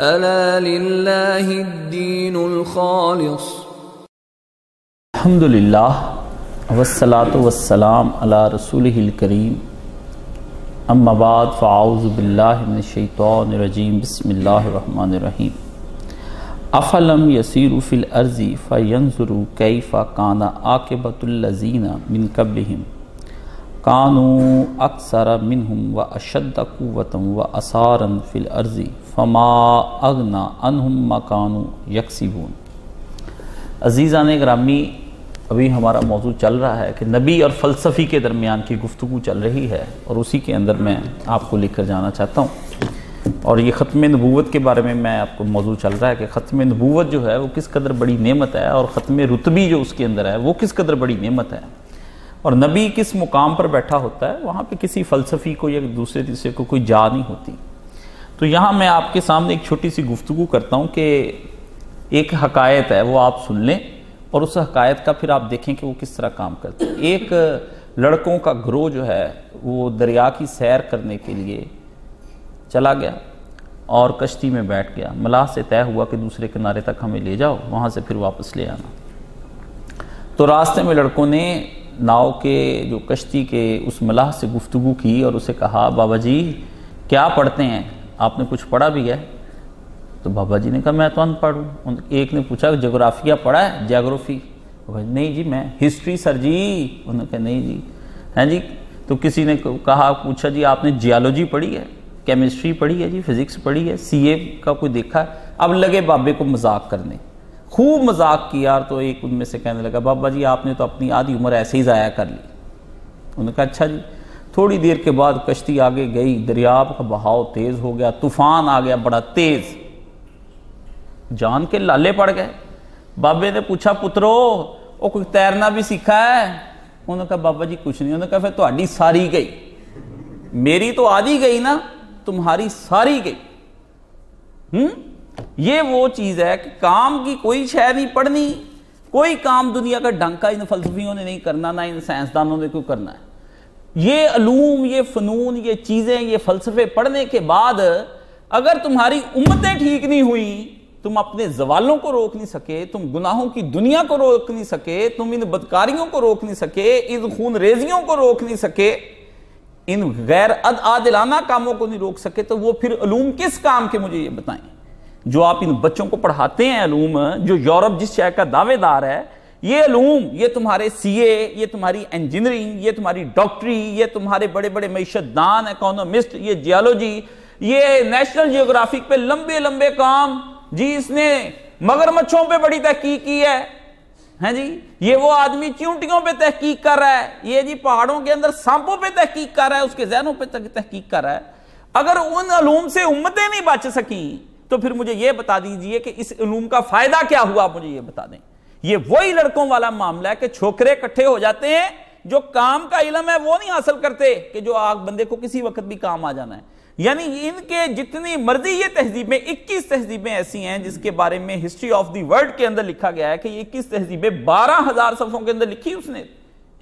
ألا لله الدين الخالص؟ الحمد للہ والصلاة والسلام علی رسول الکریم اما بعد، فاعوذ باللہ من الشیطان الرجیم، بسم اللہ الرحمن الرحیم. افلم یسیروا فی الارض فینظروا کیف کان عاقبت الذین من قبلہم. کانوا اکثر منہم و اشد قوتا و فی الارض فما اغنا عنہم ما کانوا یکسبون عزیزان گرامی، ابھی ہمارا موضوع چل رہا ہے کہ نبی اور فلسفی کے درمیان کی گفتگو چل رہی ہے اور اسی کے اندر میں آپ کو لے کر جانا چاہتا ہوں۔ اور یہ ختم نبوت کے بارے میں میں آپ کو موضوع چل رہا ہے کہ ختم نبوت جو ہے وہ کس قدر بڑی نعمت ہے اور ختم رتبی جو اس کے اندر ہے وہ کس قدر بڑی نعمت ہے۔ اور نبی کس مقام پر بیٹھا ہوتا ہے، وہاں پہ کسی فلسفی کو یا دوسرے تیسرے کو کوئی جا نہیں ہوتی۔ تو یہاں میں آپ کے سامنے ایک چھوٹی سی گفتگو کرتا ہوں کہ ایک حقائق ہے وہ آپ سن لیں اور اس حقائق کا پھر آپ دیکھیں کہ وہ کس طرح کام کرتے ہیں۔ ایک لڑکوں کا گروہ جو ہے وہ دریا کی سیر کرنے کے لیے چلا گیا اور کشتی میں بیٹھ گیا۔ ملاح سے طے ہوا کہ دوسرے کنارے تک ہمیں لے جاؤ، وہاں سے پھر واپس لے آنا۔ تو راستے میں لڑکوں نے ناؤ کے جو کشتی کے اس ملاح سے گفتگو کی اور اسے کہا، بابا جی کیا پڑھتے ہیں؟ آپ نے کچھ پڑھا بھی ہے؟ تو بابا جی نے کہا، میں تو ان پڑھ ہوں ایک نے پوچھا، جغرافیہ پڑھا ہے؟ جیوگرافی نہیں جی میں ہسٹری سر جی۔ انہوں نے کہا، نہیں جی۔ ہیں جی؟ تو کسی نے کہا، پوچھا جی آپ نے جیالوجی پڑھی ہے؟ کیمسٹری پڑھی ہے جی؟ فزکس پڑھی ہے؟ سی اے کا کوئی دیکھا ہے؟ اب لگے بابے کو مذاق کرنے۔ خوب مذاق کیا تو ایک ان میں سے کہنے لگا، بابا جی آپ نے تو اپنی آدھی عمر ایسے ہی ضائع کر لی۔ انہوں نے کہا اچھا جی۔ تھوڑی دیر کے بعد کشتی آگے گئی دریاب کا بہاؤ تیز ہو گیا، طوفان آ گیا، بڑا تیز۔ جان کے لالے پڑ گئے۔ بابے نے پوچھا، پترو وہ کوئی تیرنا بھی سیکھا ہے؟ انہوں نے کہا، بابا جی کچھ نہیں۔ انہوں نے کہا، پھر تو ساری گئی۔ میری تو آدھی گئی نا، تمہاری ساری گئی۔ ہم؟ یہ وہ چیز ہے کہ کام کی کوئی شہ نہیں پڑھنی، کوئی کام دنیا کا ڈنکا ان فلسفیوں نے نہیں کرنا، نہ ان سائنسدانوں نے کوئی کرنا ہے۔ یہ علوم، یہ فنون، یہ چیزیں، یہ فلسفے پڑھنے کے بعد اگر تمہاری امتیں ٹھیک نہیں ہوئی، تم اپنے زوالوں کو روک نہیں سکے، تم گناہوں کی دنیا کو روک نہیں سکے، تم ان بدکاریوں کو روک نہیں سکے، ان خون ریزیوں کو روک نہیں سکے، ان غیر عادلانہ کاموں کو نہیں روک سکے، تو وہ پھر علوم کس کام کے مجھے یہ بتائیں؟ جو آپ ان بچوں کو پڑھاتے ہیں علوم، جو یورپ جس شہر کا دعوے دار ہے یہ علوم، یہ تمہارے سی اے، یہ تمہاری انجینئرنگ، یہ تمہاری ڈاکٹری، یہ تمہارے بڑے بڑے معیشت دان اکانومسٹ، یہ جیولوجی یہ نیشنل جیوگرافک پہ لمبے لمبے کام۔ جی اس نے مگر مچھوں پہ بڑی تحقیق کی ہے۔ ہیں جی یہ وہ آدمی چونٹیوں پہ تحقیق کر رہا ہے۔ یہ جی پہاڑوں کے اندر سانپوں پہ تحقیق کر رہا ہے، اس کے ذہنوں پہ تحقیق کر رہا ہے۔ اگر ان علوم سے امتیں نہیں بچ سکیں، تو پھر مجھے یہ بتا دیجیے کہ اس علوم کا فائدہ کیا ہوا مجھے یہ بتا دیں۔ یہ وہی لڑکوں والا معاملہ ہے کہ چھوکرے کٹھے ہو جاتے ہیں، جو کام کا علم ہے وہ نہیں حاصل کرتے کہ جو آگ بندے کو کسی وقت بھی کام آ جانا ہے۔ یعنی ان کے جتنی مرضی یہ تہذیبیں اکیس تہذیبیں ایسی ہیں جس کے بارے میں ہسٹری آف دی ورلڈ کے اندر لکھا گیا ہے کہ یہ اکیس تہذیبیں بارہ ہزار صفحوں کے اندر لکھی اس نے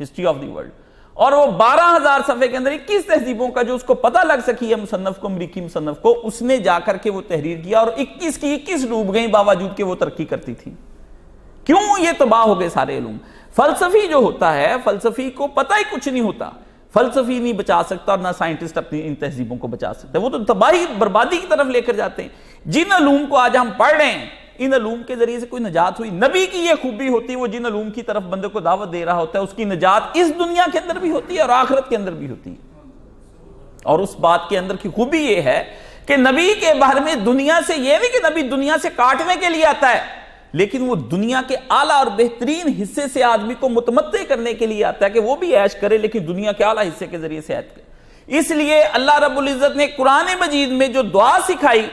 ہسٹری آف دی ورلڈ اور وہ بارہ ہزار صفحے کے اندر اکیس تہذیبوں کا جو اس کو پتہ لگ سکی ہے، مصنف کو، امریکی مصنف کو، اس نے جا کر کے وہ تحریر کیا اور اکیس کی اکیس ڈوب گئیں، باوجود کہ وہ ترقی کرتی تھی کیوں یہ تباہ ہو گئے سارے علوم؟ فلسفی جو ہوتا ہے، فلسفی کو پتہ ہی کچھ نہیں ہوتا۔ فلسفی نہیں بچا سکتا اور نہ سائنٹسٹ اپنی ان تہذیبوں کو بچا سکتا وہ تو تباہی، بربادی کی طرف لے کر جاتے ہیں۔ جن علوم کو آج ہم پڑھ رہے ہیں، ان علوم کے ذریعے سے کوئی نجات ہوئی۔ نبی کی یہ خوبی ہوتی ہے وہ جن علوم کی طرف بندے کو دعوت دے رہا ہوتا ہے، اس کی نجات اس دنیا کے اندر بھی ہوتی ہے اور آخرت کے اندر بھی ہوتی ہے۔ اور اس بات کے اندر کی خوبی یہ ہے کہ نبی کے بارے میں دنیا سے یہ نہیں کہ نبی دنیا سے کاٹنے کے لیے آتا ہے۔ لیکن وہ دنیا کے اعلیٰ اور بہترین حصے سے آدمی کو متمتع کرنے کے لیے آتا ہے کہ وہ بھی عیش کرے، لیکن دنیا کے اعلیٰ حصے کے ذریعے سے عیش کرے۔ اس لیے اللہ رب العزت نے قرآن مجید میں جو دعا سکھائی،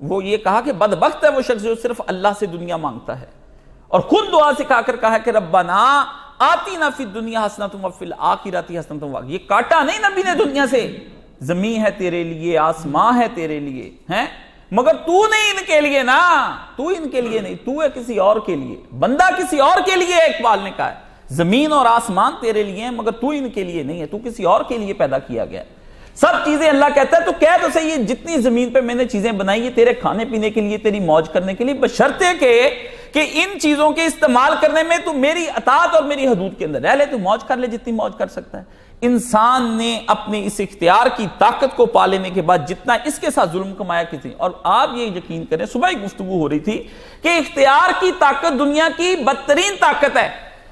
وہ یہ کہا کہ بدبخت ہے وہ شخص جو صرف اللہ سے دنیا مانگتا ہے۔ اور خود دعا سکھا کر کہا کہ ربنا آتی نہ فی دنیا حسنا تم فی الآخرتی حسنا تم یہ کاٹا نہیں نبی نے دنیا سے۔ زمین ہے تیرے لیے آسمان ہے تیرے لیے، ہیں؟ مگر تو نہیں ان کے لیے نا، تو ان کے لیے نہیں، تو ہے کسی اور کے لیے۔ بندہ کسی اور کے لیے اقبال نے کہا ہے۔ زمین اور آسمان تیرے لیے ہیں، مگر تو ان کے لیے نہیں ہے، تو کسی اور کے لیے پیدا کیا گیا ہے۔ سب چیزیں اللہ کہتا ہے، تو کہہ تو صحیح جتنی زمین پہ میں نے چیزیں بنائی یہ تیرے کھانے پینے کے لیے، تیری موج کرنے کے لیے، بشرطے کے کہ ان چیزوں کے استعمال کرنے میں تو میری اطاعت اور میری حدود کے اندر رہ لے، تو موج کر لے، جتنی موج کر سکتا ہے۔ انسان نے اپنے اس اختیار کی طاقت کو پا لینے کے بعد جتنا اس کے ساتھ ظلم کمایا کسی اور آپ یہ یقین کریں، صبح ہی گفتگو ہو رہی تھی کہ اختیار کی طاقت دنیا کی بدترین طاقت ہے۔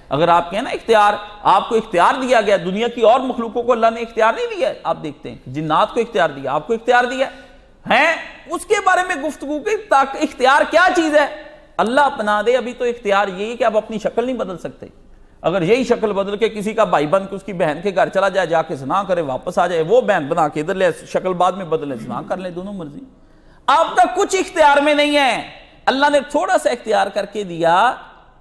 اگر آپ کہیں نا اختیار، آپ کو اختیار دیا گیا، دنیا کی اور مخلوقوں کو اللہ نے اختیار نہیں دیا آپ دیکھتے ہیں جنات کو اختیار دیا، آپ کو اختیار دیا۔ ہے اس کے بارے میں گفتگو کی اختیار کیا چیز ہے؟ اللہ اپنا دے، ابھی تو اختیار یہی کہ آپ اپنی شکل نہیں بدل سکتے۔ اگر یہی شکل بدل کے کسی کا بھائی بن کے اس کی بہن کے گھر چلا جائے، جا کے سنا کرے، واپس آ جائے، وہ بہن بنا کے ادھر لے، شکل بعد میں بدلے سنا کر لے، دونوں مرضی۔ آپ کا کچھ اختیار میں نہیں ہے۔ اللہ نے تھوڑا سا اختیار کر کے دیا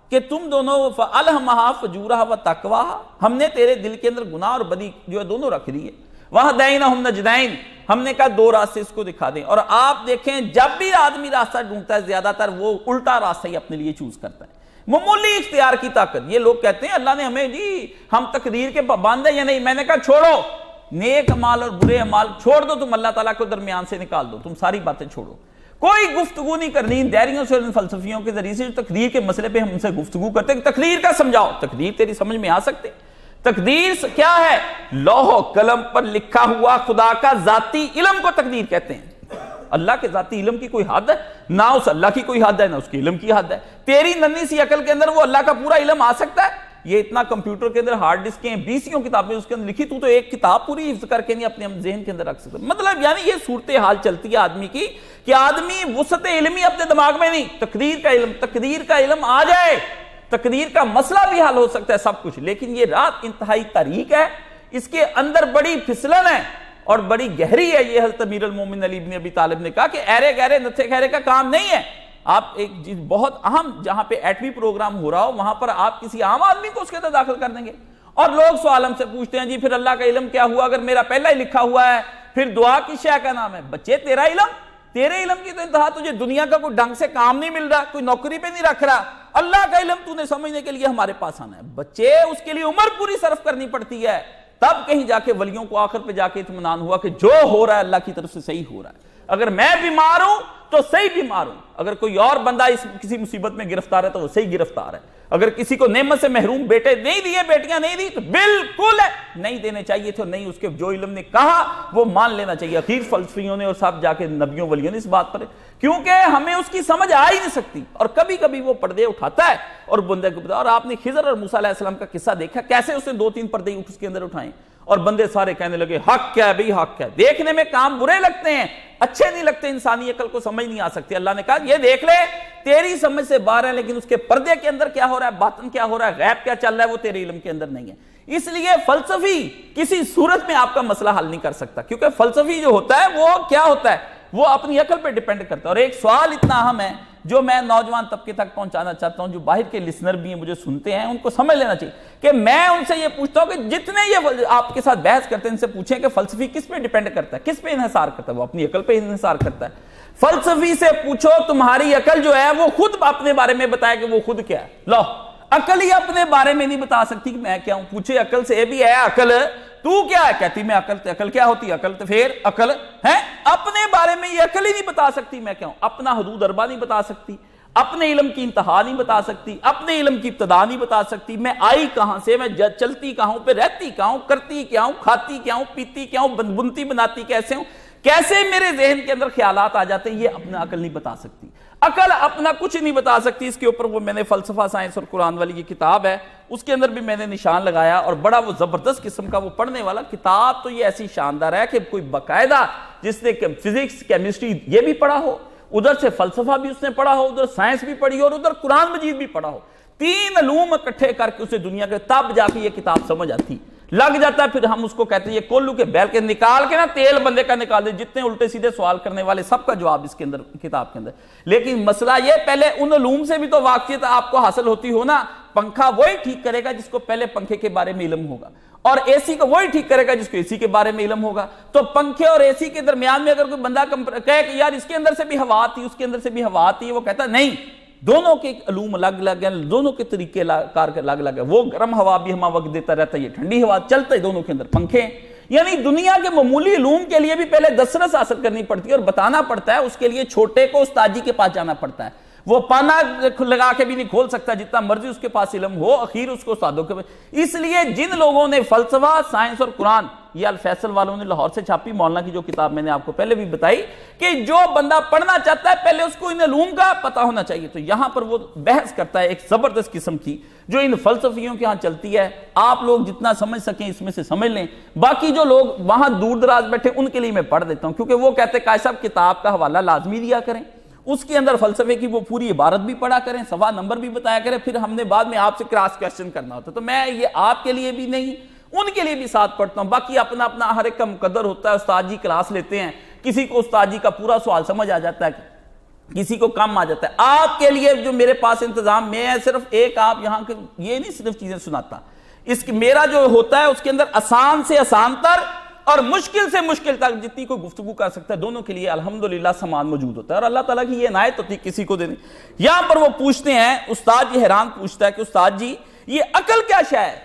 کہ تم دونوں الحمہ فجورہ و تقوہ ہم نے تیرے دل کے اندر گناہ اور بدی جو ہے دونوں رکھ دی ہے وہاں دین ہم نجدین، ہم نے کہا دو راستے اس کو دکھا دیں۔ اور آپ دیکھیں، جب بھی آدمی راستہ ڈھونڈتا ہے، زیادہ تر وہ الٹا راستہ ہی اپنے لیے چوز کرتا ہے۔ معمولی اختیار کی طاقت۔ یہ لوگ کہتے ہیں اللہ نے ہمیں جی ہم تقدیر کے پابند ہیں یا نہیں؟ میں نے کہا چھوڑو۔ نیک عمال اور برے عمال چھوڑ دو، تم اللہ تعالیٰ کو درمیان سے نکال دو۔ تم ساری باتیں چھوڑو۔ کوئی گفتگو نہیں کرنی دیریوں سے فلسفیوں کے ذریعے سے تقدیر کے مسئلے پہ ہم سے گفتگو کرتے ہیں۔ تقدیر کا سمجھاؤ۔ تقدیر تیری سمجھ میں آ سکتے۔ تقدیر کیا ہے؟ لوہ قلم پر لکھا ہوا خدا کا ذاتی علم کو تقدیر کہتے ہیں۔ اللہ کے ذاتی علم کی کوئی حد ہے؟ نہ اس اللہ کی کوئی حد ہے، نہ اس کی علم کی حد ہے۔ تیری ننی سی عقل کے اندر وہ اللہ کا پورا علم آ سکتا ہے؟ یہ اتنا کمپیوٹر کے اندر ہارڈ ڈسک ہیں بیسیوں کتابیں اس کے اندر لکھی، تو تو ایک کتاب پوری حفظ کر کے نہیں اپنے ذہن کے اندر رکھ سکتا مطلب یعنی یہ صورتحال چلتی ہے آدمی کی کہ آدمی وسط علمی اپنے دماغ میں نہیں، تقدیر کا علم، تقدیر کا علم آ جائے۔ تقدیر کا مسئلہ بھی حل ہو سکتا ہے سب کچھ۔ لیکن یہ رات انتہائی تاریخ ہے، اس کے اندر بڑی پھسلن ہے۔ اور بڑی گہری ہے یہ حضرت امیر المومن علی بن ابی طالب نے کہا کہ ایرے گہرے، نتھے گہرے کا کام نہیں ہے۔ آپ ایک جی بہت اہم جہاں پہ ایٹمی پروگرام ہو رہا ہو، وہاں پر آپ کسی عام آدمی کو اس کے اندر داخل کر دیں گے۔ اور لوگ سوالم سے پوچھتے ہیں جی پھر اللہ کا علم کیا ہوا؟ اگر میرا پہلا ہی لکھا ہوا ہے، پھر دعا کی شے کا نام ہے؟ بچے، تیرا علم؟ تیرے علم کی تو انتہا، تجھے دنیا کا کوئی ڈنگ سے کام نہیں مل رہا، کوئی نوکری پہ نہیں رکھ رہا۔ اللہ کا علم تو نے سمجھنے کے لیے ہمارے پاس آنا ہے۔ بچے، اس کے لیے عمر پوری صرف کرنی پڑتی ہے۔ تب کہیں جا کے ولیوں کو آخر پہ جا کے اطمینان ہوا کہ جو ہو رہا ہے اللہ کی طرف سے صحیح ہو رہا ہے۔ اگر میں بیمار ہوں تو صحیح بیمار ہوں۔ اگر کوئی اور بندہ اس کسی مصیبت میں گرفتار ہے تو وہ صحیح گرفتار ہے۔ اگر کسی کو نعمت سے محروم بیٹے نہیں دیے بیٹیاں نہیں دی، تو بالکل ہے۔ نہیں دینے چاہیے تھے نہیں، اس کے جو علم نے کہا وہ مان لینا چاہیے۔ اخیر فلسفیوں نے اور سب جا کے نبیوں ولیوں نے اس بات پر، کیونکہ ہمیں اس کی سمجھ آ ہی نہیں سکتی۔ اور کبھی کبھی وہ پردے اٹھاتا ہے اور بندے کو اور آپ نے خضر اور موسیٰ علیہ السلام کا قصہ دیکھا، کیسے اس نے دو تین پردے اس کے اندر اٹھائیں اور بندے سارے کہنے لگے، حق کیا ہے بھئی حق کیا ہے۔ دیکھنے میں کام برے لگتے ہیں، اچھے نہیں لگتے، انسانی عقل کو سمجھ نہیں آ سکتی۔ اللہ نے کہا، یہ دیکھ لے، تیری سمجھ سے باہر ہے لیکن اس کے پردے کے اندر کیا ہو رہا ہے، باطن کیا ہو رہا ہے، غیب کیا چل رہا ہے، وہ تیرے علم کے اندر نہیں ہے۔ اس لیے فلسفی کسی صورت میں آپ کا مسئلہ حل نہیں کر سکتا، کیونکہ فلسفی جو ہوتا ہے، وہ کیا ہوتا ہے؟ وہ اپنی عقل پہ ڈیپینڈ کرتا ہے۔ اور ایک سوال اتنا اہم ہے جو میں نوجوان طبقے تک پہنچانا چاہتا ہوں، جو باہر کے لسنر بھی ہیں، مجھے سنتے ہیں، ان کو سمجھ لینا چاہیے کہ میں ان سے یہ پوچھتا ہوں کہ جتنے یہ آپ کے ساتھ بحث کرتے ہیں، ان سے پوچھیں کہ فلسفی کس پہ ڈیپینڈ کرتا ہے، کس پہ انحصار کرتا ہے، وہ اپنی عقل پہ انحصار کرتا ہے۔ فلسفی سے پوچھو، تمہاری عقل جو ہے، وہ خود اپنے بارے میں بتائے کہ وہ خود کیا ہے۔ لو عقل ہی اپنے بارے میں نہیں بتا سکتی کہ میں کیا ہوں۔ پوچھے، عقل سے بھی ہے عقل؟ تو کیا ہے؟ کہتی میں عقل عقل کیا ہوتی ہے؟ عقل تو پھر عقل ہے؟ اپنے بارے میں یہ عقل ہی نہیں بتا سکتی میں کیا ہوں اپنا حدود اربا نہیں بتا سکتی، اپنے علم کی انتہا نہیں بتا سکتی، اپنے علم کی ابتدا نہیں بتا سکتی، میں آئی کہاں سے؟ میں چلتی کہاں پہ رہتی کیا ہوں؟ کرتی کیا ہوں؟ کھاتی کیا ہوں؟ پیتی کیا ہوں؟ بنتی بناتی کیسے ہوں؟ کیسے میرے ذہن کے اندر خیالات آ جاتے ہیں؟ یہ اپنا عقل نہیں بتا سکتی۔ عقل اپنا کچھ نہیں بتا سکتی، اس کے اوپر وہ میں نے فلسفہ، سائنس اور قرآن والی یہ کتاب ہے۔ اس کے اندر بھی میں نے نشان لگایا اور بڑا وہ زبردست قسم کا وہ پڑھنے والا کتاب تو یہ ایسی شاندار ہے کہ کوئی باقاعدہ جس نے فزکس، کیمسٹری یہ بھی پڑھا ہو، ادھر سے فلسفہ بھی اس نے پڑھا ہو، ادھر سائنس بھی پڑھی ہو اور ادھر قرآن مجید بھی پڑھا ہو۔ تین علوم اکٹھے کر کے اسے دنیا کے تب جا کے یہ کتاب سمجھ آتی۔ لگ جاتا ہے، پھر ہم اس کو کہتے ہیں یہ کولو کے بیل کے نکال کے نا تیل بندے کا نکال دے، جتنے الٹے سیدھے سوال کرنے والے سب کا جواب اس کے اندر، کتاب کے اندر۔ لیکن مسئلہ یہ، پہلے ان علوم سے بھی تو واقعیت آپ کو حاصل ہوتی ہو نا، پنکھا وہی ٹھیک کرے گا جس کو پہلے پنکھے کے بارے میں علم ہوگا، اور اے سی کو وہی ٹھیک کرے گا جس کو اے سی کے بارے میں علم ہوگا۔ تو پنکھے اور اے سی کے درمیان میں اگر کوئی بندہ کہے کہ یار اس کے اندر سے بھی ہوا آتی، اس کے اندر سے بھی ہوا آتی ہے وہ کہتا نہیں دونوں کے علوم الگ الگ ہیں، دونوں کے طریقے کار الگ الگ ہیں۔ وہ گرم ہوا بھی ہما وقت دیتا رہتا ہے، یہ ٹھنڈی ہوا، چلتا ہے دونوں کے اندر پنکھے۔ یعنی دنیا کے معمولی علوم کے لیے بھی پہلے دسرس حاصل کرنی پڑتی ہے اور بتانا پڑتا ہے، اس کے لیے چھوٹے کو استاجی کے پاس جانا پڑتا ہے۔ وہ پانا لگا کے بھی نہیں کھول سکتا جتنا مرضی اس کے پاس علم ہو، اخیر اس کو استادوں کے اس لیے جن لوگوں نے فلسفہ، سائنس اور قرآن، یہ الفیصل والوں نے لاہور سے چھاپی، مولانا کی جو کتاب میں نے آپ کو پہلے بھی بتائی کہ جو بندہ پڑھنا چاہتا ہے، پہلے اس کو ان علوم کا پتہ ہونا چاہیے۔ تو یہاں پر وہ بحث کرتا ہے ایک زبردست قسم کی، جو ان فلسفیوں کے ہاں چلتی ہے۔ آپ لوگ جتنا سمجھ سکیں اس میں سے سمجھ لیں۔ باقی جو لوگ وہاں دور دراز بیٹھے، ان کے لیے میں پڑھ دیتا ہوں، کیونکہ وہ کہتے ہیں صاحب، کتاب کا حوالہ لازمی دیا کریں۔ اس کے اندر فلسفے کی وہ پوری عبارت بھی پڑھا کریں، سوا نمبر بھی بتایا کریں، پھر ہم نے بعد میں آپ سے کراس کوشچن کرنا ہوتا تو میں یہ آپ کے لیے بھی نہیں، ان کے لیے بھی ساتھ پڑھتا ہوں۔ باقی اپنا اپنا ہر ایک کا مقدر ہوتا ہے، استاد جی کلاس لیتے ہیں۔ کسی کو استاد جی کا پورا سوال سمجھ آ جاتا ہے، کسی کو کم آ جاتا ہے۔ آپ کے لیے جو میرے پاس انتظام، میں ہے صرف ایک آپ یہاں کے، یہ نہیں صرف چیزیں سناتا۔ اس میرا جو ہوتا ہے، اس کے اندر آسان سے آسان تر اور مشکل سے مشکل تک جتنی کوئی گفتگو کر سکتا ہے، دونوں کے لیے الحمدللہ سامان موجود ہوتا ہے۔ اور اللہ تعالیٰ کی یہ عنایت ہوتی ہے کسی کو دینے۔ یہاں پر وہ پوچھتے ہیں، استاد یہ حیران پوچھتا ہے کہ استاد جی یہ عقل کیا شے ہے؟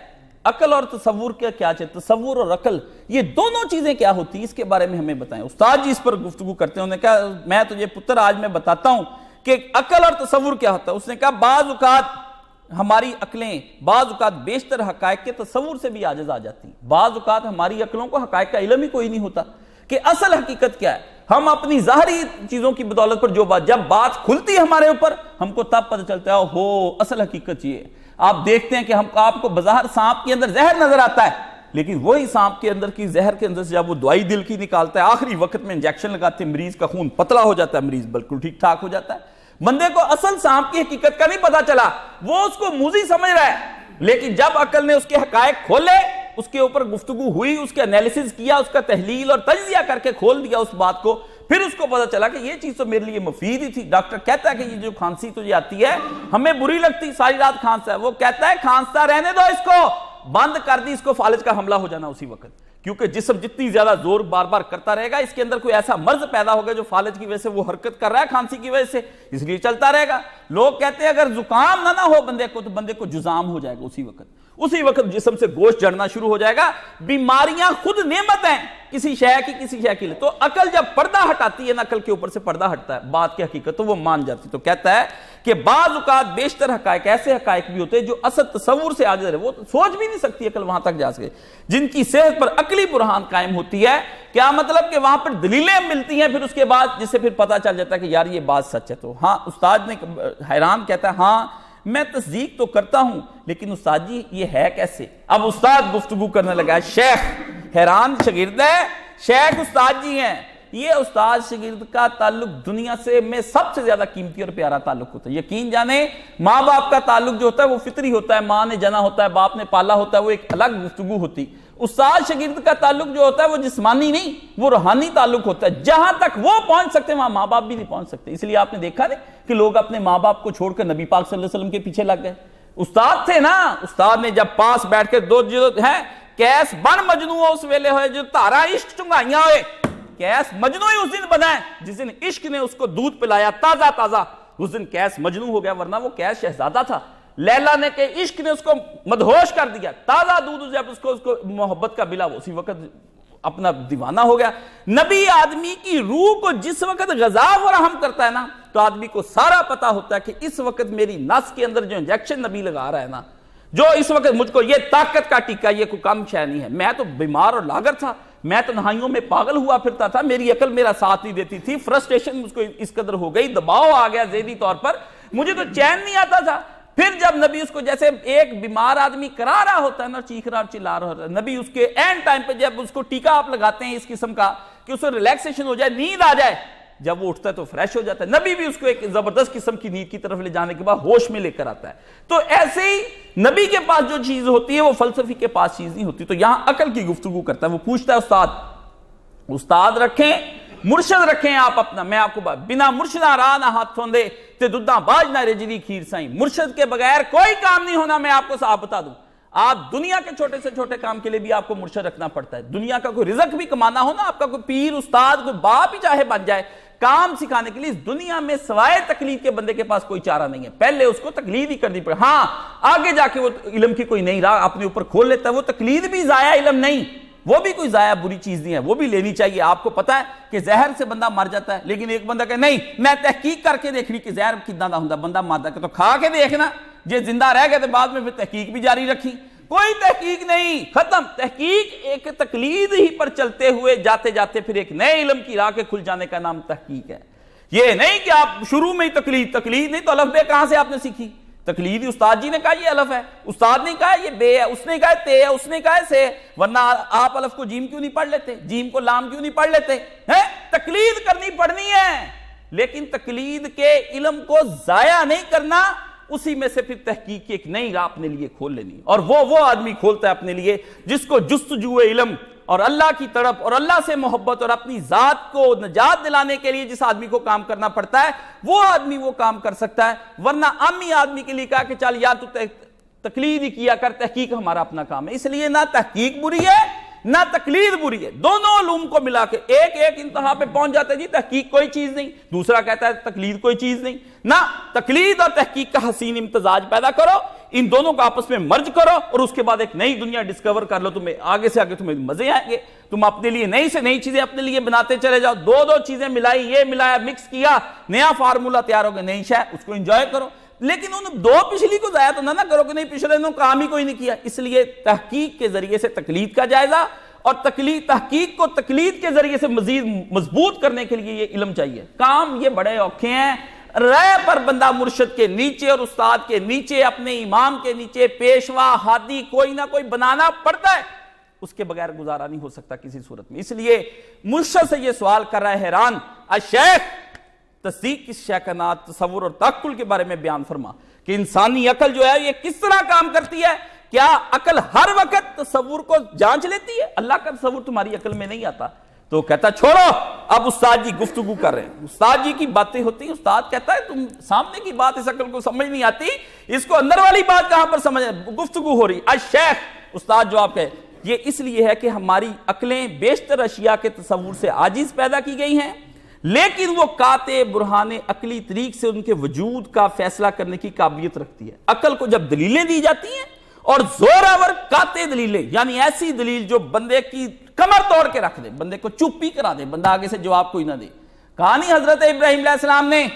عقل اور تصور کیا کیا چاہے تصور اور عقل، یہ دونوں چیزیں کیا ہوتی اس کے بارے میں ہمیں بتائیں۔ استاد جی اس پر گفتگو کرتے ہیں۔ انہوں نے کہا، میں تجھے پتر، آج میں بتاتا ہوں کہ عقل اور تصور کیا ہوتا ہے۔ اس نے کہا، بعض اوقات ہماری عقلیں بعض اوقات بیشتر حقائق کے تصور سے بھی آجز آ جاتی ہیں۔ بعض اوقات ہماری عقلوں کو حقائق کا علم ہی کوئی نہیں ہوتا کہ اصل حقیقت کیا ہے۔ ہم اپنی ظاہری چیزوں کی بدولت پر جو بات جب بات کھلتی ہے ہمارے اوپر، ہم کو تب پتہ چلتا ہے ہو اصل حقیقت یہ آپ دیکھتے ہیں کہ ہم آپ کو بظاہر سانپ کے اندر زہر نظر آتا ہے، لیکن وہی سانپ کے اندر کی زہر کے اندر سے جب وہ دوائی دل کی نکالتا ہے، آخری وقت میں انجیکشن لگاتے ہیں، مریض کا خون پتلا ہو جاتا ہے، مریض بالکل ٹھیک ٹھاک ہو جاتا ہے۔ بندے کو اصل سانپ کی حقیقت کا نہیں پتا چلا۔ وہ اس کو موزی سمجھ رہا ہے۔ لیکن جب عقل نے اس کے حقائق کھولے، اس کے اوپر گفتگو ہوئی، اس کے انیلیسز کیا، اس کا تحلیل اور تجزیہ کر کے کھول دیا اس بات کو، پھر اس کو پتا چلا کہ یہ چیز تو میرے لیے مفید ہی تھی۔ ڈاکٹر کہتا ہے کہ یہ جو کھانسی تجھے آتی ہے، ہمیں بری لگتی، ساری رات کھانسا ہے۔ وہ کہتا ہے، کھانستا رہنے دو اس کو۔ بند کر دی اس کو، فالج کا حملہ ہو جانا اسی وقت۔ کیونکہ جسم جتنی زیادہ زور بار بار کرتا رہے گا، اس کے اندر کوئی ایسا مرض پیدا ہوگا جو فالج کی وجہ سے وہ حرکت کر رہا ہے، کھانسی کی وجہ سے، اس لیے چلتا رہے گا۔ لوگ کہتے ہیں اگر زکام نہ نہ ہو بندے کو، تو بندے کو جزام ہو جائے گا اسی وقت۔ اسی وقت جسم سے گوشت جڑنا شروع ہو جائے گا۔ بیماریاں خود نعمت ہیں کسی شے کی، کسی شے کی۔ تو عقل جب پردہ ہٹاتی ہے نا عقل کے اوپر سے پردہ ہٹتا ہے۔ بات کی حقیقت تو وہ مان جاتی تو کہتا ہے کہ بعض اوقات بیشتر حقائق ایسے حقائق بھی ہوتے ہیں جو اصل تصور سے آگے رہے۔ وہ سوچ بھی نہیں سکتی عقل وہاں تک جا سکے۔ جن کی صحت پر عقلی برہان قائم ہوتی ہے، کیا مطلب کہ وہاں پر دلیلیں ملتی ہیں، پھر اس کے بعد جس سے پھر پتہ چل جاتا ہے کہ یار یہ بات سچ ہے۔ تو ہاں استاد نے حیران کہتا ہے ہاں میں تصدیق تو کرتا ہوں، لیکن استاد جی یہ ہے کیسے؟ اب استاد گفتگو کرنے لگا شیخ، حیران شگرد ہے۔ شیخ استاد جی ہیں۔ یہ استاد شگرد کا تعلق دنیا سے میں سب سے زیادہ قیمتی اور پیارا تعلق ہوتا ہے۔ یقین جانے، ماں باپ کا تعلق جو ہوتا ہے وہ فطری ہوتا ہے، ماں نے جنا ہوتا ہے، باپ نے پالا ہوتا ہے، وہ ایک الگ گفتگو ہوتی۔ استاد شگرد کا تعلق جو ہوتا ہے وہ جسمانی نہیں، وہ روحانی تعلق ہوتا ہے۔ جہاں تک وہ پہنچ سکتے ہیں، وہاں ماں باپ بھی نہیں پہنچ سکتے۔ اس لیے آپ نے دیکھا نہیں کہ لوگ اپنے ماں باپ کو چھوڑ کر نبی پاک صلی اللہ علیہ وسلم کے پیچھے لگ گئے۔ استاد تھے نا۔ استاد نے جب پاس بیٹھ کے دو جو ہیں، کیس بن مجنو اس ویلے ہوئے جو تارا عشق چنگائیاں ہوئے۔ کیس مجنو ہی اس دن بنا ہے۔ جس دن عشق نے اس کو دودھ پلایا تازہ تازہ، اس دن کیس مجنو ہو گیا، ورنہ وہ کیس شہزادہ تھا۔ لیلا نے کہ عشق نے اس کو مدہوش کر دیا، تازہ دودھ جب اس کو اس کو محبت کا بلا وہ اسی وقت اپنا دیوانہ ہو گیا۔ نبی آدمی کی روح کو جس وقت غذا فراہم کرتا ہے نا، تو آدمی کو سارا پتا ہوتا ہے کہ اس وقت میری نس کے اندر جو انجیکشن نبی لگا رہا ہے نا، جو اس وقت مجھ کو یہ طاقت کا ٹیکہ، یہ کوئی کم شہ نہیں ہے۔ میں تو بیمار اور لاگر تھا، میں تنہائیوں میں پاگل ہوا پھرتا تھا، میری عقل میرا ساتھ نہیں دیتی تھی۔ فرسٹریشن مجھ کو اس قدر ہو گئی، دباؤ آ گیا ذہنی طور پر۔ مجھے تو چین نہیں آتا تھا۔ پھر جب نبی اس کو جیسے ایک بیمار آدمی کرا رہا ہوتا ہے نا، چیخ رہا، چلا رہا ہوتا ہے، نبی اس کے اینڈ ٹائم پہ جب اس کو ٹیکا آپ لگاتے ہیں اس قسم کا کہ اس کو ریلیکسیشن ہو جائے، نیند آ جائے، جب وہ اٹھتا ہے تو فریش ہو جاتا ہے۔ نبی بھی اس کو ایک زبردست قسم کی نیند کی طرف لے جانے کے بعد ہوش میں لے کر آتا ہے۔ تو ایسے ہی نبی کے پاس جو چیز ہوتی ہے، وہ فلسفی کے پاس چیز نہیں ہوتی۔ تو یہاں عقل کی گفتگو کرتا ہے، وہ پوچھتا ہے، استاد استاد رکھیں مرشد رکھیں آپ اپنا۔ میں آپ کو بنا مرشدہ راہ نہ ہاتھ دے تے دودھاں باج نہ رجدی کھیر سائیں۔ مرشد کے بغیر کوئی کام نہیں ہونا، میں آپ کو صاحب بتا دوں۔ آپ دنیا کے چھوٹے سے چھوٹے کام کے لیے بھی آپ کو مرشد رکھنا پڑتا ہے۔ دنیا کا کوئی رزق بھی کمانا ہو نا، آپ کا کوئی پیر، استاد، کوئی باپ ہی چاہے بن جائے، کام سکھانے کے لیے اس دنیا میں سوائے تکلیف کے بندے کے پاس کوئی چارہ نہیں ہے۔ پہلے اس کو تکلیف ہی کرنی پڑے۔ ہاں آگے جا کے وہ علم کی کوئی نہیں راہ اپنے اوپر کھول لیتا ہے، وہ تکلیف بھی ضائع علم نہیں۔ وہ بھی کوئی ضائع بری چیز نہیں ہے، وہ بھی لینی چاہیے۔ آپ کو پتا ہے کہ زہر سے بندہ مر جاتا ہے، لیکن ایک بندہ کہ نہیں، میں تحقیق کر کے دیکھنی کہ زہر کتنا دا ہوں بندہ مارتا ہے تو کھا کے دیکھنا۔ جے زندہ رہ گئے تو بعد میں پھر تحقیق بھی جاری رکھی۔ کوئی تحقیق نہیں، ختم۔ تحقیق ایک تقلید ہی پر چلتے ہوئے جاتے جاتے پھر ایک نئے علم کی راہ کے کھل جانے کا نام تحقیق ہے۔ یہ نہیں کہ آپ شروع میں ہی تقلید تقلید نہیں تو الف بے کہاں سے آپ نے سیکھی؟ تقلید استاد جی نے کہا یہ الف ہے۔ استاد نے کہا یہ بے ہے، اس نے کہا تے ہے، اس نے کہا سے ورنہ آپ الف کو جیم کیوں نہیں پڑھ لیتے؟ جیم کو لام کیوں نہیں پڑھ لیتے؟ تقلید کرنی پڑنی ہے۔ لیکن تقلید کے علم کو ضائع نہیں کرنا، اسی میں سے پھر تحقیق کی ایک نئی راہ اپنے لیے کھول لینی۔ اور وہ وہ آدمی کھولتا ہے اپنے لیے، جس کو جستجو علم اور اللہ کی طرف اور اللہ سے محبت اور اپنی ذات کو نجات دلانے کے لیے جس آدمی کو کام کرنا پڑتا ہے، وہ آدمی وہ کام کر سکتا ہے۔ ورنہ عامی آدمی کے لیے کہا کہ چل یا تو تقلید ہی کیا کر، تحقیق ہمارا اپنا کام ہے۔ اس لیے نہ تحقیق بری ہے، نہ تقلید بری ہے۔ دونوں علوم کو ملا کے ایک ایک انتہا پہ پہنچ جاتا ہے جی تحقیق کوئی چیز نہیں۔ دوسرا کہتا ہے تقلید کوئی چیز نہیں۔ نہ تقلید اور تحقیق کا حسین امتزاج پیدا کرو۔ ان دونوں کو آپس میں مرج کرو اور اس کے بعد ایک نئی دنیا ڈسکور کر لو، تمہیں آگے سے آگے تمہیں مزے آئیں گے۔ تم اپنے لیے نئی سے نئی چیزیں اپنے لیے بناتے چلے جاؤ۔ دو دو چیزیں ملائی، یہ ملایا مکس کیا، نیا فارمولا تیار ہو گیا، نئی شے، اس کو انجوائے کرو۔ لیکن ان دو پچھلی کو ضائع تو نہ کرو کہ نہیں، پچھلے دنوں کام ہی کوئی نہیں کیا۔ اس لیے تحقیق کے ذریعے سے تقلید کا جائزہ اور تقلید، تحقیق کو تقلید کے ذریعے سے مزید مضبوط کرنے کے لیے یہ علم چاہیے۔ کام یہ بڑے اوکھے ہیں۔ رہ پر بندہ مرشد کے نیچے اور استاد کے نیچے، اپنے امام کے نیچے پیشوا، ہادی، کوئی نہ کوئی بنانا پڑتا ہے۔ اس کے بغیر گزارا نہیں ہو سکتا کسی صورت میں۔ اس لیے مرشد سے یہ سوال کر رہا ہے حیران۔ الشیخ تصدیق کس شیخنات تصور اور تقل کے بارے میں بیان فرما کہ انسانی عقل جو ہے، یہ کس طرح کام کرتی ہے؟ کیا عقل ہر وقت تصور کو جانچ لیتی ہے؟ اللہ کا تصور تمہاری عقل میں نہیں آتا۔ تو کہتا چھوڑو، اب استاد جی گفتگو کر رہے ہیں۔ استاد جی کی باتیں ہوتی ہیں، استاد کہتا ہے، تم سامنے کی بات اس عقل کو سمجھ نہیں آتی، اس کو اندر والی بات کہاں پر سمجھ گفتگو ہو رہی۔ الشیخ استاد جو آپ کہے، یہ اس لیے ہے کہ ہماری عقلیں بیشتر اشیاء کے تصور سے عاجز پیدا کی گئی ہیں، لیکن وہ کاتے برہان عقلی طریق سے ان کے وجود کا فیصلہ کرنے کی قابلیت رکھتی ہے۔ عقل کو جب دلیلیں دی جاتی ہیں اور زوراور کاتے دلیلیں یعنی ایسی دلیل جو بندے کی کمر توڑ کے رکھ دے، بندے کو چپ ہی کرا دے، بندہ آگے سے جواب کوئی نہ دے۔ کہا نہیں حضرت ابراہیم علیہ السلام نے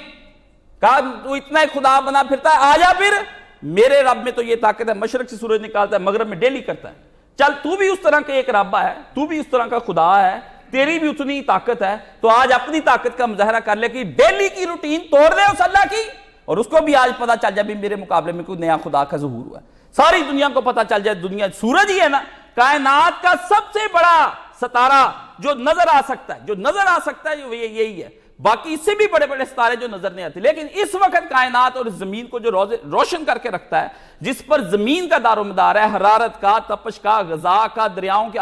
کہا، تو اتنا خدا بنا پھرتا ہے، آجا پھر۔ میرے رب میں تو یہ طاقت ہے، مشرق سے سورج نکالتا ہے، مغرب میں ڈیلی کرتا ہے۔ چل، تو بھی اس طرح کے ایک ربا ہے، تو بھی اس طرح کا خدا ہے، تیری بھی اتنی طاقت ہے۔ تو آج اپنی طاقت کا مظاہرہ کر لے کہ ڈیلی کی روٹین توڑ دے اس اللہ کی، اور اس کو بھی آج پتا چل جائے بھی میرے مقابلے میں کوئی نیا خدا کا ظہور ہوا ہے۔ ساری دنیا کو پتا چل جائے، دنیا سورج ہی ہے نا۔ کائنات کا سب سے بڑا ستارہ جو نظر آ سکتا ہے، جو نظر آ سکتا ہے یہی ہے۔ باقی اس سے بھی بڑے بڑے ستارے جو نظر نہیں آتے۔ لیکن اس وقت کائنات اور زمین کو جو روشن کر کے رکھتا ہے، جس پر زمین کا دار و مدار ہے، حرارت کا، تپش کا، غذا کا، دریاؤں کے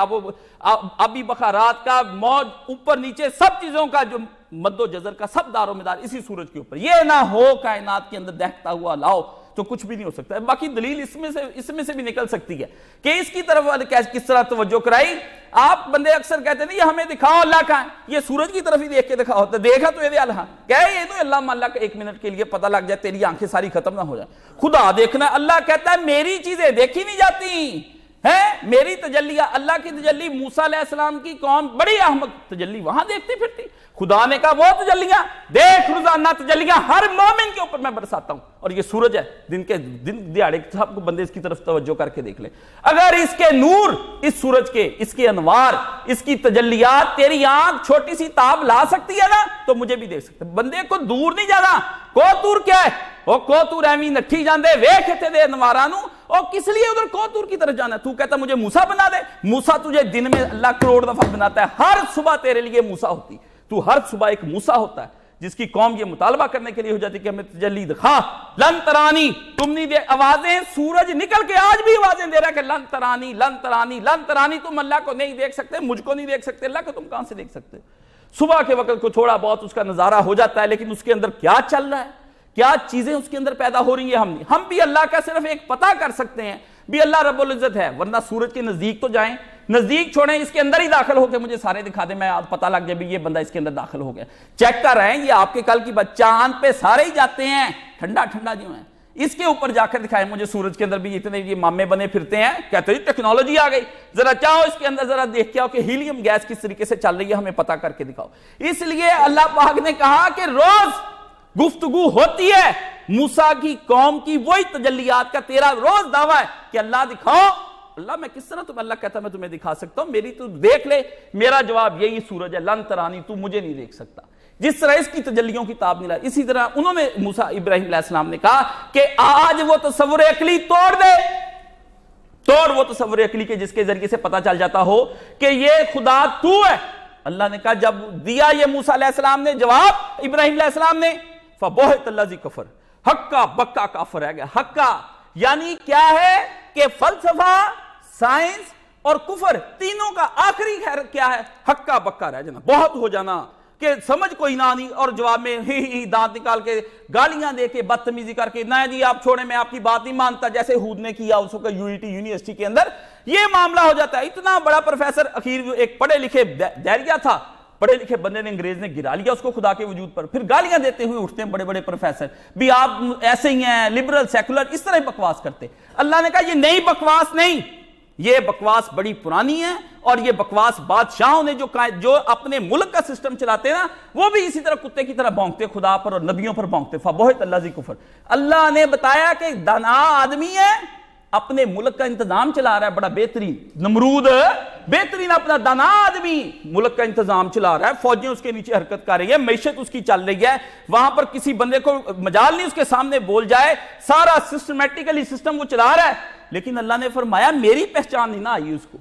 آبی بخارات کا، موج، اوپر نیچے سب چیزوں کا جو مد و جزر کا سب دار و مدار اسی سورج کے اوپر۔ یہ نہ ہو کائنات کے اندر دیکھتا ہوا، لاؤ۔ تو کچھ بھی نہیں ہو سکتا ہے۔ باقی دلیل اس میں سے اس میں سے بھی نکل سکتی ہے کہ اس کی طرف کس طرح توجہ کرائی۔ آپ بندے اکثر کہتے ہیں، یہ ہمیں دکھاؤ، اللہ کا یہ سورج کی طرف ہی دیکھ کے دکھاؤ تو دیکھا تو یہ اللہ۔ کہے یہ تو اللہ اللہ کا ایک منٹ کے لیے پتہ لگ جائے، تیری آنکھیں ساری ختم نہ ہو جائے خدا دیکھنا، اللہ کہتا ہے، میری چیزیں دیکھی نہیں جاتی۔ ہے میری تجلیہ اللہ کی تجلی، موسیٰ علیہ السلام کی قوم، بڑی احمد تجلی، وہاں دیکھتی پھرتی۔ خدا نے کہا وہ تجلیاں دیکھ روزانہ تجلیاں ہر مومن کے اوپر میں برساتا ہوں۔ اور یہ سورج ہے، دن کے دن دیاڑے سب کو بندے اس کی طرف توجہ کر کے دیکھ لے اگر اس کے نور، اس سورج کے، اس کے انوار، اس کی تجلیات تیری آنکھ چھوٹی سی تاب لا سکتی ہے نا، تو مجھے بھی دیکھ سکتے۔ بندے کو دور نہیں جانا۔ کوتور کیا ہے؟ وہ کوتور ایمی نٹھی جان دے ویکھتے دے انوارانو اور کس لیے ادھر کوتور کی طرف جانا ہے؟ تو کہتا مجھے موسیٰ بنا دے۔ موسیٰ تجھے دن میں اللہ کروڑ دفعہ بناتا ہے۔ ہر صبح تیرے لیے موسیٰ ہوتی ہے۔ تو ہر صبح ایک موسیٰ ہوتا ہے، جس کی قوم یہ مطالبہ کرنے کے لیے ہو جاتی کہ ہمیں تجلی دکھا ہاں، لن ترانی، تم نہیں دے، آوازیں سورج نکل کے آج بھی آوازیں دے رہا ہے کہ لن ترانی لن ترانی لن ترانی، تم اللہ کو نہیں دیکھ سکتے، مجھ کو نہیں دیکھ سکتے، اللہ کو تم کہاں سے دیکھ سکتے؟ صبح کے وقت کو تھوڑا بہت اس کا نظارہ ہو جاتا ہے، لیکن اس کے اندر کیا چل رہا ہے؟ کیا چیزیں اس کے اندر پیدا ہو رہی ہیں ہم؟ نہیں ہم بھی اللہ کا صرف ایک پتہ کر سکتے ہیں بھی اللہ رب العزت ہے، ورنہ سورج کے نزدیک تو جائیں۔ نزدیک چھوڑیں، اس کے اندر ہی داخل ہو کے مجھے سارے دکھا دیں، میں پتہ لگ جائے بھی یہ بندہ اس کے اندر داخل ہو گیا۔ چیک کر رہے ہیں، یہ آپ کے کل کی بات چاند پہ سارے ہی جاتے ہیں۔ ٹھنڈا ٹھنڈا جو ہیں اس کے اوپر جا کر دکھائے مجھے سورج کے اندر بھی اتنے یہ مامے بنے پھرتے ہیں۔ کہتے ہیں، ٹیکنالوجی آ گئی۔ ذرا چاہو اس کے اندر، ذرا دیکھ کے آؤ کہ ہیلیم گیس کس طریقے سے چل رہی ہے، ہمیں پتا کر کے دکھاؤ۔ اس لیے اللہ پاک نے کہا کہ روز گفتگو ہوتی ہے۔ موسا کی قوم کی وہی تجلیات کا تیرا روز دعویٰ ہے کہ اللہ دکھاؤ۔ اللہ، میں کس طرح تم اللہ کہتا میں تمہیں دکھا سکتا ہوں۔ میری تو دیکھ لے۔ میرا جواب یہی سورج ہے۔ لن ترانی، تو مجھے نہیں دیکھ سکتا۔ جس طرح اس کی تجلیوں کی تاب ملا اسی طرح انہوں نے موسیٰ ابراہیم علیہ السلام نے کہا کہ آج وہ تصور اقلی توڑ دے۔ توڑ وہ تصور اقلی کے جس کے ذریعے سے پتا چل جاتا ہو کہ یہ خدا تو ہے۔ اللہ نے کہا، جب دیا یہ موسیٰ علیہ السلام نے، جواب ابراہیم علیہ السلام نے۔ فَبُوْحِتَ اللَّذِي کفر۔ حقا بکا کافر ہے گیا۔ حقا یعنی کیا ہے کہ فلسفہ، سائنس اور کفر تینوں کا آخری خیر کیا ہے؟ حقا بکا رہ جانا۔ بہت ہو جانا کہ سمجھ کوئی نہ نہیں اور جواب میں ہی ہی دانت نکال کے گالیاں دے کے بدتمیزی کر کے، نہ جی آپ چھوڑے میں آپ کی بات نہیں مانتا۔ جیسے ہود نے کیا اس وقت یونیٹی یونیورسٹی کے اندر، یہ معاملہ ہو جاتا ہے۔ اتنا بڑا پروفیسر اخیر ایک پڑھے لکھے دہریا تھا۔ پڑھے لکھے بندے نے انگریز نے گرا لیا اس کو خدا کے وجود پر۔ پھر گالیاں دیتے ہوئے اٹھتے ہیں بڑے بڑے پروفیسر۔ بھی آپ ایسے ہی ہیں لبرل سیکولر اس طرح بکواس کرتے۔ اللہ نے کہا یہ نئی بکواس نہیں۔ یہ بکواس بڑی پرانی ہے اور یہ بکواس بادشاہوں نے جو جو اپنے ملک کا سسٹم چلاتے ہیں نا، وہ بھی اسی طرح کتے کی طرح بونکتے خدا پر اور نبیوں پر بونکتے فبوہت اللہ زی کفر۔ اللہ نے بتایا کہ دانا آدمی ہے اپنے ملک کا انتظام چلا رہا ہے، بڑا بہترین۔ نمرود، بہترین اپنا دانا آدمی ملک کا انتظام چلا رہا ہے۔ فوجیں اس کے نیچے حرکت کر رہی ہے معیشت اس کی چل رہی ہے۔ وہاں پر کسی بندے کو مجال نہیں اس کے سامنے بول جائے۔ سارا سسٹمیٹیکلی سسٹم وہ چلا رہا ہے۔ لیکن اللہ نے فرمایا، میری پہچان نہیں نہ آئی اس کو۔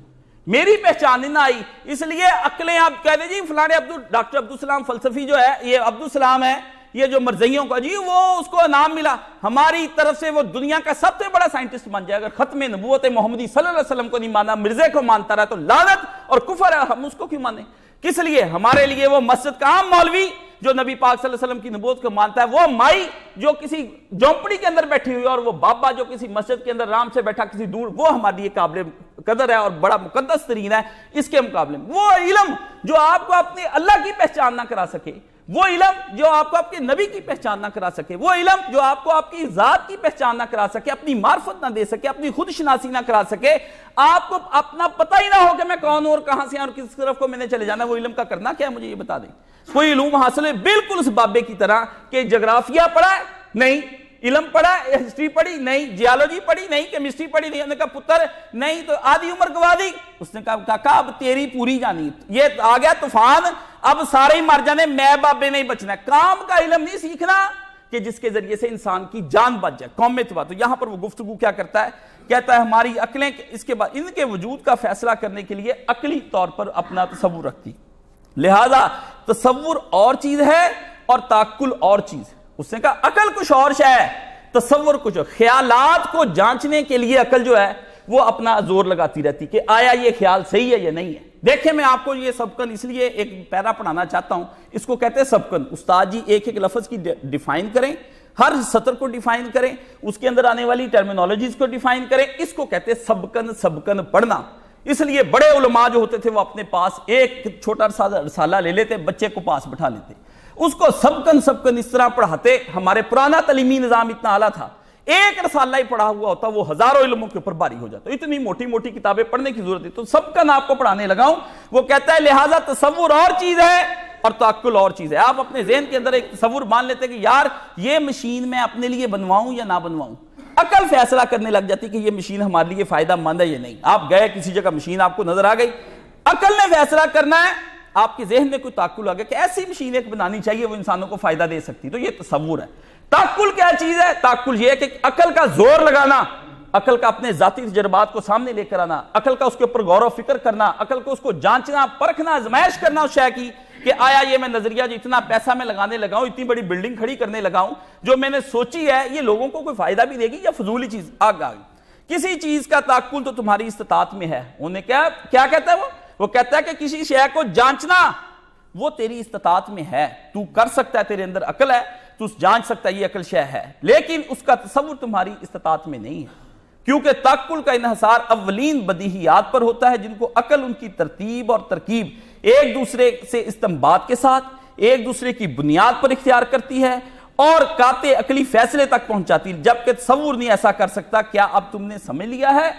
میری پہچان نہیں نہ آئی۔ اس لیے عقلیں آپ کہہ دیں جی فلانے عبدو ڈاکٹر عبدالسلام فلسفی جو ہے، یہ عبدالسلام ہے۔ یہ جو مرزیوں کا جی وہ اس کو نام ملا۔ ہماری طرف سے وہ دنیا کا سب سے بڑا سائنٹسٹ بن جائے۔ اگر ختم نبوت محمدی صلی اللہ علیہ وسلم کو نہیں مانا مرزے کو مانتا رہا، تو لعنت اور کفر ہے ہم اس کو کیوں مانے کس لیے؟ ہمارے لیے وہ مسجد کا عام مولوی جو نبی پاک صلی اللہ علیہ وسلم کی نبوت کو مانتا ہے، وہ مائی جو کسی جھونپڑی کے اندر بیٹھی ہوئی اور وہ بابا جو کسی مسجد کے اندر رام سے بیٹھا، کسی دور، وہ ہمارے لیے قابل قدر ہے اور بڑا مقدس ترین ہے، اس کے مقابلے میں۔ وہ علم جو آپ کو اپنے اللہ کی پہچان نہ کرا سکے، وہ علم جو آپ کو آپ کے نبی کی پہچان نہ کرا سکے، وہ علم جو آپ کو آپ کی ذات کی پہچان نہ کرا سکے، اپنی معرفت نہ دے سکے، اپنی خود شناسی نہ کرا سکے، آپ کو اپنا پتہ ہی نہ ہو کہ میں کون ہوں اور کہاں سے اور کس طرف کو میں نے چلے جانا، وہ علم کا کرنا کیا مجھے یہ بتا دیں۔ کوئی علوم حاصل ہے بالکل اس بابے کی طرح کہ جغرافیہ پڑھا ہے؟ نہیں. علم پڑھا ہسٹری پڑھی؟ نہیں. جیالوجی پڑھی؟ نہیں. کیمسٹری پڑھی؟ نہیں. کہا پتر، نہیں تو آدھی عمر گوا دی. اس نے کہا اب تیری پوری جانی یہ آ گیا طوفان، اب سارے ہی مر جانے، میں بابے نہیں بچنا کام کا علم نہیں سیکھنا کہ جس کے ذریعے سے انسان کی جان بچ جائے۔ قوم میں تو یہاں پر وہ گفتگو کیا کرتا ہے؟ کہتا ہے، ہماری عقلیں اس کے بعد، ان کے وجود کا فیصلہ کرنے کے لیے عقلی طور پر اپنا تصور رکھتی۔ لہذا تصور اور چیز ہے اور تعقل اور چیز اس نے کہا، عقل کچھ اور شے ہے۔ تصور کچھ، خیالات کو جانچنے کے لیے عقل جو ہے، وہ اپنا زور لگاتی رہتی کہ آیا یہ خیال صحیح ہے یا نہیں ہے۔ دیکھیں، میں آپ کو یہ سبکن اس لیے ایک پیرا پڑھانا چاہتا ہوں۔ اس کو کہتے ہیں سبکن۔ استاد جی ایک ایک لفظ کی ڈیفائن کریں۔ ہر سطر کو ڈیفائن کریں۔ اس کے اندر آنے والی ٹرمینالوجیز کو ڈیفائن کریں۔ اس کو کہتے ہیں سبکن سبکن پڑھنا۔ اس لیے بڑے علماء جو ہوتے تھے وہ اپنے پاس ایک چھوٹا رسالہ لے لیتے، بچے کو پاس بٹھا لیتے۔ اس کو سبکن سبکن اس طرح پڑھاتے۔ ہمارے پرانا تعلیمی نظام اتنا اعلیٰ تھا۔ ایک رسالہ ہی پڑھا ہوا ہوتا، وہ ہزاروں علموں کے اوپر باری ہو جاتا۔ اتنی موٹی موٹی کتابیں پڑھنے کی ضرورت ہے تو سبکن آپ کو پڑھانے لگاؤں وہ کہتا ہے، لہٰذا تصور اور چیز ہے اور تعقل اور چیز ہے۔ آپ اپنے ذہن کے اندر ایک تصور مان لیتے کہ یار، یہ مشین میں اپنے لیے بنواؤں یا نہ بنواؤں؟ عقل فیصلہ کرنے لگ جاتی کہ یہ مشین ہمارے لیے فائدہ مند ہے یا نہیں۔ آپ گئے، کسی جگہ مشین آپ کو نظر آ گئی۔ عقل نے فیصلہ کرنا ہے۔ آپ کے ذہن میں کوئی تعقل آ گیا کہ ایسی مشین ایک بنانی چاہیے، وہ انسانوں کو فائدہ دے سکتی۔ تو یہ تصور ہے۔ تعقل کیا چیز ہے؟ تعقل یہ ہے کہ عقل کا زور لگانا، عقل کا اپنے ذاتی تجربات کو سامنے لے کر آنا، عقل کا اس کے اوپر غور و فکر کرنا، عقل کو اس کو جانچنا، پرکھنا ازمائش کرنا، اس شے کی۔ کہ آیا یہ میں نظریہ جو اتنا پیسہ میں لگانے لگاؤں اتنی بڑی بلڈنگ کھڑی کرنے لگاؤں جو میں نے سوچی ہے یہ لوگوں کو کوئی فائدہ بھی دے گی یا فضولی چیز؟ آگ آگئی کسی چیز کا تعقل تو تمہاری استطاعت میں ہے۔ انہیں کیا کیا کہتا ہے وہ؟ وہ کہتا ہے کہ کسی شے کو جانچنا وہ تیری استطاعت میں ہے۔ تو کر سکتا ہے، تیرے اندر عقل ہے، تو جانچ سکتا ہے یہ عقل شے ہے۔ لیکن اس کا تصور تمہاری استطاعت میں نہیں ہے۔ کیونکہ تعقل کا انحصار اولین بدیہیات پر ہوتا ہے، جن کو عقل، ان کی ترتیب اور ترکیب ایک دوسرے سے استمباد کے ساتھ، ایک دوسرے کی بنیاد پر اختیار کرتی ہے اور کاتے عقلی فیصلے تک پہنچاتی جبکہ تصور نہیں ایسا کر سکتا، کیا اب تم نے سمجھ لیا ہے؟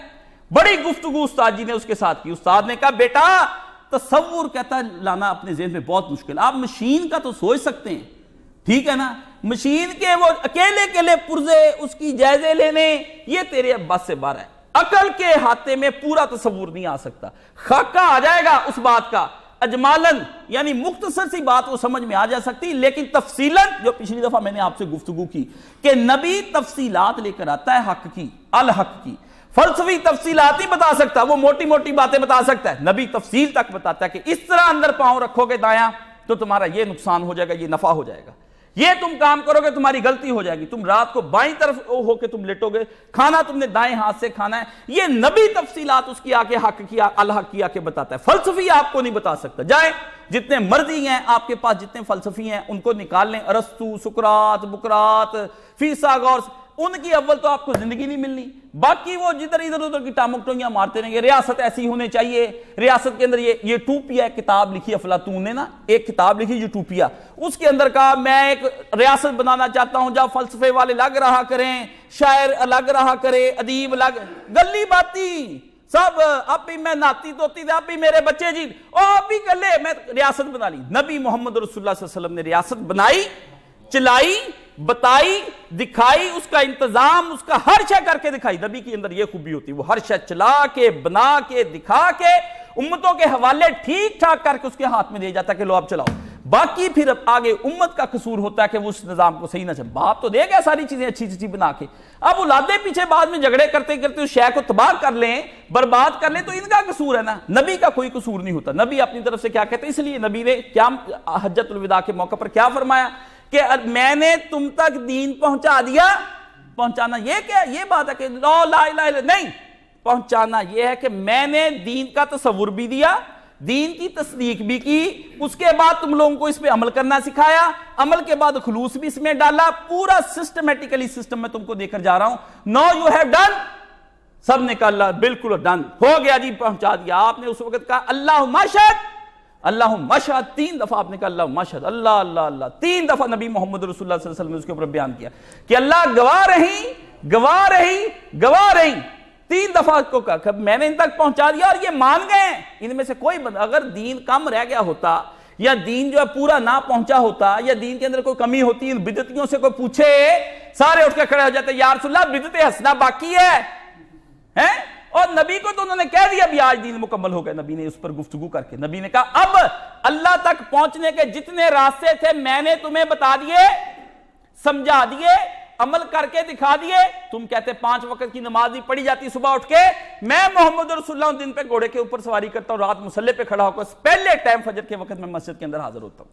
بڑی گفتگو استاد جی نے اس کے ساتھ کی۔ استاد نے کہا، بیٹا، تصور کہتا لانا اپنے ذہن میں بہت مشکل آپ مشین کا تو سوچ سکتے ہیں۔ ٹھیک ہے نا؟ مشین کے وہ اکیلے اکیلے پرزے، اس کی جائزے لینے، یہ تیرے بس سے بار ہے۔ عقل کے ہاتھے میں پورا تصور نہیں آ سکتا۔ خاکہ آ جائے گا اس بات کا۔ اجمالن یعنی مختصر سی بات وہ سمجھ میں آ جا سکتی، لیکن تفصیلن جو پچھلی دفعہ میں نے آپ سے گفتگو کی کہ نبی تفصیلات لے کر آتا ہے حق کی، الحق کی۔ فلسفی تفصیلات ہی بتا سکتا، وہ موٹی موٹی باتیں بتا سکتا ہے۔ نبی تفصیل تک بتاتا ہے کہ اس طرح اندر پاؤں رکھو گے دایاں، تو تمہارا یہ نقصان ہو جائے گا، یہ نفع ہو جائے گا۔ یہ تم کام کرو گے، تمہاری غلطی ہو جائے گی۔ تم رات کو بائیں طرف ہو کے تم لٹو گے۔ کھانا تم نے دائیں ہاتھ سے کھانا ہے۔ یہ نبی تفصیلات اس کی آکے حق کی الحق کیا کے بتاتا ہے۔ فلسفی آپ کو نہیں بتا سکتا۔ جائیں، جتنے مرضی ہیں آپ کے پاس جتنے فلسفی ہیں، ان کو نکال لیں۔ ارستو، سکرات، بکرات فیسا گور ان کی اول تو آپ کو زندگی نہیں ملنی، باقی وہ جدھر ادھر ادھر کی ٹامکٹویاں مارتے رہیں گے۔ ریاست ایسی ہونے چاہیے، ریاست کے اندر یہ یہ ٹوپیا کتاب لکھی افلاطون نے نا، ایک کتاب لکھی جو ٹوپیا۔ اس کے اندر کہا، میں ایک ریاست بنانا چاہتا ہوں، جہاں فلسفے والے لگ رہا کریں، شاعر الگ رہا کرے، ادیب الگ گلی باتی۔ سب اب بھی میں ناتی دوتی تھے اب بھی میرے بچے جی۔ او اب بھی گلے میں ریاست بنا لی۔ نبی محمد رسول اللہ صلی اللہ علیہ وسلم نے ریاست بنائی۔ چلائی، بتائی، دکھائی، اس کا انتظام، اس کا ہر شے کر کے دکھائی۔ نبی کی اندر یہ خوبی ہوتی، وہ ہر شے چلا کے، بنا کے، دکھا کے، امتوں کے حوالے ٹھیک ٹھاک کر کے اس کے ہاتھ میں دے جاتا کہ لو اب چلاؤ۔ باقی پھر آگے امت کا قصور ہوتا ہے کہ وہ اس نظام کو صحیح نہ چل باپ تو دے گیا ساری چیزیں اچھی اچھی بنا کے۔ اب اولادیں پیچھے بعد میں جھگڑے کرتے کرتے اس شے کو تباہ کر لیں، برباد کر لیں تو ان کا قصور ہے نا۔ نبی کا کوئی قصور نہیں ہوتا۔ نبی اپنی طرف سے کیا کہتے اس لیے نبی نے کیا حجت الوداع کے موقع پر کیا فرمایا؟ کہ میں نے تم تک دین پہنچا دیا، پہنچانا یہ کیا؟ یہ بات ہے کہ لا لا الہ الا نہیں، پہنچانا یہ ہے کہ میں نے دین کا تصور بھی دیا، دین کی تصدیق بھی کی، اس کے بعد تم لوگوں کو اس پہ عمل کرنا سکھایا، عمل کے بعد خلوص بھی اس میں ڈالا، پورا سسٹمیٹیکلی سسٹم میں تم کو دے کر جا رہا ہوں۔ نو یو ہیو ڈن سب نے کہا اللہ، بالکل ڈن ہو گیا جی پہنچا دیا آپ نے اس وقت کہا، اللہ ماشد اللہ مشہد تین دفعہ آپ نے کہا اللہ مشہد اللہ اللہ اللہ، تین دفعہ نبی محمد رسول اللہ صلی اللہ علیہ وسلم نے اس کے اوپر بیان کیا کہ اللہ گواہ رہی گواہ رہی گواہ رہی۔ تین دفعہ کو کہا کہ میں نے ان تک پہنچا دیا اور یہ مان گئے ہیں۔ ان میں سے کوئی بند، اگر دین کم رہ گیا ہوتا یا دین جو ہے پورا نہ پہنچا ہوتا یا دین کے اندر کوئی کمی ہوتی، ان بدتیوں سے کوئی پوچھے، سارے اٹھ کے کھڑے ہو جاتے، یا رسول اللہ بدت ہسنا باقی ہے اور نبی کو تو انہوں نے کہہ دیا بھی آج دین مکمل ہو گئے۔ نبی نے اس پر گفتگو کر کے نبی نے کہا، اب اللہ تک پہنچنے کے جتنے راستے تھے، میں نے تمہیں بتا دیے، سمجھا دیے، عمل کر کے دکھا دیے۔ تم کہتے پانچ وقت کی نماز بھی پڑھی جاتی صبح اٹھ کے۔ میں محمد رسول اللہ دن پہ گھوڑے کے اوپر سواری کرتا ہوں، رات مسلح پہ کھڑا ہو کر پہلے ٹائم فجر کے وقت میں مسجد کے اندر حاضر ہوتا ہوں۔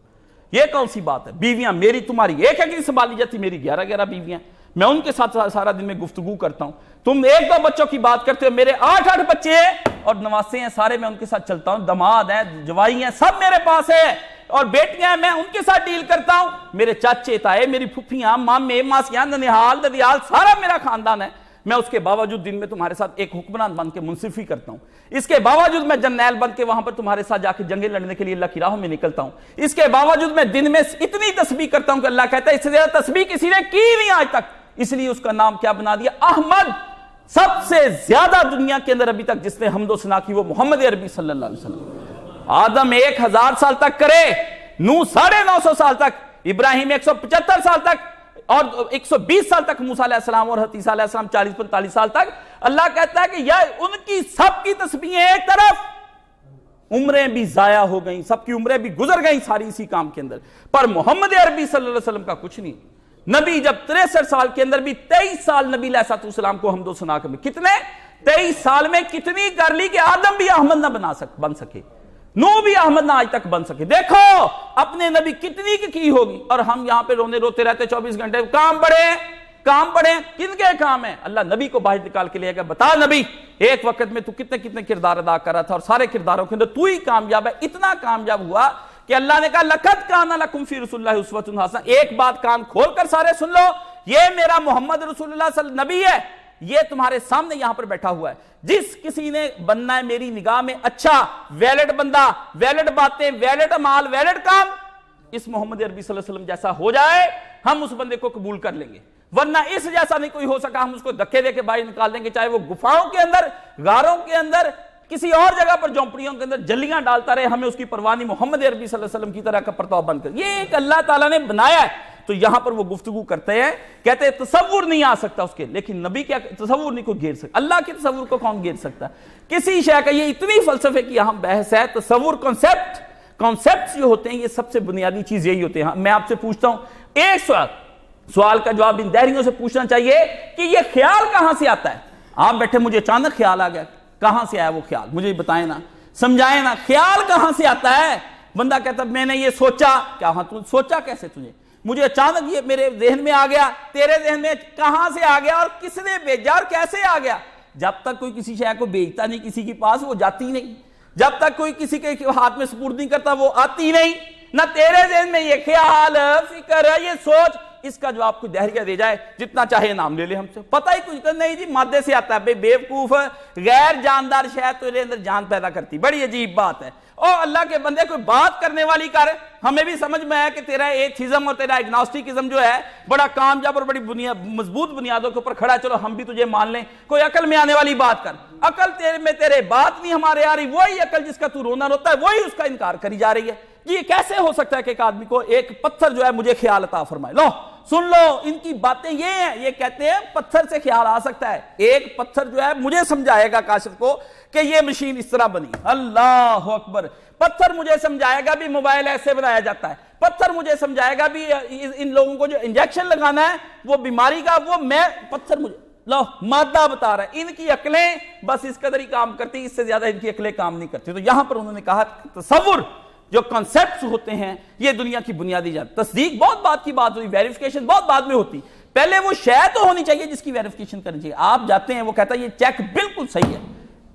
یہ کون سی بات ہے؟ بیویاں، میری، تمہاری۔ ایک ہے کہ سنبھالی جاتی، میری گیارہ گیارہ بیویاں۔ میں ان کے ساتھ سارا دن میں گفتگو کرتا ہوں۔ تم ایک دو بچوں کی بات کرتے ہو، میرے آٹھ آٹھ بچے ہیں اور نواسے ہیں سارے، میں ان کے ساتھ چلتا ہوں۔ دماد ہیں جوائی ہیں، سب میرے پاس ہے اور بیٹیاں ہیں، میں ان کے ساتھ ڈیل کرتا ہوں۔ میرے چاچے، تائے، میری پھپھیاں مامے، ماسیاں ننیحال ددیال، سارا میرا خاندان ہے۔ میں اس کے باوجود دن میں تمہارے ساتھ ایک حکمران بن کے منصفی کرتا ہوں۔ اس کے باوجود میں جنیل بن کے وہاں پر تمہارے ساتھ جا کے جنگیں لڑنے کے لیے اللہ کی راہوں میں نکلتا ہوں۔ اس کے باوجود میں دن میں اتنی تسبیح کرتا ہوں کہ اللہ کہتا ہے، اس سے زیادہ تسبیح کسی نے کی نہیں آج تک۔ اس لیے اس کا نام کیا بنا دیا؟ احمد، سب سے زیادہ دنیا کے اندر ابھی تک جس نے حمد و سنا کی وہ محمد عربی صلی اللہ علیہ وسلم۔ آدم ایک ہزار سال تک کرے، نو ساڑھے نو سو سال تک، ابراہیم ایک سو پچہتر سال تک، اور ایک سو بیس سال تک، موسیٰ علیہ السلام اور حتیثہ علیہ السلام چالیس پنتالیس سال تک۔ اللہ کہتا ہے کہ یہ ان کی سب کی تسبیحیں ایک طرف۔ عمریں بھی ضائع ہو گئیں، سب کی عمریں بھی گزر گئیں ساری اسی کام کے اندر۔ پر محمد عربی صلی اللہ علیہ وسلم کا کچھ نہیں۔ نبی جب تریسٹھ سال کے اندر بھی تیئیس سال نبی علیہ السلام کو حمد و سنا کر کتنے؟ تیئیس سال میں کتنی کر لی کہ آدم بھی احمد نہ بنا سک بن سکے۔ نو بھی احمد نہ آج تک بن سکے۔ دیکھو، اپنے نبی کتنی کی ہوگی؟ اور ہم یہاں پہ رونے روتے رہتے چوبیس گھنٹے۔ کام بڑھے کام بڑھے کن کے کام ہیں؟ اللہ نبی کو باہر نکال کے لے گا بتا نبی، ایک وقت میں تو کتنے کتنے کردار ادا کر رہا تھا اور سارے کرداروں کے اندر تو ہی کامیاب ہے۔ اتنا کامیاب ہوا کہ اللہ نے کہا لکھت کانا لکم فی رسول اللہ عصوت حسن ایک بات کان کھول کر سارے سن لو، یہ میرا محمد رسول اللہ صلی اللہ نبی ہے، یہ تمہارے سامنے یہاں پر بیٹھا ہوا ہے۔ جس کسی نے بننا ہے میری نگاہ میں اچھا ویلڈ بندہ ویلڈ باتیں ویلڈ مال ویلڈ کام، اس محمد عربی صلی اللہ علیہ وسلم جیسا ہو جائے، ہم اس بندے کو قبول کر لیں گے۔ ورنہ اس جیسا نہیں کوئی ہو سکا، ہم اس کو دکھے دے کے باہر نکال دیں گے، چاہے وہ گفاؤں کے اندر، غاروں کے اندر کسی اور جگہ پر جھونپڑیوں کے اندر جلیاں ڈالتا رہے، ہمیں اس کی پروانی محمد عربی صلی اللہ علیہ وسلم کی طرح کا پرتاؤ بند کر۔ یہ ایک اللہ تعالیٰ نے بنایا ہے۔ تو یہاں پر وہ گفتگو کرتے ہیں، کہتے ہیں، تصور نہیں آ سکتا اس کے۔ لیکن نبی کیا تصور نہیں کوئی گھیر سکتا۔ اللہ کے تصور کو کون گھیر سکتا کسی شے کا یہ اتنی فلسفے کی اہم بحث ہے، تصور کانسیپٹ کانسیپٹس جو ہوتے ہیں، یہ سب سے بنیادی چیز یہی ہوتے ہیں۔ ہاں، میں آپ سے پوچھتا ہوں، ایک سوال۔ سوال کا جواب ان دہریوں سے پوچھنا چاہیے کہ یہ خیال کہاں سے آتا ہے؟ آپ بیٹھے، مجھے اچانک خیال آ گیا۔ کہاں سے آیا وہ خیال؟ مجھے بتائیں نا۔ سمجھائیں نا، خیال کہاں سے آتا ہے؟ بندہ کہتا میں نے یہ سوچا۔ کیا ہاں تو سوچا کیسے تجھے؟ مجھے اچانک یہ میرے ذہن میں آ گیا، تیرے ذہن میں کہاں سے آ گیا اور کس نے بھیجا اور کیسے آ گیا؟ جب تک کوئی کسی شے کو بیچتا نہیں، کسی کے پاس، وہ جاتی نہیں۔ جب تک کوئی کسی کے ہاتھ میں سپورٹ نہیں کرتا، وہ آتی نہیں۔ نہ تیرے ذہن میں یہ خیال، فکر، یہ سوچ اس کا جواب کوئی دہریہ دے جائے، جتنا چاہے نام لے لے ہم سے۔ پتہ ہی کچھ نہیں جی مادے سے آتا ہے۔ بے بیوقوف، غیر جاندار شہر تو اندر جان پیدا کرتی۔ بڑی عجیب بات ہے۔ او اللہ کے بندے کوئی بات کرنے والی کر۔ ہمیں بھی سمجھ میں ہے کہ تیرا ایتھیزم اور تیرا اگناسٹکزم جو ہے، بڑا کامیاب اور بڑی بنیاد مضبوط بنیادوں کے اوپر کھڑا ہے۔ چلو ہم بھی تجھے مان لیں۔ کوئی عقل میں آنے والی بات کر۔ عقل تیرے میں تیرے بات نہیں ہمارے آ رہی، وہی عقل جس کا تو رونا روتا ہے، وہی اس کا انکار کری جا رہی ہے۔ یہ کیسے ہو سکتا ہے کہ ایک آدمی کو ایک پتھر جو ہے مجھے خیال عطا فرمائے؟ لو۔ سن لو، ان کی باتیں یہ ہیں، یہ کہتے ہیں پتھر سے خیال آ سکتا ہے۔ ایک پتھر جو ہے مجھے سمجھائے گا کاشف کو کہ یہ مشین اس طرح بنی۔ اللہ اکبر۔ پتھر مجھے سمجھائے گا بھی موبائل ایسے بنایا جاتا ہے۔ پتھر مجھے سمجھائے گا بھی ان لوگوں کو جو انجیکشن لگانا ہے، وہ بیماری کا، وہ میں پتھر مجھے۔ لو، مادہ بتا رہا ہے۔ ان کی عقلیں بس اس قدر ہی کام کرتی، اس سے زیادہ ان کی عقلیں کام نہیں کرتی۔ تو یہاں پر انہوں نے کہا تصور۔ جو کنسپٹس ہوتے ہیں، یہ دنیا کی بنیادی جان تصدیق بہت بات کی بات ہوئی ویریفیکیشن بہت بعد میں ہوتی۔ پہلے وہ شے تو ہونی چاہیے جس کی ویریفیکیشن کرنی چاہیے۔ آپ جاتے ہیں، وہ کہتا ہے، یہ چیک بالکل صحیح ہے۔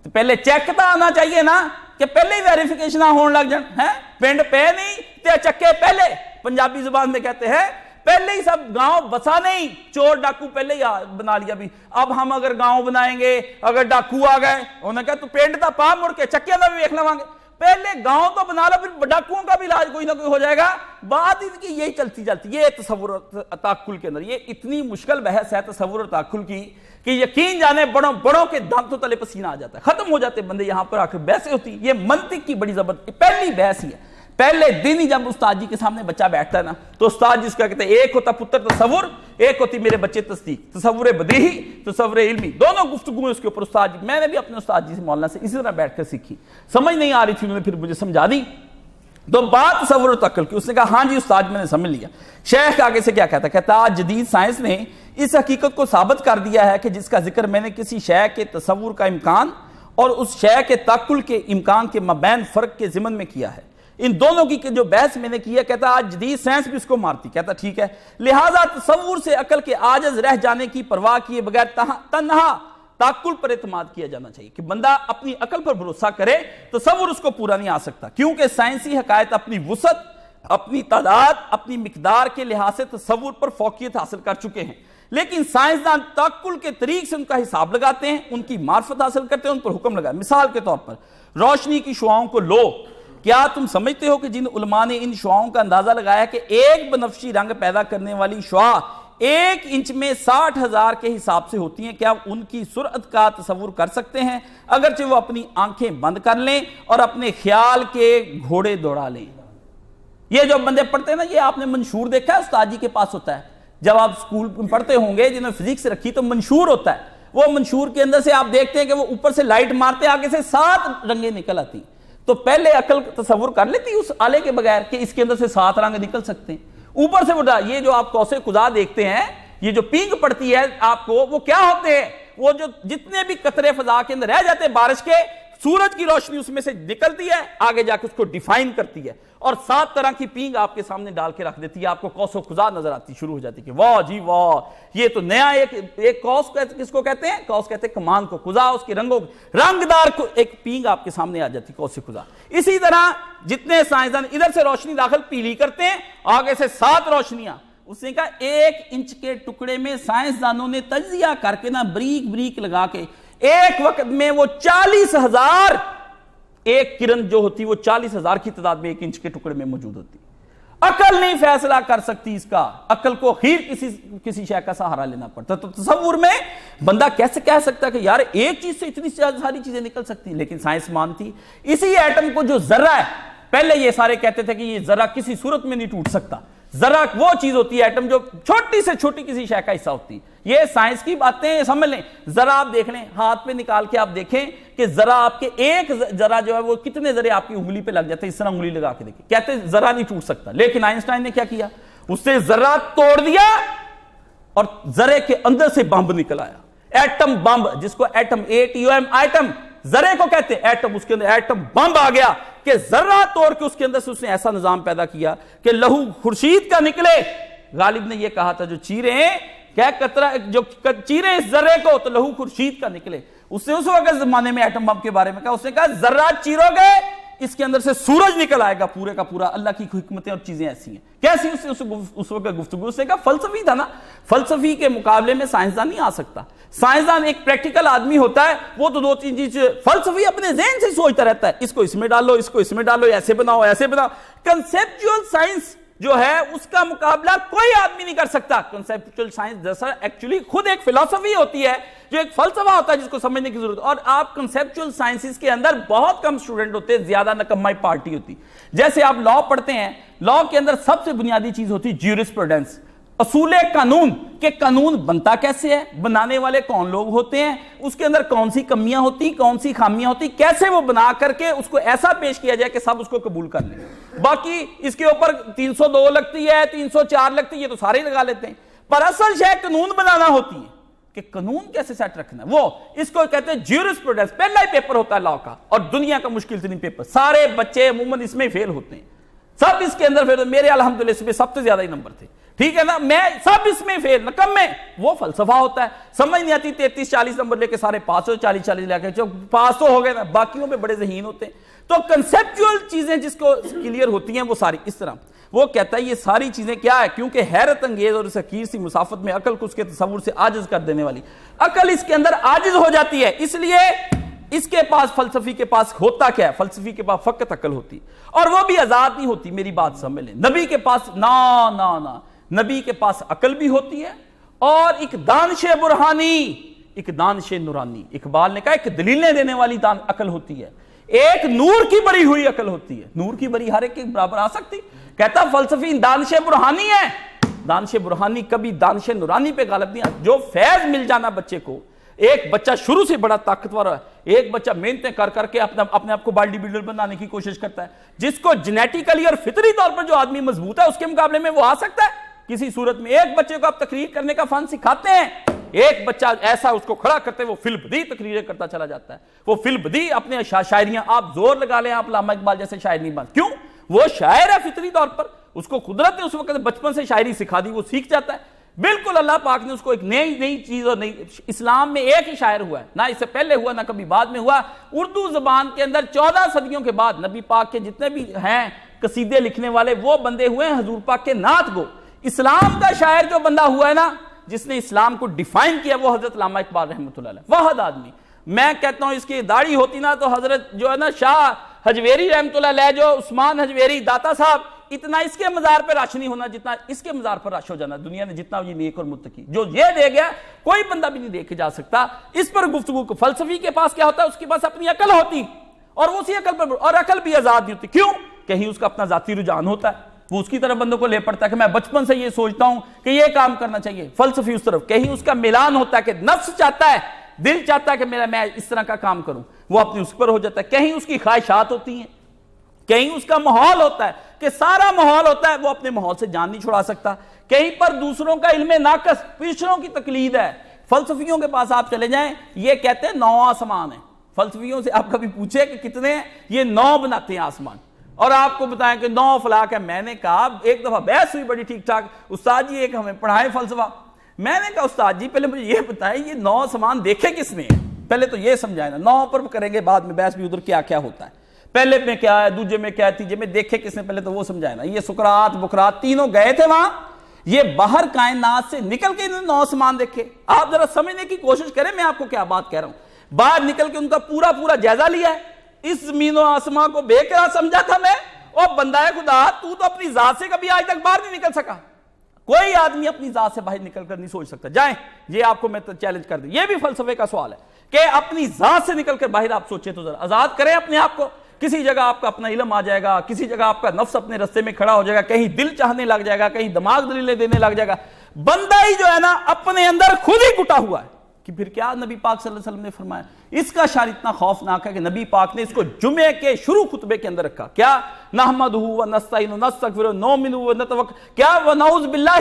تو پہلے چیک تو آنا چاہیے نا کہ پہلے ہی ویریفیکیشن ہون لگ جان ہے پینڈ پہ نہیں، تے چکے پہلے۔ پنجابی زبان میں کہتے ہیں، پہلے ہی سب گاؤں بسا نہیں، چور ڈاکو پہلے ہی بنا لیا بھی۔ اب ہم اگر گاؤں بنائیں گے، اگر ڈاکو آ گئے، انہوں نے کہا تو پینڈ تا پا مڑ کے، چکے دا بھی ویکھ لواں گے۔ پہلے گاؤں تو بنا لو، پھر ڈاکوؤں کا بھی علاج کوئی نہ کوئی ہو جائے گا۔ بات اس کی یہی چلتی چلتی، یہ تصور تاکل کے اندر، یہ اتنی مشکل بحث ہے تصور تاکل کی کہ یقین جانے بڑوں بڑوں کے دانتوں تلے پسینہ آ جاتا ہے، ختم ہو جاتے بندے یہاں پر آ کر بحثیں ہوتی۔ یہ منطق کی بڑی زبردست پہلی بحث ہی ہے۔ پہلے دن ہی جب استاد جی کے سامنے بچہ بیٹھتا ہے نا، تو استاد جی اس کا کہتے ہیں، ایک ہوتا پتر تصور، ایک ہوتی میرے بچے تصدیق، تصور بدیہی، تصور علمی، دونوں گفتگو اس کے اوپر استاد جی میں نے بھی اپنے استاد جی سے مولانا سے اسی طرح بیٹھ کر سیکھی۔ سمجھ نہیں آ رہی تھی انہوں نے پھر مجھے سمجھا دی۔ تو بات تصور و تقل کی، اس نے کہا ہاں جی استاد جی، میں نے سمجھ لیا۔ شیخ آگے سے کیا کہتا ہے؟ کہتا آج جدید سائنس نے اس حقیقت کو ثابت کر دیا ہے کہ جس کا ذکر میں نے کسی شے کے تصور کا امکان اور اس شے کے تقل کے امکان کے مبین فرق کے ضمن میں کیا ہے۔ ان دونوں کی جو بحث میں نے کی ہے، کہتا آج جدید سائنس بھی اس کو مارتی، کہتا ٹھیک ہے۔ لہٰذا تصور سے عقل کے آجز رہ جانے کی پرواہ کیے بغیر تنہا تاکل پر اعتماد کیا جانا چاہیے کہ بندہ اپنی عقل پر بھروسہ کرے، تصور اس کو پورا نہیں آ سکتا۔ کیونکہ سائنسی حقائق اپنی وسعت، اپنی تعداد، اپنی مقدار کے لحاظ سے تصور پر فوقیت حاصل کر چکے ہیں۔ لیکن سائنسدان تاکل کے طریق سے ان کا حساب لگاتے ہیں، ان کی معرفت حاصل کرتے ہیں، ان پر حکم لگا مثال کے طور پر، روشنی کی شعاؤں کو لو۔ کیا تم سمجھتے ہو کہ جن علماء نے ان شعاؤں کا اندازہ لگایا کہ ایک بنفشی رنگ پیدا کرنے والی شعا ایک انچ میں ساٹھ ہزار کے حساب سے ہوتی ہیں، کیا ان کی سرعت کا تصور کر سکتے ہیں؟ اگرچہ وہ اپنی آنکھیں بند کر لیں اور اپنے خیال کے گھوڑے دوڑا لیں۔ یہ جو بندے پڑھتے ہیں نا، یہ آپ نے منشور دیکھا ہے، استاد جی کے پاس ہوتا ہے۔ جب آپ اسکول پڑھتے ہوں گے جنہوں نے فزکس رکھی تو منشور ہوتا ہے۔ وہ منشور کے اندر سے آپ دیکھتے ہیں کہ وہ اوپر سے لائٹ مارتے، آگے سے سات رنگیں نکل آتی ہیں تو پہلے عقل تصور کر لیتی اس آلے کے بغیر کہ اس کے اندر سے سات رنگ نکل سکتے ہیں۔ اوپر سے وہ یہ جو آپ کوسے خدا دیکھتے ہیں، یہ جو پینگ پڑتی ہے آپ کو، وہ کیا ہوتے ہیں؟ وہ جو جتنے بھی قطرے فضا کے اندر رہ جاتے ہیں بارش کے، سورج کی روشنی اس میں سے نکلتی ہے، آگے جا کے اس کو ڈیفائن کرتی ہے۔ اور سات طرح کی پینگ آپ کے سامنے ڈال کے رکھ دیتی ہے، آپ کو کوس و خزا نظر آتی، شروع ہو جاتی کہ واہ جی واہ، یہ تو نیا ایک ایک کوس کس کو کہتے ہیں؟ کوس کہتے ہیں کمان کو خزا اس کی رنگوں رنگ دار ایک پینگ آپ کے سامنے آ جاتی، کوس خزا اسی طرح جتنے سائنسدان ادھر سے روشنی داخل پیلی کرتے ہیں، آگے سے سات روشنیاں۔ اس نے کہا ایک انچ کے ٹکڑے میں سائنسدانوں نے تجزیہ کر کے نا بریک بریک لگا کے ایک وقت میں وہ چالیس ہزار ایک کرن جو ہوتی وہ چالیس ہزار کی تعداد میں ایک انچ کے ٹکڑے میں موجود ہوتی۔ عقل نہیں فیصلہ کر سکتی اس کا۔ عقل کو خیر کسی کسی شے کا سہارا لینا پڑتا۔ تو تصور میں بندہ کیسے کہہ سکتا ہے کہ یار ایک چیز سے اتنی ساری چیزیں نکل سکتی ہیں، لیکن سائنس مانتی۔ اسی ایٹم کو جو ذرہ ہے، پہلے یہ سارے کہتے تھے کہ یہ ذرہ کسی صورت میں نہیں ٹوٹ سکتا۔ ذرا وہ چیز ہوتی ہے ایٹم جو چھوٹی سے چھوٹی کسی شے کا حصہ ہوتی یہ سائنس کی باتیں سمجھ لیں۔ ذرا آپ دیکھ لیں، ہاتھ پہ نکال کے آپ دیکھیں کہ ذرا آپ کے ایک ذرا جو ہے وہ کتنے ذرے آپ کی انگلی پہ لگ جاتے ہیں۔ اس طرح انگلی لگا کے دیکھیں۔ کہتے ہیں ذرا نہیں ٹوٹ سکتا۔ لیکن آئنسٹائن نے کیا کیا؟ اس سے ذرا توڑ دیا اور ذرے کے اندر سے بمب نکل آیا۔ ایٹم بمب، جس کو atom A T O M atom ذرے کو کہتے ہیں، ایٹم، اس کے اندر ایٹم بم آ گیا کہ ذرہ توڑ کے اس کے اندر سے اس نے ایسا نظام پیدا کیا کہ لہو خورشید کا نکلے۔ غالب نے یہ کہا تھا، جو چیرے کیا جو چیرے اس ذرے کو تو لہو خورشید کا نکلے۔ اس نے اس وقت زمانے میں ایٹم بم کے بارے میں کہا، اس نے کہا ذرہ چیرو گے اس کے اندر سے سورج نکل آئے گا پورے کا پورا اللہ کی حکمتیں اور چیزیں ایسی ہیں۔ کیسی اس اس, اس وقت گفتگو سے کہا فلسفی تھا نا۔ فلسفی کے مقابلے میں سائنسدان نہیں آ سکتا۔ سائنسدان ایک پریکٹیکل آدمی ہوتا ہے وہ تو دو تین چیز فلسفی اپنے ذہن سے سوچتا رہتا ہے۔ اس کو اس میں ڈالو اس کو اس میں ڈالو ایسے بناؤ ایسے بناؤ۔ کنسپچل سائنس جو ہے، اس کا مقابلہ کوئی آدمی نہیں کر سکتا۔ کنسپچل سائنس جیسا ایکچولی خود ایک فلسفی ہوتی ہے، جو ایک فلسفہ ہوتا ہے جس کو سمجھنے کی ضرورت۔ اور آپ کنسپچل سائنسز کے اندر بہت کم اسٹوڈنٹ ہوتے ہیں زیادہ نکمائی پارٹی ہوتی۔ جیسے آپ لا پڑھتے ہیں لا کے اندر سب سے بنیادی چیز ہوتی جیورس اصول قانون، کہ قانون بنتا کیسے ہے، بنانے والے کون لوگ ہوتے ہیں، اس کے اندر کون سی کمیاں ہوتی، کون سی خامیاں ہوتی، کیسے وہ بنا کر کے اس کو ایسا پیش کیا جائے کہ سب اس کو قبول کر لیں۔ باقی اس کے اوپر تین سو دو لگتی ہے، تین سو چار لگتی ہے یہ تو سارے ہی لگا لیتے ہیں۔ پر اصل شے قانون بنانا ہوتی ہے۔ کہ قانون کیسے سیٹ رکھنا ہے؟ وہ، اس کو کہتے ہیں جیورس پروڈنس پہلا ہی پیپر ہوتا ہے لا کا، اور دنیا کا مشکل ترین پیپر سارے بچے عموماً اس میں فیل ہوتے ہیں۔ سب اس کے اندر فیل میرے الحمدللہ اس میں سب سے زیادہ ہی نمبر تھے۔ ٹھیک ہے نا؟ میں سب اس میں فیل نکم میں۔ وہ فلسفہ ہوتا ہے۔ سمجھ نہیں آتی تینتیس چالیس نمبر لے کے سارے پاس ہو چالیس چالیس لے کے۔ جو پاس ہو گئے نا، باقیوں میں بڑے ذہین ہوتے ہیں۔ تو کنسپچول چیزیں جس کو کلیئر ہوتی ہیں، وہ ساری اس طرح۔ وہ کہتا ہے یہ ساری چیزیں کیا ہے؟ کیونکہ حیرت انگیز اور اس حقیر سی مسافت میں عقل کو اس کے تصور سے عاجز کر دینے والی۔ عقل اس کے اندر عاجز ہو جاتی ہے۔ اس لیے اس کے پاس، فلسفی کے پاس ہوتا کیا ہے؟ فلسفی کے پاس فقط عقل ہوتی۔ اور وہ بھی آزاد نہیں ہوتی، میری بات سمجھ لیں۔ نبی کے پاس نا نا نا۔ نبی کے پاس عقل بھی ہوتی ہے اور ایک دانش برہانی، ایک دانش نورانی۔ اقبال نے کہا، ایک دلیلیں دینے والی دان عقل ہوتی ہے۔ ایک نور کی بڑی ہوئی عقل ہوتی ہے۔ نور کی بڑی ہر ایک کے برابر آ سکتی۔ کہتا، فلسفی دانش برہانی ہے دانش برہانی کبھی دانش نورانی پہ غالب نہیں جو فیض مل جانا بچے کو، ایک بچہ شروع سے بڑا طاقتور ہے۔ ایک بچہ محنتیں کر کر کے اپنے اپنے آپ کو باڈی بلڈر بنانے کی کوشش کرتا ہے۔ جس کو جنیٹیکلی اور فطری طور پر جو آدمی مضبوط ہے، اس کے مقابلے میں وہ آ سکتا ہے۔ کسی صورت میں ایک بچے کو آپ تقریر کرنے کا فن سکھاتے ہیں، ایک بچہ ایسا اس کو کھڑا کرتے وہ فل بدی تقریریں کرتا چلا جاتا ہے۔ وہ فل بدی اپنے شاعریاں، آپ زور لگا لیں آپ لاما اقبال جیسے شاعر نہیں بن کیوں؟ وہ شاعر ہے فطری طور پر، اس کو قدرت نے اس وقت بچپن سے شاعری سکھا دی، وہ سیکھ جاتا ہے۔ بالکل اللہ پاک نے اس کو ایک نئی نئی چیز اور نئی اسلام میں ایک ہی شاعر ہوا ہے۔ نہ اس سے پہلے ہوا، نہ کبھی بعد میں ہوا۔ اردو زبان کے اندر چودہ صدیوں کے بعد نبی پاک کے جتنے بھی ہیں، قصیدے لکھنے والے، وہ بندے ہوئے ہیں حضور پاک کے نعت گو۔ اسلام کا شاعر جو بندہ ہوا ہے نا، جس نے اسلام کو ڈیفائن کیا، وہ حضرت علامہ اقبال رحمۃ اللہ علیہ، واحد آدمی۔ میں کہتا ہوں اس کی داڑھی ہوتی نا تو حضرت جو ہے نا شاہ حجویری رحمۃ اللہ علیہ، جو عثمان حجویری داتا صاحب، اتنا اس کے مزار پہ رش نہیں ہونا جتنا اس کے مزار پر رش ہو جانا، دنیا نے جتنا یہ نیک اور متقی۔ جو یہ دے گیا، کوئی بندہ بھی نہیں دیکھے جا سکتا۔ اس پر گفتگو کو، فلسفی کے پاس کیا ہوتا ہے؟ اس کے پاس اپنی عقل ہوتی۔ اور وہ اسی عقل پر، اور عقل بھی آزاد نہیں ہوتی۔ کیوں؟ کہیں اس کا اپنا ذاتی رجحان ہوتا ہے۔ وہ اس کی طرف بندوں کو لے پڑتا ہے کہ میں بچپن سے یہ سوچتا ہوں کہ یہ کام کرنا چاہیے، فلسفی اس طرف، کہیں اس کا ملان ہوتا ہے کہ نفس چاہتا ہے، دل چاہتا ہے کہ میرا، میں اس طرح کا کام کروں۔ وہ اپنی اس پر ہو جاتا ہے۔ کہیں اس کی خواہشات ہوتی ہیں، کہیں اس کا ماحول ہوتا ہے کہ سارا ماحول ہوتا ہے، وہ اپنے ماحول سے جان نہیں چھڑا سکتا۔ کہیں پر دوسروں کا علم ناقص، پچھڑوں کی تقلید ہے۔ فلسفیوں کے پاس آپ چلے جائیں، یہ کہتے ہیں نو آسمان ہیں۔ فلسفیوں سے آپ کبھی پوچھے کہ کتنے ہیں؟ یہ نو بناتے ہیں آسمان۔ اور آپ کو بتائیں کہ نو فلاک ہے۔ میں نے کہا ایک دفعہ بحث ہوئی بڑی ٹھیک ٹھاک۔ استاد جی ایک ہمیں پڑھائے فلسفہ۔ میں نے کہا، استاد جی پہلے مجھے یہ بتائیں، یہ نو سامان دیکھے کس نے پہلے تو یہ سمجھائے نا، نو پر کریں گے، بعد میں بحث بھی ادھر کیا کیا ہوتا ہے۔ پہلے میں کیا ہے، دوجے میں کیا تھی میں دیکھے کس نے پہلے تو وہ سمجھائے نا۔ یہ سکرات بکرات، تینوں گئے تھے وہاں۔ یہ باہر کائنات سے نکل کے نو سامان دیکھے۔ آپ ذرا سمجھنے کی کوشش کریں، میں آپ کو کیا بات کہہ رہا ہوں۔ باہر نکل کے ان کا پورا پورا جائزہ لیا ہے۔ اس زمین و آسمان کو بے کرا سمجھا تھا میں او بندہ خدا، تو تو اپنی ذات سے کبھی آج تک باہر نہیں نکل سکا۔ کوئی آدمی اپنی ذات سے باہر نکل کر نہیں سوچ سکتا۔ جائیں، یہ آپ کو میں چیلنج کر دوں۔ یہ بھی فلسفے کا سوال ہے کہ اپنی ذات سے نکل کر باہر آپ سوچیں تو ذرا آزاد کریں اپنے آپ کو۔ کسی جگہ آپ کا اپنا علم آ جائے گا، کسی جگہ آپ کا نفس اپنے رستے میں کھڑا ہو جائے گا، کہیں دل چاہنے لگ جائے گا، کہیں دماغ دلیلیں دینے لگ جائے گا۔ بندہ ہی جو ہے نا، اپنے اندر خود ہی گٹا ہوا ہے۔ کہ پھر کیا نبی پاک صلی اللہ علیہ وسلم نے فرمایا؟ اس کا شان اتنا خوفناک ہے کہ نبی پاک نے اس کو جمعے کے شروع خطبے کے اندر رکھا۔ کیا؟ نحمدہو و نستعین و نستغفر و نومنو و نتوک کیا؟ و نعوذ باللہ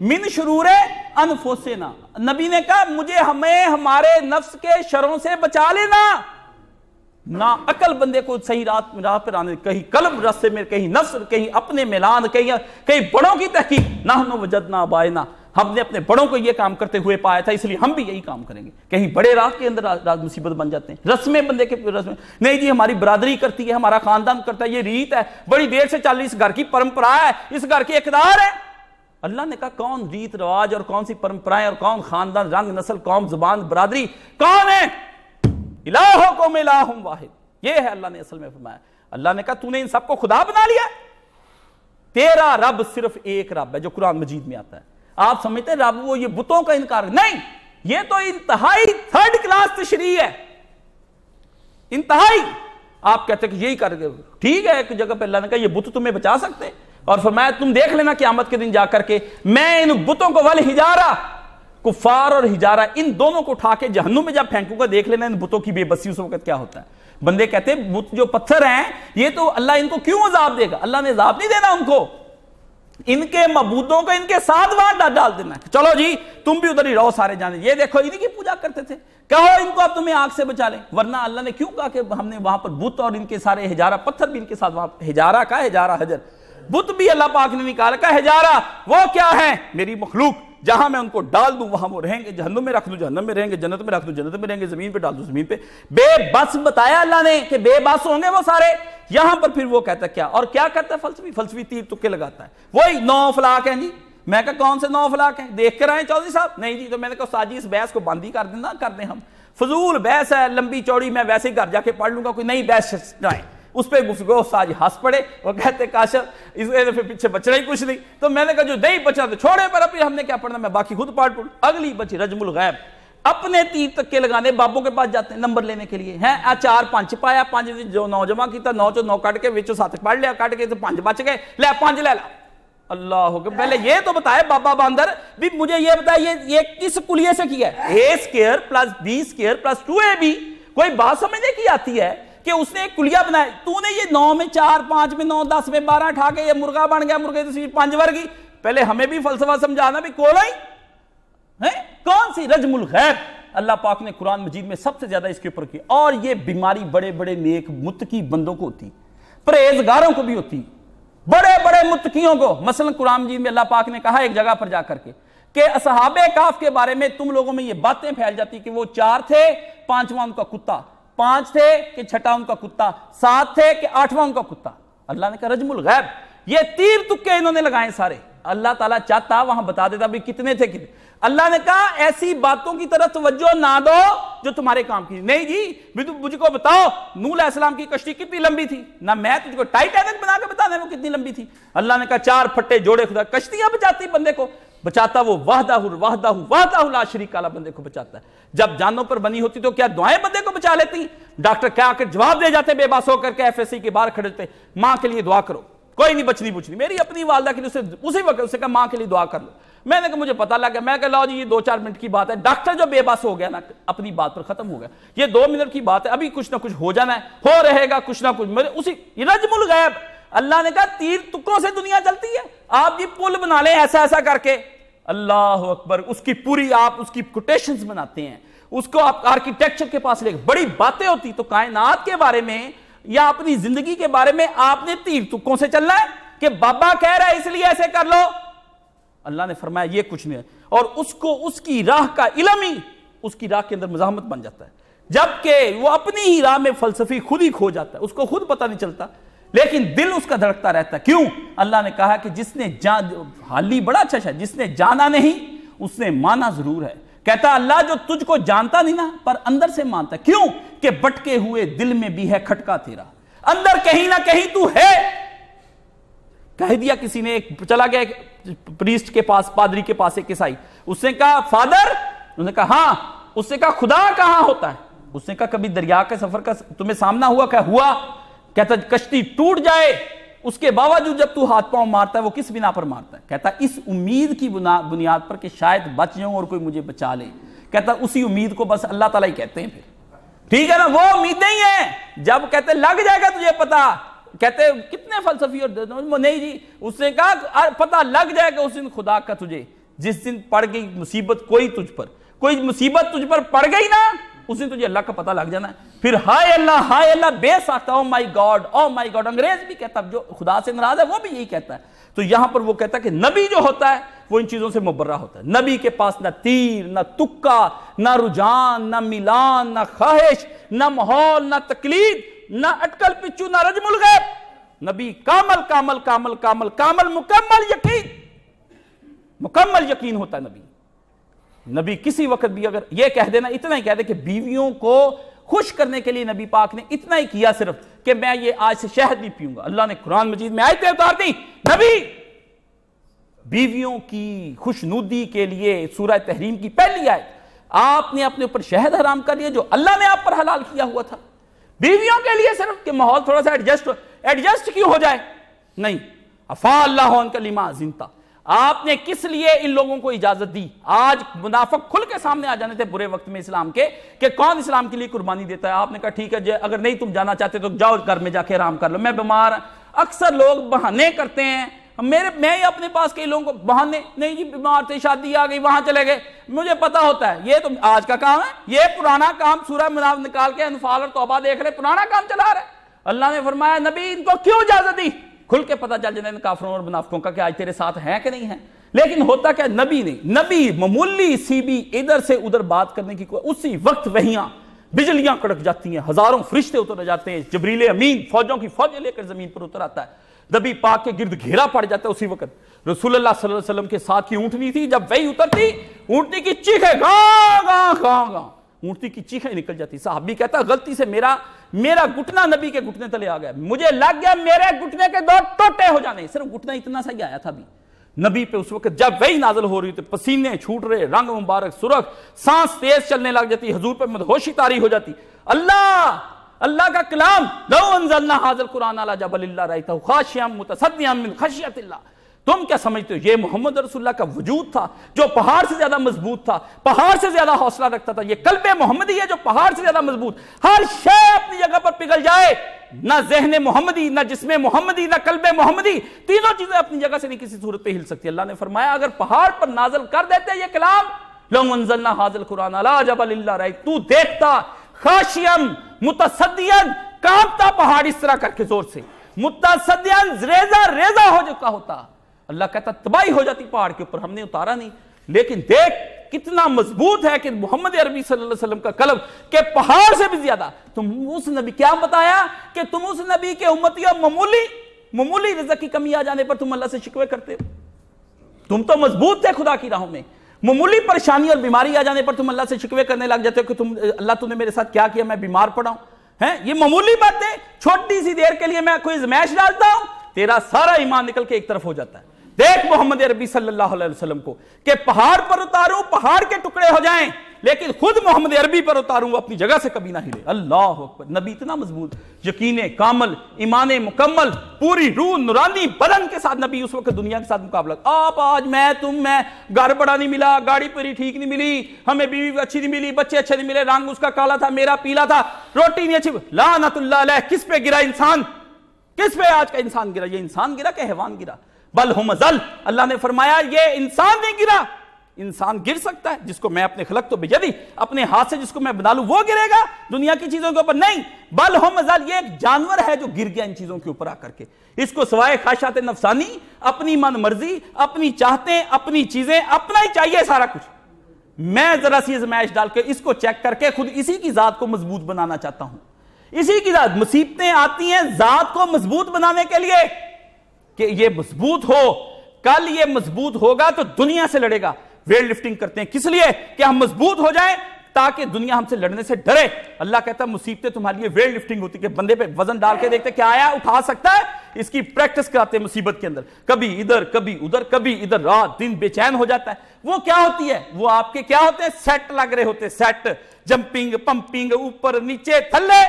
من شرور انفسنا۔ نبی نے کہا، مجھے ہمیں، ہمارے نفس کے شروں سے بچا لینا۔ نہ عقل بندے کو صحیح رات، راہ پر آنے، کہیں قلب رستے میں، کہیں نفس، کہیں اپنے میلان، کہیں کہیں بڑوں کی تحقیق۔ نہ وجدنا بائنا۔ ہم نے اپنے بڑوں کو یہ کام کرتے ہوئے پایا تھا، اس لیے ہم بھی یہی کام کریں گے۔ کہیں بڑے راہ کے اندر راز مصیبت بن جاتے ہیں۔ رسمیں بندے کے رسمیں۔ نہیں جی ہماری برادری کرتی ہے، ہمارا خاندان کرتا ہے، یہ ریت ہے۔ بڑی دیر سے چل رہی، اس گھر کی پرمپرا ہے، اس گھر کی اقدار ہے اللہ نے کہا، کون ریت، رواج اور کون سی پرمپرائیں اور کون خاندان، رنگ، نسل، قوم، زبان، برادری، کون ہے الہکم الہم واحد۔ یہ ہے اللہ نے اصل میں فرمایا۔ اللہ نے کہا تو نے ان سب کو خدا بنا لیا۔ تیرا رب صرف ایک رب ہے جو قرآن مجید میں آتا ہے۔ آپ سمجھتے ہیں رب وہ یہ بتوں کا انکار نہیں، یہ تو انتہائی تھرڈ کلاس تشریح ہے۔ انتہائی۔ آپ کہتے ہیں کہ یہی کر گئے ٹھیک ہے، ایک جگہ پہ اللہ نے کہا یہ بت تمہیں بچا سکتے اور فرمایا تم دیکھ لینا قیامت کے دن جا کر کے میں ان بتوں کو ول ہجارہ، کفار اور ہجارہ، ان دونوں کو اٹھا کے جہنم میں جب پھینکوں گا، دیکھ لینا ان بتوں کی بے بسی اس وقت کیا ہوتا ہے۔ بندے کہتے ہیں بت جو پتھر ہیں، یہ تو اللہ ان کو کیوں عذاب دے گا؟ اللہ نے عذاب نہیں دینا ان کو۔ ان کے مبودوں کو ان کے ساتھ وہاں ڈال دینا ہے۔ چلو جی تم بھی ادھر ہی رہو سارے جانے۔ یہ دیکھو، انہی کی پوجا کرتے تھے۔ کہو ان کو اب تمہیں آگ سے بچا لیں۔ ورنہ اللہ نے کیوں کہا کہ ہم نے وہاں پر بت اور ان کے سارے ہجارہ پتھر بھی ان کے ساتھ وہاں ہجارہ کا ہجارہ حجر۔ بت بھی اللہ پاک نے نکالا۔ کا ہجارہ، وہ کیا ہے میری مخلوق۔ جہاں میں ان کو ڈال دوں، وہاں وہ رہیں گے، جہنم میں رکھ دوں، جہنم میں رہیں گے، جنت میں رکھ دوں، جنت میں رہیں گے، زمین پہ ڈال دوں، زمین پہ۔ بے بس بتایا اللہ نے کہ بے بس ہوں گے وہ سارے۔ یہاں پر پھر وہ کہتا ہے کیا؟ اور کیا کہتا ہے؟ فلسفی فلسفی تیر تکے لگاتا ہے۔ وہی نو فلاک ہیں جی۔ میں کہا کون سے نو فلاک ہیں؟ دیکھ کر آئیں چودھری صاحب؟ نہیں جی تو میں نے کہا ساجی، اس بحث کو بندی کر دیں کر دیں ہم۔ فضول بحث ہے، لمبی چوڑی، میں ویسے ہی گھر جا کے پڑھ لوں گا، کوئی نئی بحث کرائیں اس پہ گفتگو ساج ہنس پڑے۔ وہ کہتے، کاشف، اس پھر پیچھے بچنا ہی کچھ نہیں۔ تو میں نے کہا، جو نہیں بچا تو چھوڑے، پر ابھی ہم نے کیا پڑھنا؟ میں باقی خود پاٹ پڑھ اگلی بچی رجم الغیب۔ اپنے تیر تکے لگانے بابوں کے پاس جاتے ہیں نمبر لینے کے لیے۔ ہیں چار، پانچ پایا، پانچ جو نو جمع کیتا، نو چو نو کٹ کے وچو ساتھ پڑھ لیا کٹ کے تو پانچ بچ گئے۔ لے، پانچ لے لا اللہ ہو پہلے یہ تو بتائے، بابا باندر، بھی مجھے یہ بتائے، یہ کس کلیے سے کیا ہے؟ A square plus B square plus two A B کوئی بات سمجھنے کی آتی ہے؟ کہ اس نے ایک کلیہ بنایا تو نے یہ نو میں چار، پانچ میں نو، دس میں بارہ ٹھا کے یہ مرغا بن گیا، مرغے تصویر پانچ ورگی۔ پہلے ہمیں بھی فلسفہ سمجھانا بھی کولا ہی کون سی؟ رجم الغیب۔ اللہ پاک نے قرآن مجید میں سب سے زیادہ اس کے اوپر کی۔ اور یہ بیماری بڑے بڑے نیک متقی بندوں کو ہوتی۔ پرہیزگاروں کو بھی ہوتی۔ بڑے بڑے متقیوں کو۔ مثلا قرآن مجید میں اللہ پاک نے کہا ایک جگہ پر جا کر کے کہ اصحاب کاف کے بارے میں تم لوگوں میں یہ باتیں پھیل جاتی کہ وہ چار تھے، پانچواں ان کا کتا۔ پانچ تھے کہ چھٹا ان کا کتا، سات تھے کہ آٹھواں ان کا کتا۔ اللہ نے کہا رجم الغیب، یہ تیر تکے انہوں نے لگائے سارے۔ اللہ تعالیٰ چاہتا وہاں بتا دیتا بھی کتنے تھے، کتنے۔ اللہ نے کہا، ایسی باتوں کی طرح توجہ نہ دو جو تمہارے کام کی۔ نہیں جی بھی مجھ کو بتاؤ نو علیہ السلام کی کشتی کتنی لمبی تھی؟ نہ میں تجھ کو ٹائٹ ٹائٹینک بنا کے بتا دیں وہ کتنی لمبی تھی۔ اللہ نے کہا، چار پھٹے جوڑے خدا، کشتیاں بچاتی بندے کو۔ بچاتا وہ وحدہ وحدہ وحدہ لا شریک اللہ بندے کو بچاتا ہے۔ جب جانوں پر بنی ہوتی تو کیا دعائیں بندے کو بچا لیتی؟ ڈاکٹر کیا آ کر جواب دے جاتے بے باس ہو کر کے ایف ایس سی کے باہر کھڑے ماں کے لیے دعا کرو۔ کوئی نہیں بچنی بچنی۔ میری اپنی والدہ کے لیے اسی وقت اسے کہا، ماں کے لیے دعا کر لو۔ میں نے کہا، مجھے پتا لگا، میں کہا، لاؤ جی یہ دو چار منٹ کی بات ہے۔ ڈاکٹر جو بے باس ہو گیا نا، اپنی بات پر ختم ہو گیا۔ یہ دو منٹ کی بات ہے، ابھی کچھ نہ کچھ ہو جانا ہے۔ ہو رہے گا، کچھ نہ کچھ۔ میرے اسی رجم الغیب۔ اللہ نے کہا، تیر تکوں سے دنیا چلتی ہے۔ آپ جی پل بنا لیں ایسا ایسا کر کے۔ اللہ اکبر، اس کی پوری آپ اس کی کوٹیشنز بناتے ہیں۔ اس کو آپ آرکیٹیکچر کے پاس لے بڑی باتیں ہوتی تو کائنات کے بارے میں یا اپنی زندگی کے بارے میں آپ نے تیر تکوں سے چلنا ہے کہ بابا کہہ رہا ہے، اس لیے ایسے کر لو۔ اللہ نے فرمایا یہ کچھ نہیں ہے۔ اور اس کو اس کی راہ کا علم ہی اس کی راہ کے اندر مزاحمت بن جاتا ہے۔ جبکہ وہ اپنی ہی راہ میں فلسفی خود ہی کھو جاتا ہے، اس کو خود پتہ نہیں چلتا۔ لیکن دل اس کا دھڑکتا رہتا ہے۔ کیوں؟ اللہ نے کہا کہ جس نے جان حالی بڑا اچھا ہے جس نے جانا نہیں، اس نے مانا ضرور ہے۔ کہتا اللہ جو تجھ کو جانتا نہیں نا، پر اندر سے مانتا کیوں؟ کہ بٹکے ہوئے دل میں بھی ہے کھٹکا تیرا۔ اندر کہیں نہ کہیں تو ہے۔ کہہ دیا کسی نے، ایک چلا گیا، ایک پریسٹ کے پاس، پادری کے پاس ایک عیسائی۔ اس نے کہا، فادر اس نے کہا ہاں اس نے کہا، خدا کہاں ہوتا ہے اس نے کہا، کبھی دریا کے سفر کا تمہیں سامنا ہوا کہ ہوا کہتا کشتی ٹوٹ جائے، اس کے باوجود جب تو ہاتھ پاؤں مارتا ہے، وہ کس بنا پر مارتا ہے؟ کہتا اس امید کی بنیاد پر کہ شاید بچ جاؤں اور کوئی مجھے بچا لے۔ کہتا اسی امید کو بس اللہ تعالیٰ ہی کہتے ہیں پھر۔ ٹھیک ہے نا، وہ امیدیں ہی ہیں۔ جب کہتے لگ جائے گا تجھے پتا کہتے کتنے فلسفی اور نہیں جی اس نے کہا پتا لگ جائے گا اس دن خدا کا تجھے۔ جس دن پڑ گئی مصیبت کوئی تجھ پر۔ کوئی مصیبت تجھ پر پڑ گئی نا اس دن تجھے جی اللہ کا پتہ لگ جانا ہے۔ پھر ہائے اللہ ہائے اللہ، بے ساختہ او مائی گاڈ او مائی گاڈ انگریز بھی کہتا ہے، جو خدا سے ناراض ہے، وہ بھی یہی کہتا ہے۔ تو یہاں پر وہ کہتا ہے کہ نبی جو ہوتا ہے، وہ ان چیزوں سے مبرہ ہوتا ہے۔ نبی کے پاس نہ تیر، نہ تکا، نہ رجان نہ ملان نہ خواہش، نہ ماحول، نہ تقلید، نہ اٹکل پچو نہ رجم الغیب۔ نبی کامل کامل کامل کامل کامل، مکمل یقین۔ مکمل یقین ہوتا ہے نبی۔ نبی کسی وقت بھی اگر یہ کہہ دینا، اتنا ہی کہہ دے کہ بیویوں کو خوش کرنے کے لیے نبی پاک نے اتنا ہی کیا صرف کہ میں یہ آج سے شہد نہیں پیوں گا۔ اللہ نے قرآن مجید میں آئے اتار دی نبی! بیویوں کی خوشنودی کے لیے سورہ تحریم کی پہلی آئے آپ نے اپنے اوپر شہد حرام کر دیا جو اللہ نے آپ پر حلال کیا ہوا تھا۔ بیویوں کے لیے صرف کہ ماحول تھوڑا سا ایڈجسٹ ایڈجسٹ کیوں ہو جائے؟ نہیں۔ افا اللہ ان کا لما زنتا آپ نے کس لیے ان لوگوں کو اجازت دی؟ آج منافق کھل کے سامنے آ جانے تھے برے وقت میں اسلام کے، کہ کون اسلام کے لیے قربانی دیتا ہے؟ آپ نے کہا، ٹھیک ہے اگر نہیں تم جانا چاہتے تو جاؤ گھر میں جا کے آرام کر لو۔ میں بیمار اکثر لوگ بہانے کرتے ہیں۔ میرے، میں اپنے پاس کئی لوگوں کو بہانے، نہیں جی بیمار تھے، شادی آ گئی، وہاں چلے گئے۔ مجھے پتا ہوتا ہے، یہ تو آج کا کام ہے۔ یہ پرانا کام سورہ مناف نکال کے انفال اور توبہ دیکھ رہے، پرانا کام چلا رہے۔ اللہ نے فرمایا، نبی، ان کو کیوں اجازت دی؟ کھل کے پتا چل جائے کافروں اور منافقوں کا کہ آج تیرے ساتھ ہیں کہ نہیں ہیں۔ لیکن ہوتا کیا نبی نہیں۔ نبی، معمولی سی بھی ادھر سے ادھر بات کرنے کی کوئی اسی وقت وہیاں بجلیاں کڑک جاتی ہیں، ہزاروں فرشتے اتر جاتے ہیں، جبریل امین فوجوں کی فوجیں لے کر زمین پر اتر آتا ہے۔ نبی پاک کے گرد گھیرا پڑ جاتا ہے اسی وقت۔ رسول اللہ صلی اللہ علیہ وسلم کے ساتھ کی اونٹنی تھی، جب وہی اترتی، اونٹنی کی چیخیں گاں گاں گاں گاں۔ اونٹنی کی چیخیں نکل جاتی۔ صحابی کہتا، غلطی سے میرا میرا گھٹنا نبی کے گھٹنے تلے آ گیا۔ مجھے لگ گیا میرے گھٹنے کے دو ٹوٹے ہو جانے۔ صرف گھٹنا اتنا سا ہی آیا تھا بھی نبی پہ اس وقت جب وہی نازل ہو رہی تھی، پسینے چھوٹ رہے، رنگ مبارک، سرخ، سانس تیز چلنے لگ جاتی، حضور پہ مدہوشی تاری ہو جاتی۔ اللہ اللہ کا کلام، لو انزلنا حاضر قرآن علی جبل اللہ رہتا خاشیام متصدیام من خشیت اللہ۔ تم کیا سمجھتے ہو؟ یہ محمد رسول اللہ کا وجود تھا جو پہاڑ سے زیادہ مضبوط تھا، پہاڑ سے زیادہ حوصلہ رکھتا تھا۔ یہ قلب محمدی ہے جو پہاڑ سے زیادہ مضبوط۔ ہر شے اپنی جگہ پر پگل جائے۔ نہ ذہن محمدی، نہ جسم محمدی، نہ قلب محمدی۔ تینوں چیزیں اپنی جگہ سے نہیں کسی صورت پہ ہل سکتی۔ اللہ نے فرمایا، اگر پہاڑ پر نازل کر دیتے یہ کلام، لو منزلنا حاضر قرآن علا جبل اللہ رہی تو دیکھتا خاشیم متصدین کامتا پہاڑ اس طرح کر کے زور سے۔ متصدین ریزہ ریزہ ہو چکا ہوتا۔ اللہ کہتا تباہی ہو جاتی پہاڑ کے اوپر، ہم نے اتارا نہیں۔ لیکن دیکھ، کتنا مضبوط ہے کہ محمد عربی صلی اللہ علیہ وسلم کا قلب کہ پہاڑ سے بھی زیادہ۔ تم اس نبی کیا بتایا کہ تم اس نبی کے امتی اور معمولی معمولی رزق کی کمی آ جانے پر تم اللہ سے شکوے کرتے ہو؟ تم تو مضبوط تھے خدا کی راہوں میں۔ معمولی پریشانی اور بیماری آ جانے پر تم اللہ سے شکوے کرنے لگ جاتے ہو کہ تم، اللہ تو نے میرے ساتھ کیا کیا، میں بیمار پڑا ہوں۔ یہ معمولی بات ہے چھوٹی سی دیر کے لیے میں کوئی زمیش ڈالتا ہوں، تیرا سارا ایمان نکل کے ایک طرف ہو جاتا ہے۔ دیکھ محمد عربی صلی اللہ علیہ وسلم کو کہ پہاڑ پر اتاروں، پہاڑ کے ٹکڑے ہو جائیں، لیکن خود محمد عربی پر اتاروں، وہ اپنی جگہ سے کبھی نہ ہلے۔ اللہ اکبر، نبی اتنا مضبوط، یقین کامل، ایمان مکمل، پوری روح نورانی بدن کے ساتھ نبی اس وقت دنیا کے ساتھ مقابلہ۔ آپ آج میں، تم میں، گھر بڑا نہیں ملا، گاڑی پری ٹھیک نہیں ملی، ہمیں بیوی اچھی نہیں ملی، بچے اچھے نہیں ملے، رنگ اس کا کالا تھا، میرا پیلا تھا، روٹی نہیں اچھی، لعنت اللہ علیہ، کس پہ گرا انسان؟ کس پہ آج کا انسان گرا؟ یہ انسان گرا کہ حیوان گرا؟ بل ہم ازل اللہ نے فرمایا، یہ انسان نہیں گرا۔ انسان گر سکتا ہے، جس کو میں اپنے خلق تو بجدی اپنے ہاتھ سے جس کو میں بنا لوں، وہ گرے گا۔ دنیا کی چیزوں کے اوپر نہیں۔ بل ہم ازل یہ ایک جانور ہے جو گر گیا ان چیزوں کے اوپر آ کر کے۔ اس کو سوائے خواہشات نفسانی، اپنی من مرضی، اپنی چاہتے اپنی چیزیں، اپنا ہی چاہیے سارا کچھ۔ میں ذرا سی زمائش ڈال کے اس کو چیک کر کے خود اسی کی ذات کو مضبوط بنانا چاہتا ہوں۔ اسی کی ذات، مصیبتیں آتی ہیں ذات کو مضبوط بنانے کے لیے۔ کہ یہ مضبوط ہو، کل یہ مضبوط ہوگا تو دنیا سے لڑے گا۔ ویٹ لفٹنگ کرتے ہیں۔ کس لیے؟ کہ ہم مضبوط ہو جائیں تاکہ دنیا ہم سے لڑنے سے ڈرے۔ اللہ کہتا ہے مصیبتیں تمہارے لیے ویٹ لفٹنگ ہوتی کہ بندے پہ وزن ڈال کے دیکھتے کیا آیا، اٹھا سکتا ہے۔ اس کی پریکٹس کراتے ہیں مصیبت کے اندر۔ کبھی ادھر کبھی ادھر کبھی ادھر۔ رات دن بے چین ہو جاتا ہے۔ وہ کیا ہوتی ہے؟ وہ آپ کے کیا ہوتے ہیں؟ سیٹ لگ رہے ہوتے سیٹ۔ جمپنگ، پمپنگ، اوپر، نیچے، تھلے۔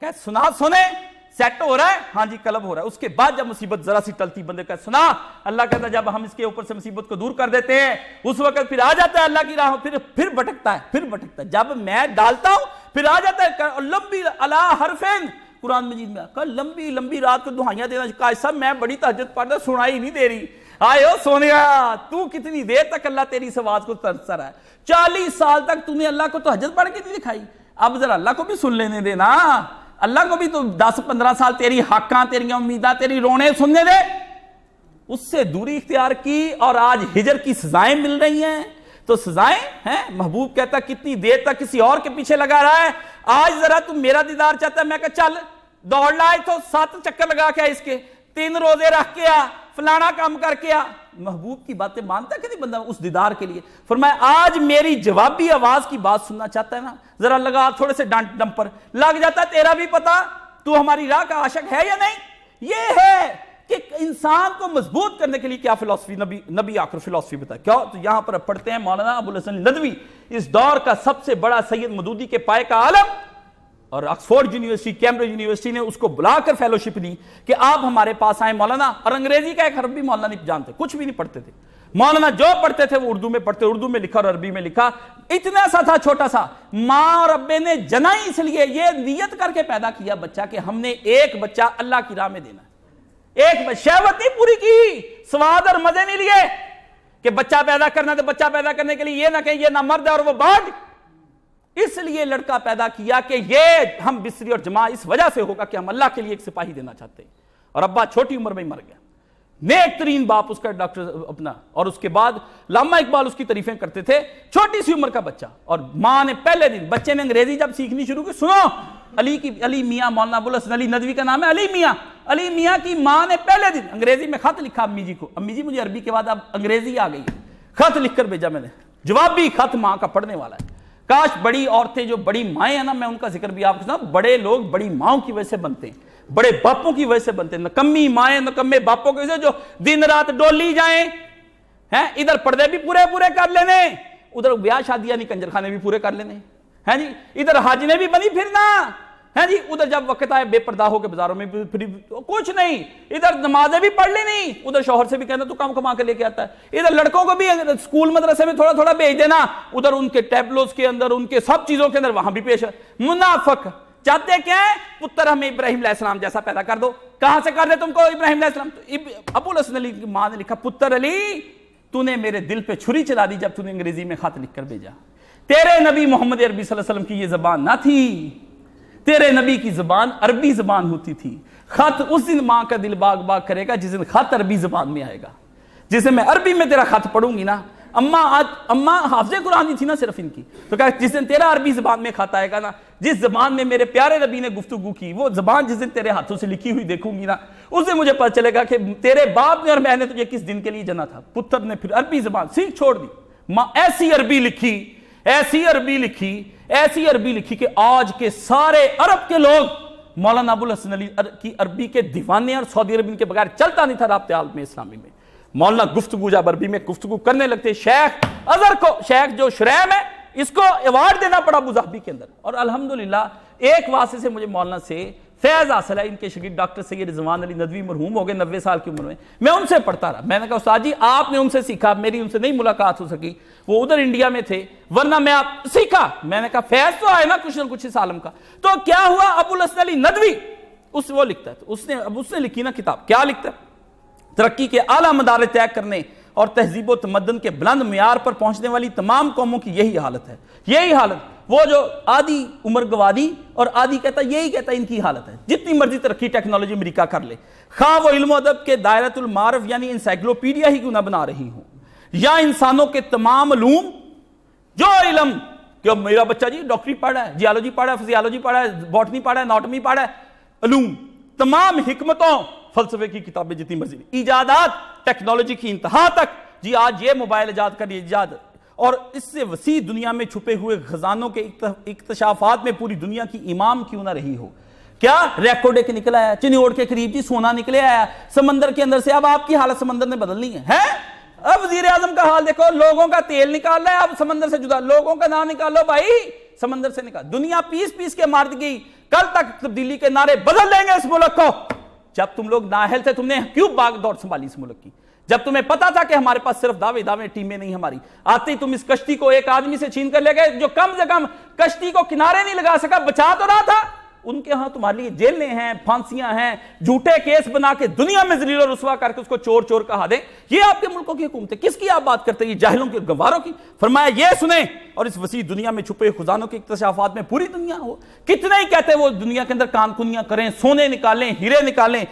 کہ سنا، سنے۔ سیٹ ہو رہا ہے؟ ہاں جی کلب ہو رہا ہے۔ اس کے بعد جب مصیبت ذرا سی ٹلتی، بندے کا سنا، اللہ کہتا ہے، جب ہم اس کے اوپر سے مصیبت کو دور کر دیتے ہیں، اس وقت پھر آ جاتا ہے اللہ کی راہ، پھر پھر بٹکتا ہے، پھر بٹکتا ہے۔ جب میں ڈالتا ہوں، پھر آ جاتا ہے لمبی اللہ حرفین۔ قرآن مجید میں کہا لمبی لمبی رات کو دہائیاں دینا۔ کہا صاحب، میں بڑی تحجد پڑھتا، سنائی نہیں دے رہی۔ آئے ہو سونیا تو کتنی دیر تک اللہ تیری اس آواز کو ترس رہا ہے؟ چالیس سال تک تو نے اللہ کو تحجد پڑھ کے نہیں دکھائی۔ اب ذرا اللہ کو بھی سن لینے دینا۔ اللہ کو بھی تو دس پندرہ سال تیری حقاں تیری امیداں، تیری رونے سننے دے۔ اس سے دوری اختیار کی اور آج ہجر کی سزائیں مل رہی ہیں۔ تو سزائیں، ہیں؟ محبوب کہتا کتنی دیر تک کسی اور کے پیچھے لگا رہا ہے۔ آج ذرا تم میرا دیدار چاہتا ہے۔ میں کہ چل، دوڑ لائے تو سات چکر لگا کے اس کے۔ تین روزے رکھ کے آ، فلانا کام کر کے آ۔ محبوب کی باتیں مانتا کہ نہیں بندہ اس دیدار کے لیے؟ فرمایا، آج میری جوابی آواز کی بات سننا چاہتا ہے نا؟ ذرا لگا، تھوڑے سے ڈانٹ ڈم پر۔ لگ جاتا ہے تیرا بھی پتا تو ہماری راہ کا عاشق ہے یا نہیں؟ یہ ہے کہ انسان کو مضبوط کرنے کے لیے کیا فلسفی نبی نبی آخر فلسفی بتایا؟ کیا؟ تو یہاں پر پڑھتے ہیں مولانا ابو الحسن ندوی اس دور کا سب سے بڑا سید مدودی کے پائے کا عالم اور آکسفورڈ یونیورسٹی، کیمبرج یونیورسٹی نے اس کو بلا کر فیلوشپ دی کہ آپ ہمارے پاس آئیں۔ مولانا، اور انگریزی کا ایک حرف بھی مولانا نہیں جانتے، کچھ بھی نہیں پڑھتے تھے۔ مولانا جو پڑھتے تھے وہ اردو میں پڑھتے، اردو میں لکھا اور عربی میں لکھا۔ اتنا سا تھا، چھوٹا سا۔ ماں اور ابے نے جنائی اس لیے یہ نیت کر کے پیدا کیا بچہ کہ ہم نے ایک بچہ اللہ کی راہ میں دینا۔ ایک شہوت نہیں پوری کی، سواد اور مزے نہیں لیے۔ کہ بچہ پیدا کرنا تو بچہ پیدا کرنے کے لیے یہ نہ کہ یہ نہ مرد ہے اور وہ باغ اس لیے لڑکا پیدا کیا کہ یہ ہم بسری اور جماع اس وجہ سے ہوگا کہ ہم اللہ کے لیے ایک سپاہی دینا چاہتے ہیں۔ اور ابا چھوٹی عمر میں ہی مر گیا۔ نیک ترین باپ اس کا ڈاکٹر اپنا۔ اور اس کے بعد لامہ اقبال اس کی تعریفیں کرتے تھے۔ چھوٹی سی عمر کا بچہ۔ اور ماں نے پہلے دن بچے نے انگریزی جب سیکھنی شروع کی، سنو۔ علی کی، علی میاں مولانا ابو الحسن علی ندوی کا نام ہے۔ علی میاں۔ علی میاں کی ماں نے پہلے دن انگریزی میں خط لکھا۔ امی جی کو، امی جی مجھے عربی کے بعد اب انگریزی آ گئی خط لکھ کر بھیجا میں نے۔ جواب بھی خط ماں کا پڑھنے والا ہے۔ کاش بڑی عورتیں جو بڑی مائیں ہیں نا، میں ان کا ذکر بھی آپ کو بڑے لوگ بڑی ماؤں کی وجہ سے بنتے ہیں، بڑے باپوں کی وجہ سے بنتے ہیں نکمی مائیں نکمے باپوں کی وجہ سے جو دن رات ڈولی جائیں، ہیں، ادھر پردے بھی پورے پورے کر لینے، ادھر بیاہ شادیاں نہیں، کنجر خانے بھی پورے کر لینے، ہیں جی ادھر حاجنے بھی بنی پھرنا۔ ہے جی ادھر جب وقت آئے بے پردہ ہو کے بازاروں میں کچھ نہیں۔ ادھر نمازیں بھی پڑھ لی نہیں۔ ادھر شوہر سے بھی کہنا تو کام کما کے لے کے آتا ہے۔ ادھر لڑکوں کو بھی اسکول مدرسے میں تھوڑا تھوڑا بھیج دینا۔ ادھر ان کے ٹیبلوز کے اندر، ان کے سب چیزوں کے اندر وہاں بھی پیش ہے۔ منافق، چاہتے کیا ہے پتر ہمیں ابراہیم علیہ السلام جیسا پیدا کر دو۔ کہاں سے کر دے تم کو ابراہیم علیہ السلام؟ ابو الحسن علی کی ماں نے لکھا، پتر علی تو نے میرے دل پہ چھری چلا دی جب تو نے انگریزی میں خط لکھ کر بھیجا۔ تیرے نبی محمد عربی صلی اللہ علیہ وسلم کی یہ زبان نہ تھی۔ تیرے نبی کی زبان عربی زبان ہوتی تھی۔ خط اس دن ماں کا دل باغ باغ کرے گا جس دن خط عربی زبان میں آئے گا۔ جسے میں عربی میں تیرا خط پڑھوں گی نا اما اما حافظ قرآن تھی نا صرف ان کی۔ تو کہا جس دن تیرا عربی زبان میں خط آئے گا نا، جس زبان میں میرے پیارے نبی نے گفتگو کی، وہ زبان جس دن تیرے ہاتھوں سے لکھی ہوئی دیکھوں گی نا، اس دن مجھے پتہ چلے گا کہ تیرے باپ نے اور میں نے تجھے کس دن کے لیے جنا تھا۔ پتر نے پھر عربی زبان سیکھ چھوڑ دی۔ ماں ایسی عربی لکھی، ایسی عربی لکھی ایسی عربی لکھی کہ آج کے سارے عرب کے لوگ مولانا ابو الحسن علی کی عربی کے دیوانے اور سعودی عربی کے بغیر چلتا نہیں تھا رابطے عالم اسلامی میں۔ مولانا گفتگو جب عربی میں گفتگو کرنے لگتے، شیخ اظہر کو، شیخ جو شریم ہے، اس کو ایوارڈ دینا پڑا ابو ظہبی کے اندر۔ اور الحمدللہ، ایک واسطے سے مجھے مولانا سے فیض حاصل ہے ان کے شگیر ڈاکٹر سید رضوان علی ندوی مرحوم ہو گئے نوے سال کی عمر میں۔ میں ان سے پڑھتا رہا۔ میں نے کہا، استاد جی آپ نے ان سے سیکھا، میری ان سے نہیں ملاقات ہو سکی۔ وہ ادھر انڈیا میں تھے، ورنہ میں آپ سیکھا۔ میں نے کہا، فیض تو آئے نا کچھ نہ کچھ اس عالم کا۔ تو کیا ہوا؟ ابو الحسن علی ندوی۔ اس وہ لکھتا ہے اس نے، اب اس نے لکھی نا کتاب۔ کیا لکھتا ہے؟ ترقی کے اعلیٰ مدارے طے کرنے اور تہذیب و تمدن کے بلند معیار پر پہنچنے والی تمام قوموں کی یہی حالت ہے۔ یہی حالت۔ وہ جو آدھی عمر گوادی اور آدھی کہتا یہی کہتا ان کی حالت ہے۔ جتنی مرضی ترقی ٹیکنالوجی امریکہ کر لے۔ خواہ وہ علم و ادب کے دائرت المعارف یعنی انسائکلوپیڈیا ہی کیوں نہ بنا رہی ہوں، یا انسانوں کے تمام علوم جو علم، کہ میرا بچہ جی ڈاکٹری پڑھا ہے، جیالوجی پڑھا ہے، فزیالوجی پڑھا ہے بوٹنی پڑھا ہے ناٹمی پڑھا ہے، علوم، تمام حکمتوں، فلسفے کی کتابیں جتنی مرضی۔ ایجادات ٹیکنالوجی کی انتہا تک۔ جی آج یہ موبائل ایجاد کر، ایجاد اور اس سے وسیع دنیا میں چھپے ہوئے خزانوں کے اکتشافات میں پوری دنیا کی امام کیوں نہ رہی ہو؟ کیا ریکوڈے کے نکل آیا؟ چنیوڑ کے قریب جی سونا نکلے آیا۔ سمندر کے اندر سے اب آپ کی حالت سمندر نے بدلنی ہے، ہیں؟ اب وزیر اعظم کا حال دیکھو، لوگوں کا تیل نکال رہا ہے، اب سمندر سے جدا۔ لوگوں کا نام نکالو بھائی، سمندر سے نکال۔ دنیا پیس پیس کے مار گئی کل تک تبدیلی کے نعرے بدل لیں گے اس ملک کو۔ جب تم لوگ نااہل تھے، تم نے کیوں باغ دوڑ سنبھالی اس ملک کی؟ جب تمہیں پتا تھا کہ ہمارے پاس صرف دعوے دعوے ٹیمیں نہیں ہماری، آتی تم اس کشتی کو ایک آدمی سے چھین کر لے گئے جو کم سے کم کشتی کو کنارے نہیں لگا سکا، بچا تو رہا تھا۔ ان کے ہاں تمہارے لیے جیلیں ہیں، پھانسیاں ہیں، جھوٹے کیس بنا کے دنیا میں ذلیل و رسوا کر کے اس کو چور چور کہا دیں۔ یہ آپ کے ملکوں کی حکومت ہے۔ کس کی آپ بات کرتے ہیں؟ یہ جاہلوں کی گواروں کی۔ فرمایا یہ سنیں۔ اور اس وسیع دنیا میں چھپے خزانوں کے اکتشافات میں پوری دنیا ہو۔ کتنے ہی کہتے ہیں وہ دنیا کے اندر کان کنیاں کریں، سونے نکالیں، ہیرے نکالیں۔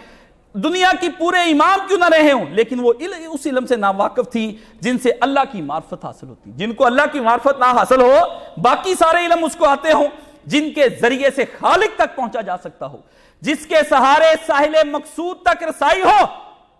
دنیا کی پورے امام کیوں نہ رہے ہوں؟ لیکن وہ اس علم سے ناواقف تھی، جن سے اللہ کی معرفت حاصل ہوتی۔ جن کو اللہ کی معرفت نہ حاصل ہو، باقی سارے علم اس کو آتے ہوں، جن کے ذریعے سے خالق تک پہنچا جا سکتا ہو۔ جس کے سہارے ساحل مقصود تک رسائی ہو،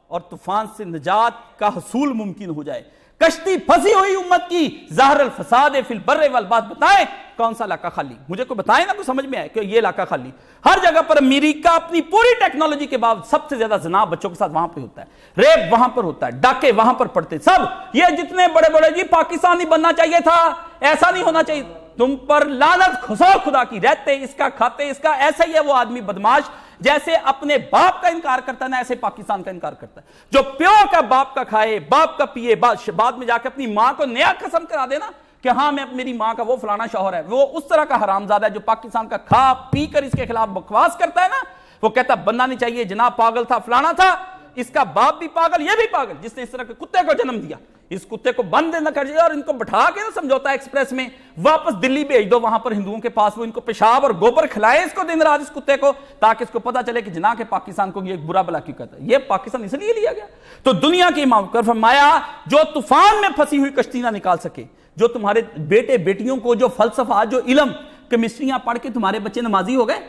اور طوفان سے نجات کا حصول ممکن ہو جائے۔ کشتی پھنسی ہوئی امت کی۔ ظاہر الفساد فی البر والباد بتائیں کون سا علاقہ خالی؟ مجھے کو بتائیں نا کو سمجھ میں آئے کہ یہ علاقہ خالی۔ ہر جگہ پر امریکہ اپنی پوری ٹیکنالوجی کے بعد سب سے زیادہ زنا بچوں کے ساتھ وہاں پہ ہوتا ہے۔ ریپ وہاں پر ہوتا ہے، ڈاکے وہاں پر پڑتے سب، یہ جتنے بڑے بڑے جی پاکستانی بننا چاہیے تھا، ایسا نہیں ہونا چاہیے۔ تم پر لانت خسو خدا کی، رہتے اس کا کھاتے اس کا ایسا ہی ہے، وہ آدمی بدماش جیسے اپنے باپ کا انکار کرتا ہے نا ایسے پاکستان کا انکار کرتا ہے۔ جو پیو کا باپ کا کھائے، باپ کا پیے بعد میں جا کے اپنی ماں کو نیا قسم کرا دینا کہ ہاں میں میری ماں کا وہ فلانا شوہر ہے۔ وہ اس طرح کا حرام زادہ ہے جو پاکستان کا کھا پی کر اس کے خلاف بکواس کرتا ہے نا۔ وہ کہتا بننا نہیں چاہیے، جناب پاگل تھا، فلانا تھا۔ اس کا باپ بھی پاگل، یہ بھی پاگل، جس نے اس طرح کے کتے کو جنم دیا۔ اس کتے کو بند نہ کر جائے اور ان کو بٹھا کے نہ سمجھوتا ایکسپریس میں واپس دلی بھیج دو، وہاں پر ہندوؤں کے پاس وہ ان کو پیشاب اور گوبر کھلائے، اس کو دن رات اس کتے کو، تاکہ اس کو پتا چلے کہ جنا کے پاکستان کو یہ برا بلا کیوں کہتا ہے۔ یہ پاکستان اس لیے لیا گیا۔ تو دنیا کی امام کر فرمایا، جو طوفان میں پھنسی ہوئی کشتی نہ نکال سکے، جو تمہارے بیٹے بیٹیوں کو، جو فلسفہ، جو علم، کیمسٹریاں پڑھ کے تمہارے بچے نمازی ہو گئے،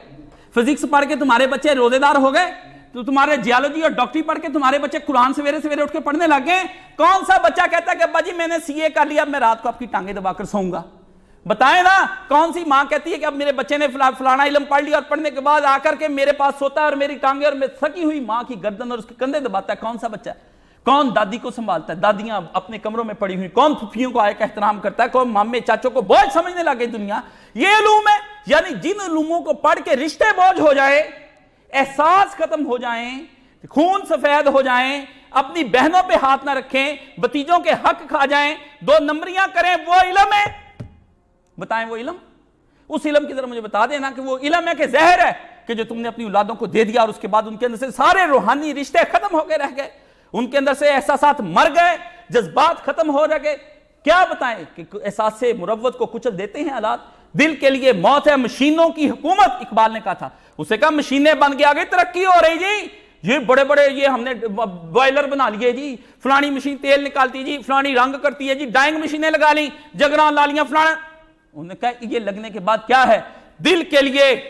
فزکس پڑھ کے تمہارے بچے روزے دار ہو گئے تو تمہارے جیالوجی اور ڈاکٹری پڑھ کے تمہارے بچے قرآن سویرے سویرے اٹھ کے پڑھنے لگے کون سا بچہ کہتا ہے کہ ابا جی میں نے سی اے کر لیا، اب میں رات کو آپ کی ٹانگیں دبا کر سوؤں گا۔ بتائیں نا، کون سی ماں کہتی ہے کہ اب میرے بچے نے فلانا علم پڑھ لیا اور پڑھنے کے بعد آ کر کے میرے پاس سوتا ہے اور میری ٹانگیں اور میں تھکی ہوئی ماں کی گردن اور اس کے کندھے دباتا ہے۔ کون سا بچہ؟ ہے کون دادی کو سنبھالتا ہے؟ دادیاں اپنے کمروں میں پڑی ہوئی، کون پھپھیوں کو آئے کا احترام کرتا ہے؟ کون مامے چاچوں کو بوجھ سمجھنے لگے دنیا؟ یہ علوم ہے یعنی جن علوموں کو پڑھ کے رشتے بوجھ ہو جائے احساس ختم ہو جائیں، خون سفید ہو جائیں، اپنی بہنوں پہ ہاتھ نہ رکھیں بتیجوں کے حق کھا جائیں، دو نمبریاں کریں، وہ علم ہے۔ بتائیں وہ علم؟ اس علم کی طرح مجھے بتا دینا کہ وہ علم ہے کہ زہر ہے کہ جو تم نے اپنی اولادوں کو دے دیا اور اس کے بعد ان کے اندر سے سارے روحانی رشتے ختم ہو گئے رہ گئے۔ ان کے اندر سے احساسات مر گئے، جذبات ختم ہو رہ گئے۔ کیا بتائیں کہ احساس مروت کو کچل دیتے ہیں حالات؟ دل کے لیے موت ہے، مشینوں کی حکومت اقبال نے کہا تھا۔ اسے کہا مشینیں بن کے آگے ترقی ہو رہی جی۔ یہ بڑے بڑے یہ ہم نے بوائلر بنا لیے جی۔ فلانی مشین تیل نکالتی جی فلانی رنگ کرتی ہے جی۔ ڈائنگ مشینیں لگا لی جگران لالیاں فلانا۔ انہوں نے کہا، یہ لگنے کے بعد کیا ہے؟ دل کے لیے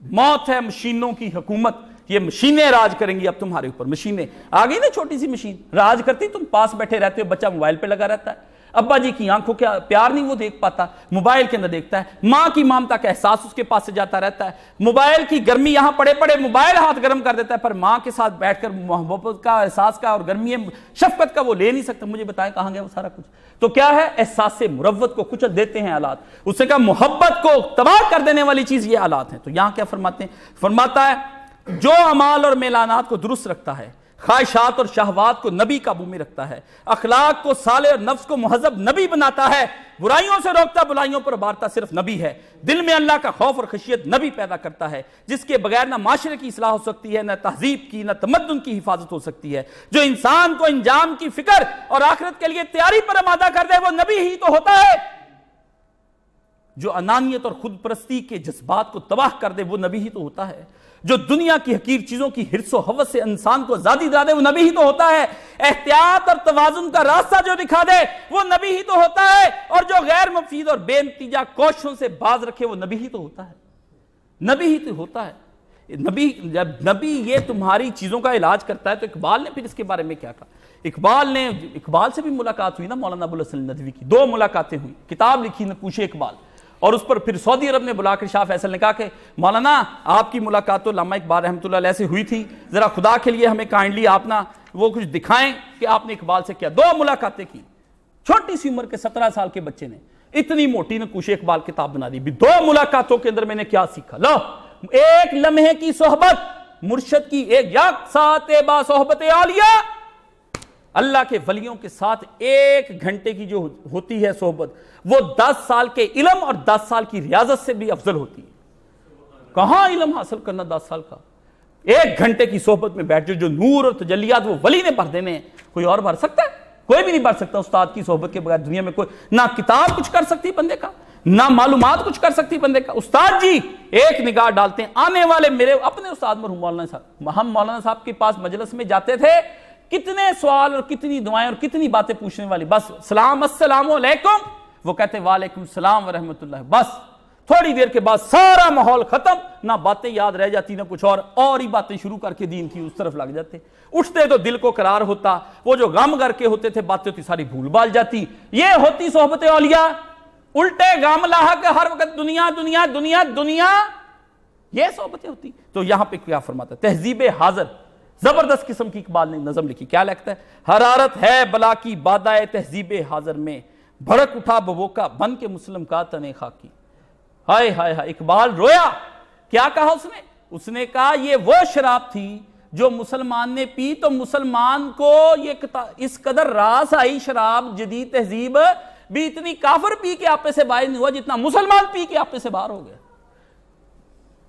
موت ہے مشینوں کی حکومت۔ یہ مشینیں راج کریں گی اب تمہارے اوپر۔ مشینیں۔ آ گئی نا چھوٹی سی مشین۔ راج کرتی، تم پاس بیٹھے رہتے ہو، بچہ موبائل پہ لگا رہتا ہے۔ ابا جی کی آنکھوں کے پیار نہیں وہ دیکھ پاتا، موبائل کے اندر دیکھتا ہے، ماں کی مامتا کا احساس اس کے پاس سے جاتا رہتا ہے۔ موبائل کی گرمی یہاں پڑے پڑے موبائل ہاتھ گرم کر دیتا ہے، پر ماں کے ساتھ بیٹھ کر محبت کا، احساس کا اور گرمی شفقت کا وہ لے نہیں سکتا۔ مجھے بتائیں کہاں گیا وہ سارا کچھ؟ تو کیا ہے؟ احساس مروت کو کچھ دیتے ہیں آلات۔ اس سے کہا محبت کو تباہ کر دینے والی چیز یہ آلات ہیں۔ تو یہاں کیا فرماتے ہیں؟ فرماتا ہے، جو امال اور میلانات کو درست رکھتا ہے خواہشات اور شہوات کو نبی قابو میں رکھتا ہے۔ اخلاق کو سالے اور نفس کو مہذب نبی بناتا ہے۔ برائیوں سے روکتا، بلائیوں پر بارتا صرف نبی ہے۔ دل میں اللہ کا خوف اور خشیت نبی پیدا کرتا ہے، جس کے بغیر نہ معاشرے کی اصلاح ہو سکتی ہے، نہ تہذیب کی، نہ تمدن کی حفاظت ہو سکتی ہے۔ جو انسان کو انجام کی فکر اور آخرت کے لیے تیاری پر امادہ کر دے، وہ نبی ہی تو ہوتا ہے۔ جو انانیت اور خود پرستی کے جذبات کو تباہ کر دے، وہ نبی ہی تو ہوتا ہے۔ جو دنیا کی حقیر چیزوں کی حرص و حوث سے انسان کو زیادی دے وہ نبی ہی تو ہوتا ہے۔ احتیاط اور توازن کا راستہ جو دکھا دے، وہ نبی ہی تو ہوتا ہے۔ اور جو غیر مفید اور بے نتیجہ کوششوں سے باز رکھے، وہ نبی ہی تو ہوتا ہے۔ نبی ہی تو ہوتا ہے۔ نبی، جب نبی یہ تمہاری چیزوں کا علاج کرتا ہے، تو اقبال نے پھر اس کے بارے میں کیا کہا؟ اقبال نے، اقبال سے بھی ملاقات ہوئی نا، مولانا ابو الحسن ندوی کی۔ دو ملاقاتیں ہوئی۔ کتاب لکھی نہ پوچھے اقبال۔ اور اس پر پھر سعودی عرب نے بلا کر شاہ فیصل نے کہا کہ مولانا، آپ کی ملاقات تو علامہ اقبال رحمۃ اللہ علیہ سے ہوئی تھی، ذرا خدا کے لیے ہمیں کائنڈلی آپ نا وہ کچھ دکھائیں کہ آپ نے اقبال سے کیا۔ دو ملاقاتیں کی۔ چھوٹی سی عمر کے سترہ سال کے بچے نے اتنی موٹی نے کچھ اقبال کتاب بنا دی۔ بھی دو ملاقاتوں کے اندر میں نے کیا سیکھا۔ لو، ایک لمحے کی صحبت، مرشد کی ایک یک ساتھ با صحبت عالیہ۔ اللہ کے ولیوں کے ساتھ ایک گھنٹے کی جو ہوتی ہے صحبت، وہ دس سال کے علم اور دس سال کی ریاضت سے بھی افضل ہوتی ہے۔ کہاں علم حاصل کرنا دس سال کا؟ ایک گھنٹے کی صحبت میں بیٹھ جو جو نور اور تجلیات وہ ولی نے بھر دینے ہیں کوئی اور بھر سکتا ہے؟ کوئی بھی نہیں بھر سکتا استاد کی صحبت کے بغیر دنیا میں کوئی۔ نہ کتاب کچھ کر سکتی بندے کا، نہ معلومات کچھ کر سکتی بندے کا۔ استاد جی ایک نگاہ ڈالتے ہیں، آنے والے میرے، اپنے استاد مرحوم مولانا صاحب، ہم مولانا صاحب کے پاس مجلس میں جاتے تھے۔ کتنے سوال اور کتنی دعائیں اور کتنی باتیں پوچھنے والی، بس سلام، السلام علیکم۔ وہ کہتے، وعلیکم السلام ورحمۃ اللہ۔ بس تھوڑی دیر کے بعد سارا ماحول ختم، نہ باتیں یاد رہ جاتی، نہ کچھ اور اور ہی باتیں شروع کر کے دین کی اس طرف لگ جاتے۔ اٹھتے تو دل کو قرار ہوتا، وہ جو غم کر کے ہوتے تھے، باتیں ہوتی، ساری بھول بال جاتی۔ یہ ہوتی صحبت اولیاء۔ الٹے غم، لاحق ہر وقت دنیا دنیا دنیا دنیا۔ یہ صحبتیں ہوتی۔ تو یہاں پہ کیا فرماتا ہے؟ تہذیب حاضر۔ زبردست قسم کی اقبال نے نظم لکھی۔ کیا لگتا ہے؟ حرارت ہے بلا کی بادہ تہذیب حاضر میں۔ بھڑک اٹھا بوکا بن کے مسلم کا تنے خاکی۔ ہائے ہائے ہائے، اقبال رویا۔ کیا کہا اس نے؟ اس نے کہا یہ وہ شراب تھی جو مسلمان نے پی۔ تو مسلمان کو یہ اس قدر راس آئی شراب، جدید تہذیب، بھی اتنی کافر پی کے آپے سے باہر نہیں ہوا جتنا مسلمان پی کے آپے سے باہر ہو گیا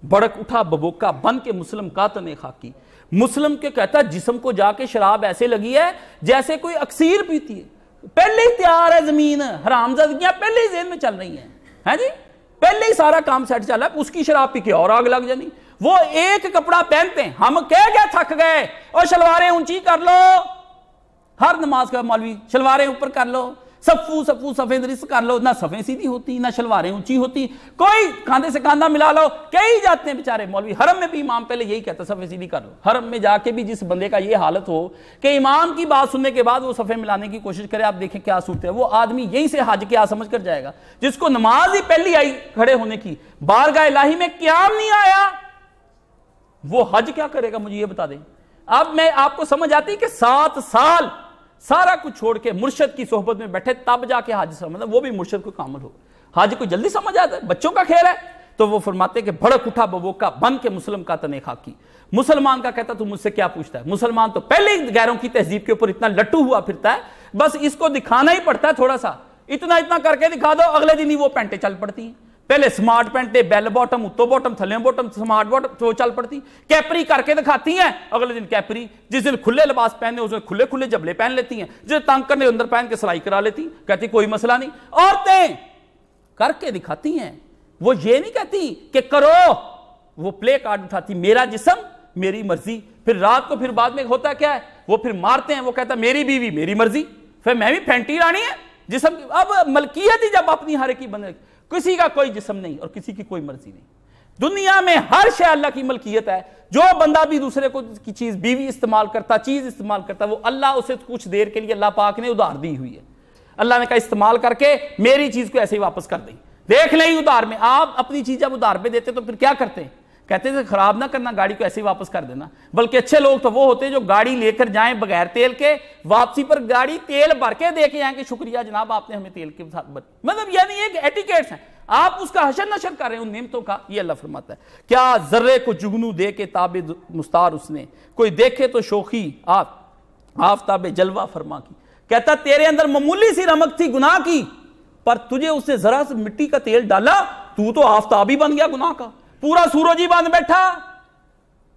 بڑک اٹھا ببوکا، بن کے مسلم کا تنے خاکی۔ مسلم کے کہتا جسم کو جا کے شراب ایسے لگی ہے جیسے کوئی اکثیر پیتی ہے۔ پہلے ہی تیار ہے زمین، حرام زدگیاں پہلے ہی ذہن میں چل رہی ہیں۔ ہیں جی؟ پہلے ہی سارا کام سیٹ چل رہا ہے، اس کی شراب پی کے اور آگ لگ جانی۔ وہ ایک کپڑا پہنتے ہیں ہم کہہ گئے تھک گئے، اور شلواریں اونچی کر لو۔ ہر نماز کا مولوی شلواریں اوپر کر لو۔ سفو سفو سفید رس کر لو نہ سفیں سیدھی ہوتی نہ شلواریں اونچی ہوتی کوئی کاندھے سے کاندھا ملا لو کئی جاتے ہیں بیچارے مولوی حرم میں بھی امام پہلے یہی کہتا سفیں سیدھی کر لو حرم میں جا کے بھی جس بندے کا یہ حالت ہو کہ امام کی بات سننے کے بعد وہ صفیں ملانے کی کوشش کرے آپ دیکھیں کیا صورت ہے وہ آدمی یہی سے حج کیا سمجھ کر جائے گا جس کو نماز ہی پہلی آئی کھڑے ہونے کی। بارگاہ الہی میں قیام نہیں آیا وہ حج کیا کرے گا؟ مجھے یہ بتا دیں۔ اب میں آپ کو سمجھ آتی کہ سات سال سارا کچھ چھوڑ کے مرشد کی صحبت میں بیٹھے تب جا کے حج سمجھ مطلب وہ بھی مرشد کو کامل ہو حج کو جلدی سمجھ آتا ہے بچوں کا کھیل ہے۔ تو وہ فرماتے کہ بھڑک اٹھا ببو کا بن کے مسلم کا تنے خاکی مسلمان کا کہتا تو مجھ سے کیا پوچھتا ہے؟ مسلمان تو پہلے ہی غیروں کی تہذیب کے اوپر اتنا لٹو ہوا پھرتا ہے۔ بس اس کو دکھانا ہی پڑتا ہے تھوڑا سا۔ اتنا اتنا کر کے دکھا دو، اگلے دن ہی وہ پینٹیں چل پڑتی ہیں۔ پہلے سمارٹ پینٹے بیل باٹم اتو باٹم تھلے باٹم سمارٹ باٹم تو چل پڑتی کیپری کر کے دکھاتی ہیں اگلے دن کیپری جس دن کھلے لباس پہنے اس دن کھلے کھلے جبلے پہن لیتی ہیں جس تنگ کرنے اندر پہن کے سلائی کرا لیتی کہتی کوئی مسئلہ نہیں عورتیں کر کے دکھاتی ہیں وہ یہ نہیں کہتی کہ کرو وہ پلے کارڈ اٹھاتی میرا جسم میری مرضی پھر رات کو پھر بعد میں ہوتا کیا ہے وہ پھر مارتے ہیں وہ کہتا میری بیوی میری مرضی پھر میں بھی پھینٹی رانی ہے جسم اب ملکیت ہی جب اپنی ہر کی بنے کسی کا کوئی جسم نہیں اور کسی کی کوئی مرضی نہیں۔ دنیا میں ہر شے اللہ کی ملکیت ہے۔ جو بندہ بھی دوسرے کو کی چیز بیوی استعمال کرتا، چیز استعمال کرتا، وہ اللہ اسے کچھ دیر کے لیے اللہ پاک نے ادھار دی ہوئی ہے۔ اللہ نے کہا، استعمال کر کے میری چیز کو ایسے ہی واپس کر دیں۔ دیکھ لیں، ادھار میں آپ اپنی چیز جب ادھار پہ دیتے تو پھر کیا کرتے ہیں؟ کہتے ہیں خراب نہ کرنا، گاڑی کو ایسے ہی واپس کر دینا۔ بلکہ اچھے لوگ تو وہ ہوتے جو گاڑی لے کر جائیں بغیر تیل کے، واپسی پر گاڑی تیل بھر کے دے کے جائیں کہ شکریہ جناب، آپ نے ہمیں تیل کے ساتھ مطلب یعنی ایک ایٹیکیٹس ہیں۔ آپ اس کا حشر نشر کر رہے ہیں، ان نعمتوں کا یہ اللہ فرماتا ہے۔ کیا ذرے کو جگنو دے کے تاب مستار اس نے؟ کوئی دیکھے تو شوخی، آپ آفتاب جلوہ فرما کی۔ کہتا، تیرے اندر معمولی سی رمک تھی، گناہ کی، پر تجھے اس نے ذرا سے مٹی کا تیل ڈالا، تو تو آفتاب ہی بن گیا گناہ کا۔ پورا سورج ہی باندھ بیٹھا۔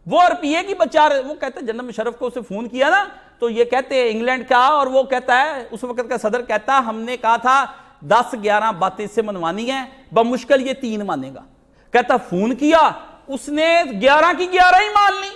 وہ روپیے کی بچار وہ کہتے جنم مشرف کو اسے فون کیا نا، تو یہ کہتے ہیں انگلینڈ کا اور وہ کہتا ہے، اس وقت کا صدر کہتا ہم نے کہا تھا دس گیارہ باتیں سے منوانی ہیں، بمشکل یہ تین مانے گا۔ کہتا فون کیا، اس نے گیارہ کی گیارہ ہی مان لی۔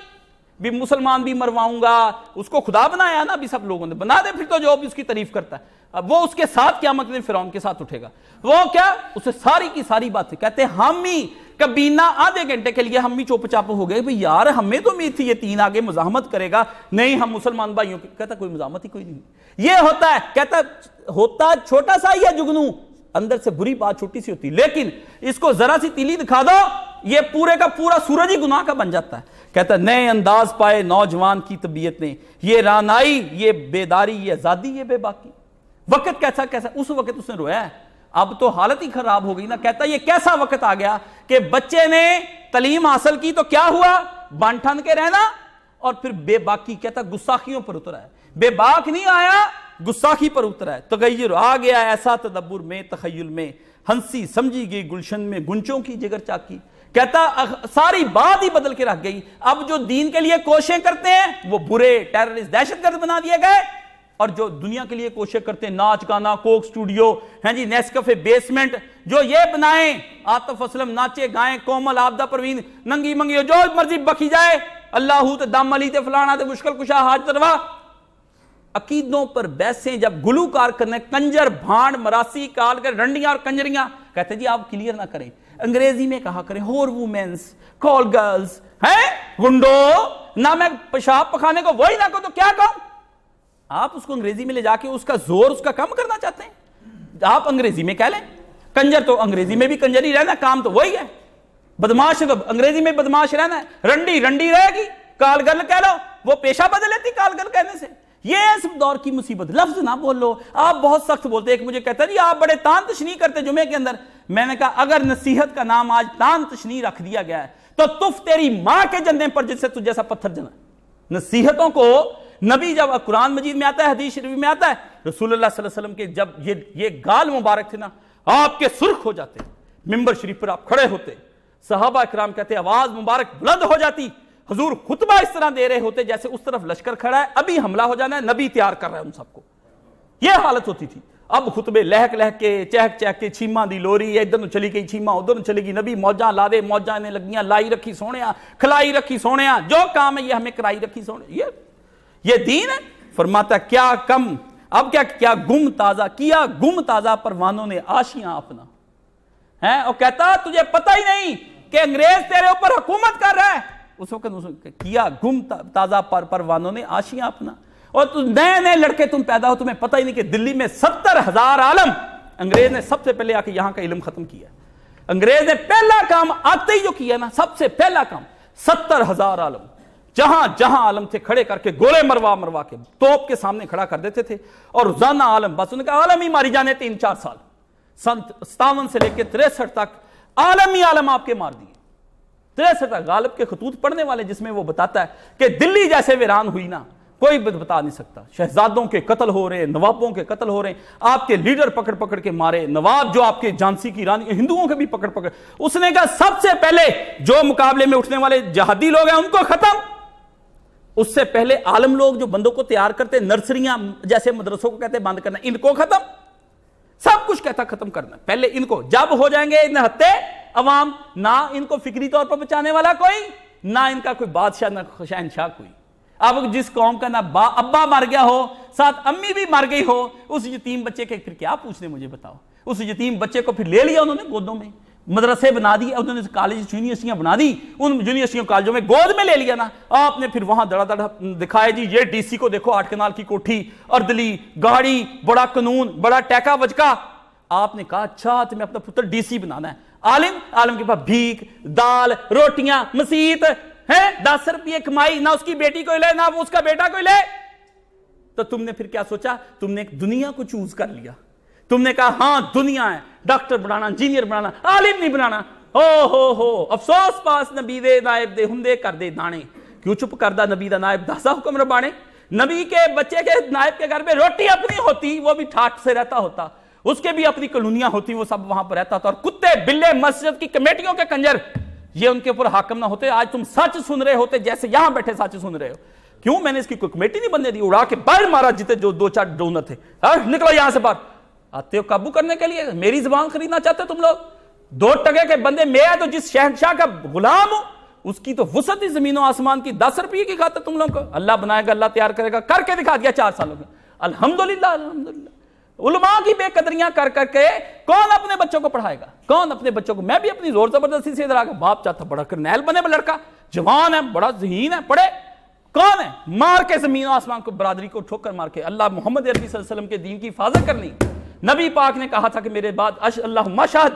بھی مسلمان بھی مرواؤں گا، اس کو خدا بنایا نا بھی سب لوگوں نے، بنا دے پھر تو جو بھی اس کی تعریف کرتا ہے۔ اب وہ اس کے ساتھ کیا مطلب فرعون کے ساتھ اٹھے گا۔ وہ کیا؟ اسے ساری کی ساری باتیں کہتے ہیں، ہم ہی کبینہ آدھے گھنٹے کے لیے ہم بھی چوپ چاپ ہو گئے، بھئی یار ہمیں تو امید تھی یہ تین آگے مزاحمت کرے گا۔ نہیں، ہم مسلمان بھائیوں کی کہتا کوئی مزاحمت ہی کوئی نہیں۔ یہ ہوتا ہے، کہتا ہوتا چھوٹا سا ہی ہے جگنو؟ اندر سے بری بات چھوٹی سی ہوتی، لیکن اس کو ذرا سی تیلی دکھا دو۔ یہ پورے کا پورا سورج ہی گناہ کا بن جاتا ہے۔ کہتا ہے، نئے انداز پائے، نوجوان کی طبیعت نے یہ رانائی، یہ بیداری، یہ آزادی، یہ بے باقی وقت کیسا کیسا؟ اس وقت اس نے رویا ہے۔ اب تو حالت ہی خراب ہو گئی نا۔ کہتا ہے، یہ کیسا وقت آ گیا کہ بچے نے تعلیم حاصل کی تو کیا ہوا؟ بانٹھن کے رہنا۔ اور پھر بے باقی کہتا گساخیوں پر اترا ہے۔ بے باک نہیں آیا گساخی پر اترا ہے۔ تغیر آ گیا، ایسا تدبر میں، تخیل میں، ہنسی، سمجھی گئی گلشن میں گنچوں کی جگر چاکی۔ کہتا ساری بات ہی بدل کے رکھ گئی۔ اب جو دین کے لیے کوششیں کرتے ہیں، وہ برے ٹیررسٹ دہشت گرد بنا دیے گئے۔ اور جو دنیا کے لیے کوشش کرتے ہیں، ناچ، گانا، کوک سٹوڈیو ہیں جی نیسکفے بیسمنٹ، جو یہ بنائیں، آتف اسلم ناچے، گائیں، کومل، آبدہ پروین، ننگی منگی، جو مرضی بکی جائے، اللہ تے دم علی تے فلانا تے مشکل کشا حاج تروا۔ عقیدوں پر بیسیں، جب گلوکار کرنے کنجر، بھانڈ، مراسی، کال کر رنڈیاں اور کنجریاں کہتے جی آپ کلیئر نہ کریں. انگریزی میں کہا کریں ہور وومنس کال گرلز ہیں؟ گنڈو نہ میں پشاب پخانے کو وہی نہ کو تو کیا کہوں؟ آپ اس کو انگریزی میں لے جا کے اس کا زور، اس کا کم کرنا چاہتے ہیں؟ آپ انگریزی میں کہہ لیں، کنجر تو انگریزی میں بھی کنجر ہی رہنا، کام تو وہی ہے۔ بدماش تو انگریزی میں بدماش رہنا ہے۔ رنڈی رنڈی رہے گی۔ کال گرل کہہ لو، وہ پیشہ بدل لیتی کال گرل کہنے سے۔ یہ اس دور کی مصیبت۔ لفظ نہ بول لو آپ بہت سخت بولتے ایک مجھے کہتا ہے جی آپ بڑے تان تشنی کرتے جمعے کے اندر۔ میں نے کہا، اگر نصیحت کا نام آج تان تشنی رکھ دیا گیا ہے، تو تف تیری ماں کے جندے پر جس سے تجھ جیسا پتھر جنا نصیحتوں کو نبی جب قرآن مجید میں آتا ہے، حدیث شریف میں آتا ہے، رسول اللہ صلی اللہ علیہ وسلم کے جب یہ یہ گال مبارک تھے نا، آپ کے سرخ ہو جاتے، ممبر شریف پر آپ کھڑے ہوتے، صحابہ اکرام کہتے، آواز مبارک بلند ہو جاتی۔ حضور خطبہ اس طرح دے رہے ہوتے جیسے اس طرف لشکر کھڑا ہے، ابھی حملہ ہو جانا ہے، نبی تیار کر رہا ہے ان سب کو۔ یہ حالت ہوتی تھی۔ اب خطبے لہک لہک کے، چہک چہک کے چھیما دی لوری، ادھر نو چلی گئی چھیما ادھر نو چلی گئی نبی، موجاں لا دے موجاں نے لگیاں، لائی رکھی سونیا کھلائی رکھی سونیا جو کام ہے یہ ہمیں کرائی رکھی سونے یہ یہ دین ہے۔ فرماتا کیا کم؟ اب کیا کیا گم تازہ، کیا گم تازہ پروانوں نے آشیاں اپنا؟ ہے اور کہتا، تجھے پتہ ہی نہیں کہ انگریز تیرے اوپر حکومت کر رہا ہے۔ اس وقت کیا گم تازہ پر، پروانوں نے آشیاں اپنا۔ اور نئے نئے لڑکے تم پیدا ہو، تمہیں پتہ ہی نہیں کہ دلی میں ستر ہزار عالم۔ انگریز نے سب سے پہلے آ کے یہاں کا علم ختم کیا۔ انگریز نے پہلا کام آتے ہی جو کیا نا، سب سے پہلا کام، ستر ہزار عالم۔ جہاں جہاں عالم تھے، کھڑے کر کے گولے مروا مروا کے توپ کے سامنے کھڑا کر دیتے تھے۔ اور روزانہ عالم، بس ان کا عالم ہی ماری جانے تین چار سال۔ سنت ستاون سے لے کے تریسٹھ تک عالم ہی عالم آپ کے مار دیے۔ تریسٹھ غالب کے خطوط پڑھنے والے جس میں وہ بتاتا ہے کہ دلی جیسے ویران ہوئی نا، کوئی بتا نہیں سکتا۔ شہزادوں کے قتل ہو رہے ہیں نوابوں کے قتل ہو رہے ہیں آپ کے لیڈر پکڑ پکڑ کے مارے، نواب جو آپ کے جانسی کی رانی، ہندوؤں کے بھی پکڑ پکڑ۔ اس نے کہا، سب سے پہلے جو مقابلے میں اٹھنے والے جہادی لوگ ہیں، ان کو ختم۔ اس سے پہلے عالم لوگ جو بندوں کو تیار کرتے، نرسریاں جیسے مدرسوں کو کہتے بند کرنا، ان کو ختم۔ سب کچھ کہتا، ختم کرنا۔ پہلے ان کو، جب ہو جائیں گے ان عوام، نہ ان کو فکری طور پر بچانے والا کوئی، نہ ان کا کوئی بادشاہ، نہ شہنشاہ کوئی۔ اب جس قوم کا نہ با ابا مر گیا ہو، ساتھ امی بھی مر گئی ہو، اس یتیم بچے کے پھر کیا پوچھنے مجھے بتاؤ؟ اس یتیم بچے کو پھر لے لیا انہوں نے گودوں میں، مدرسے بنا دی انہوں نے کالج یونیورسٹیاں بنا دی، ان یونیورسٹیوں، کالجوں میں گود میں لے لیا نا۔ آپ نے پھر وہاں دڑا دڑا دکھایا جی یہ ڈی سی کو دیکھو، آٹھ کنال کی کوٹھی، اردلی، گاڑی، بڑا قانون، بڑا ٹیکا وجکا۔ آپ نے کہا اچھا تو میں اپنا پتر ڈی سی بنانا ہے۔ عالم عالم کے پاس بھیک، دال، روٹیاں، مسیت ہے دس روپیے کمائی، نہ اس کی بیٹی کو لے، نہ اس کا بیٹا کو لے۔ تو تم نے پھر کیا سوچا؟ تم نے ایک دنیا کو چوز کر لیا۔ تم نے کہا ہاں دنیا ہے۔ ڈاکٹر بنانا، انجینئر بنانا، عالم نہیں بنانا۔ ہو ہو ہو، افسوس، پاس نبی دے نائب دے ہندے کر دے دانے۔ کیوں چپ کردہ نبی دا نائب؟ داسا حکم ربانے۔ نبی کے بچے کے نائب کے گھر میں روٹی اپنی ہوتی، وہ بھی ٹھاٹ سے رہتا ہوتا۔ اس کے بھی اپنی کلونیاں ہوتی، وہ سب وہاں پر رہتا تھا۔ اور کتے بلے مسجد کی کمیٹیوں کے کنجر، یہ ان کے اوپر حاکم نہ ہوتے۔ آج تم سچ سن رہے ہوتے جیسے یہاں بیٹھے سچ سن رہے ہو۔ کیوں؟ میں نے اس کی کوئی کمیٹی نہیں بننے دی۔ اڑا کے باہر مارا جیتے جو دو چار ڈونر تھے۔ ہاں، نکلو یہاں سے باہر۔ آتے ہو قابو کرنے کے لیے؟ میری زبان خریدنا چاہتے تم لوگ؟ دو ٹگے کے بندے، میں تو جس شہنشاہ کا غلام ہوں، اس کی تو وسط ہی زمین و آسمان کی دس روپیے کی کھاتے تم لوگ کو۔ اللہ بنائے گا، اللہ تیار کرے گا۔ کر کے دکھا دیا چار سالوں میں۔ الحمدللہ الحمدللہ۔ علماء کی بے قدریاں کر کر کے کون اپنے بچوں کو پڑھائے گا؟ کون اپنے بچوں کو؟ میں بھی اپنی زور زبردستی سے ادھر آگا باپ چاہتا بڑا کرنیل بنے لڑکا، جوان ہے، بڑا ذہین ہے، پڑھے۔ کون ہے؟ مار کے زمین و آسمان کو، برادری کو ٹھوکر مار کے۔ اللہ محمد عربی صلی اللہ علیہ وسلم کے دین کی حفاظت کرنی۔ نبی پاک نے کہا تھا کہ میرے بعد اش اللہ مشہد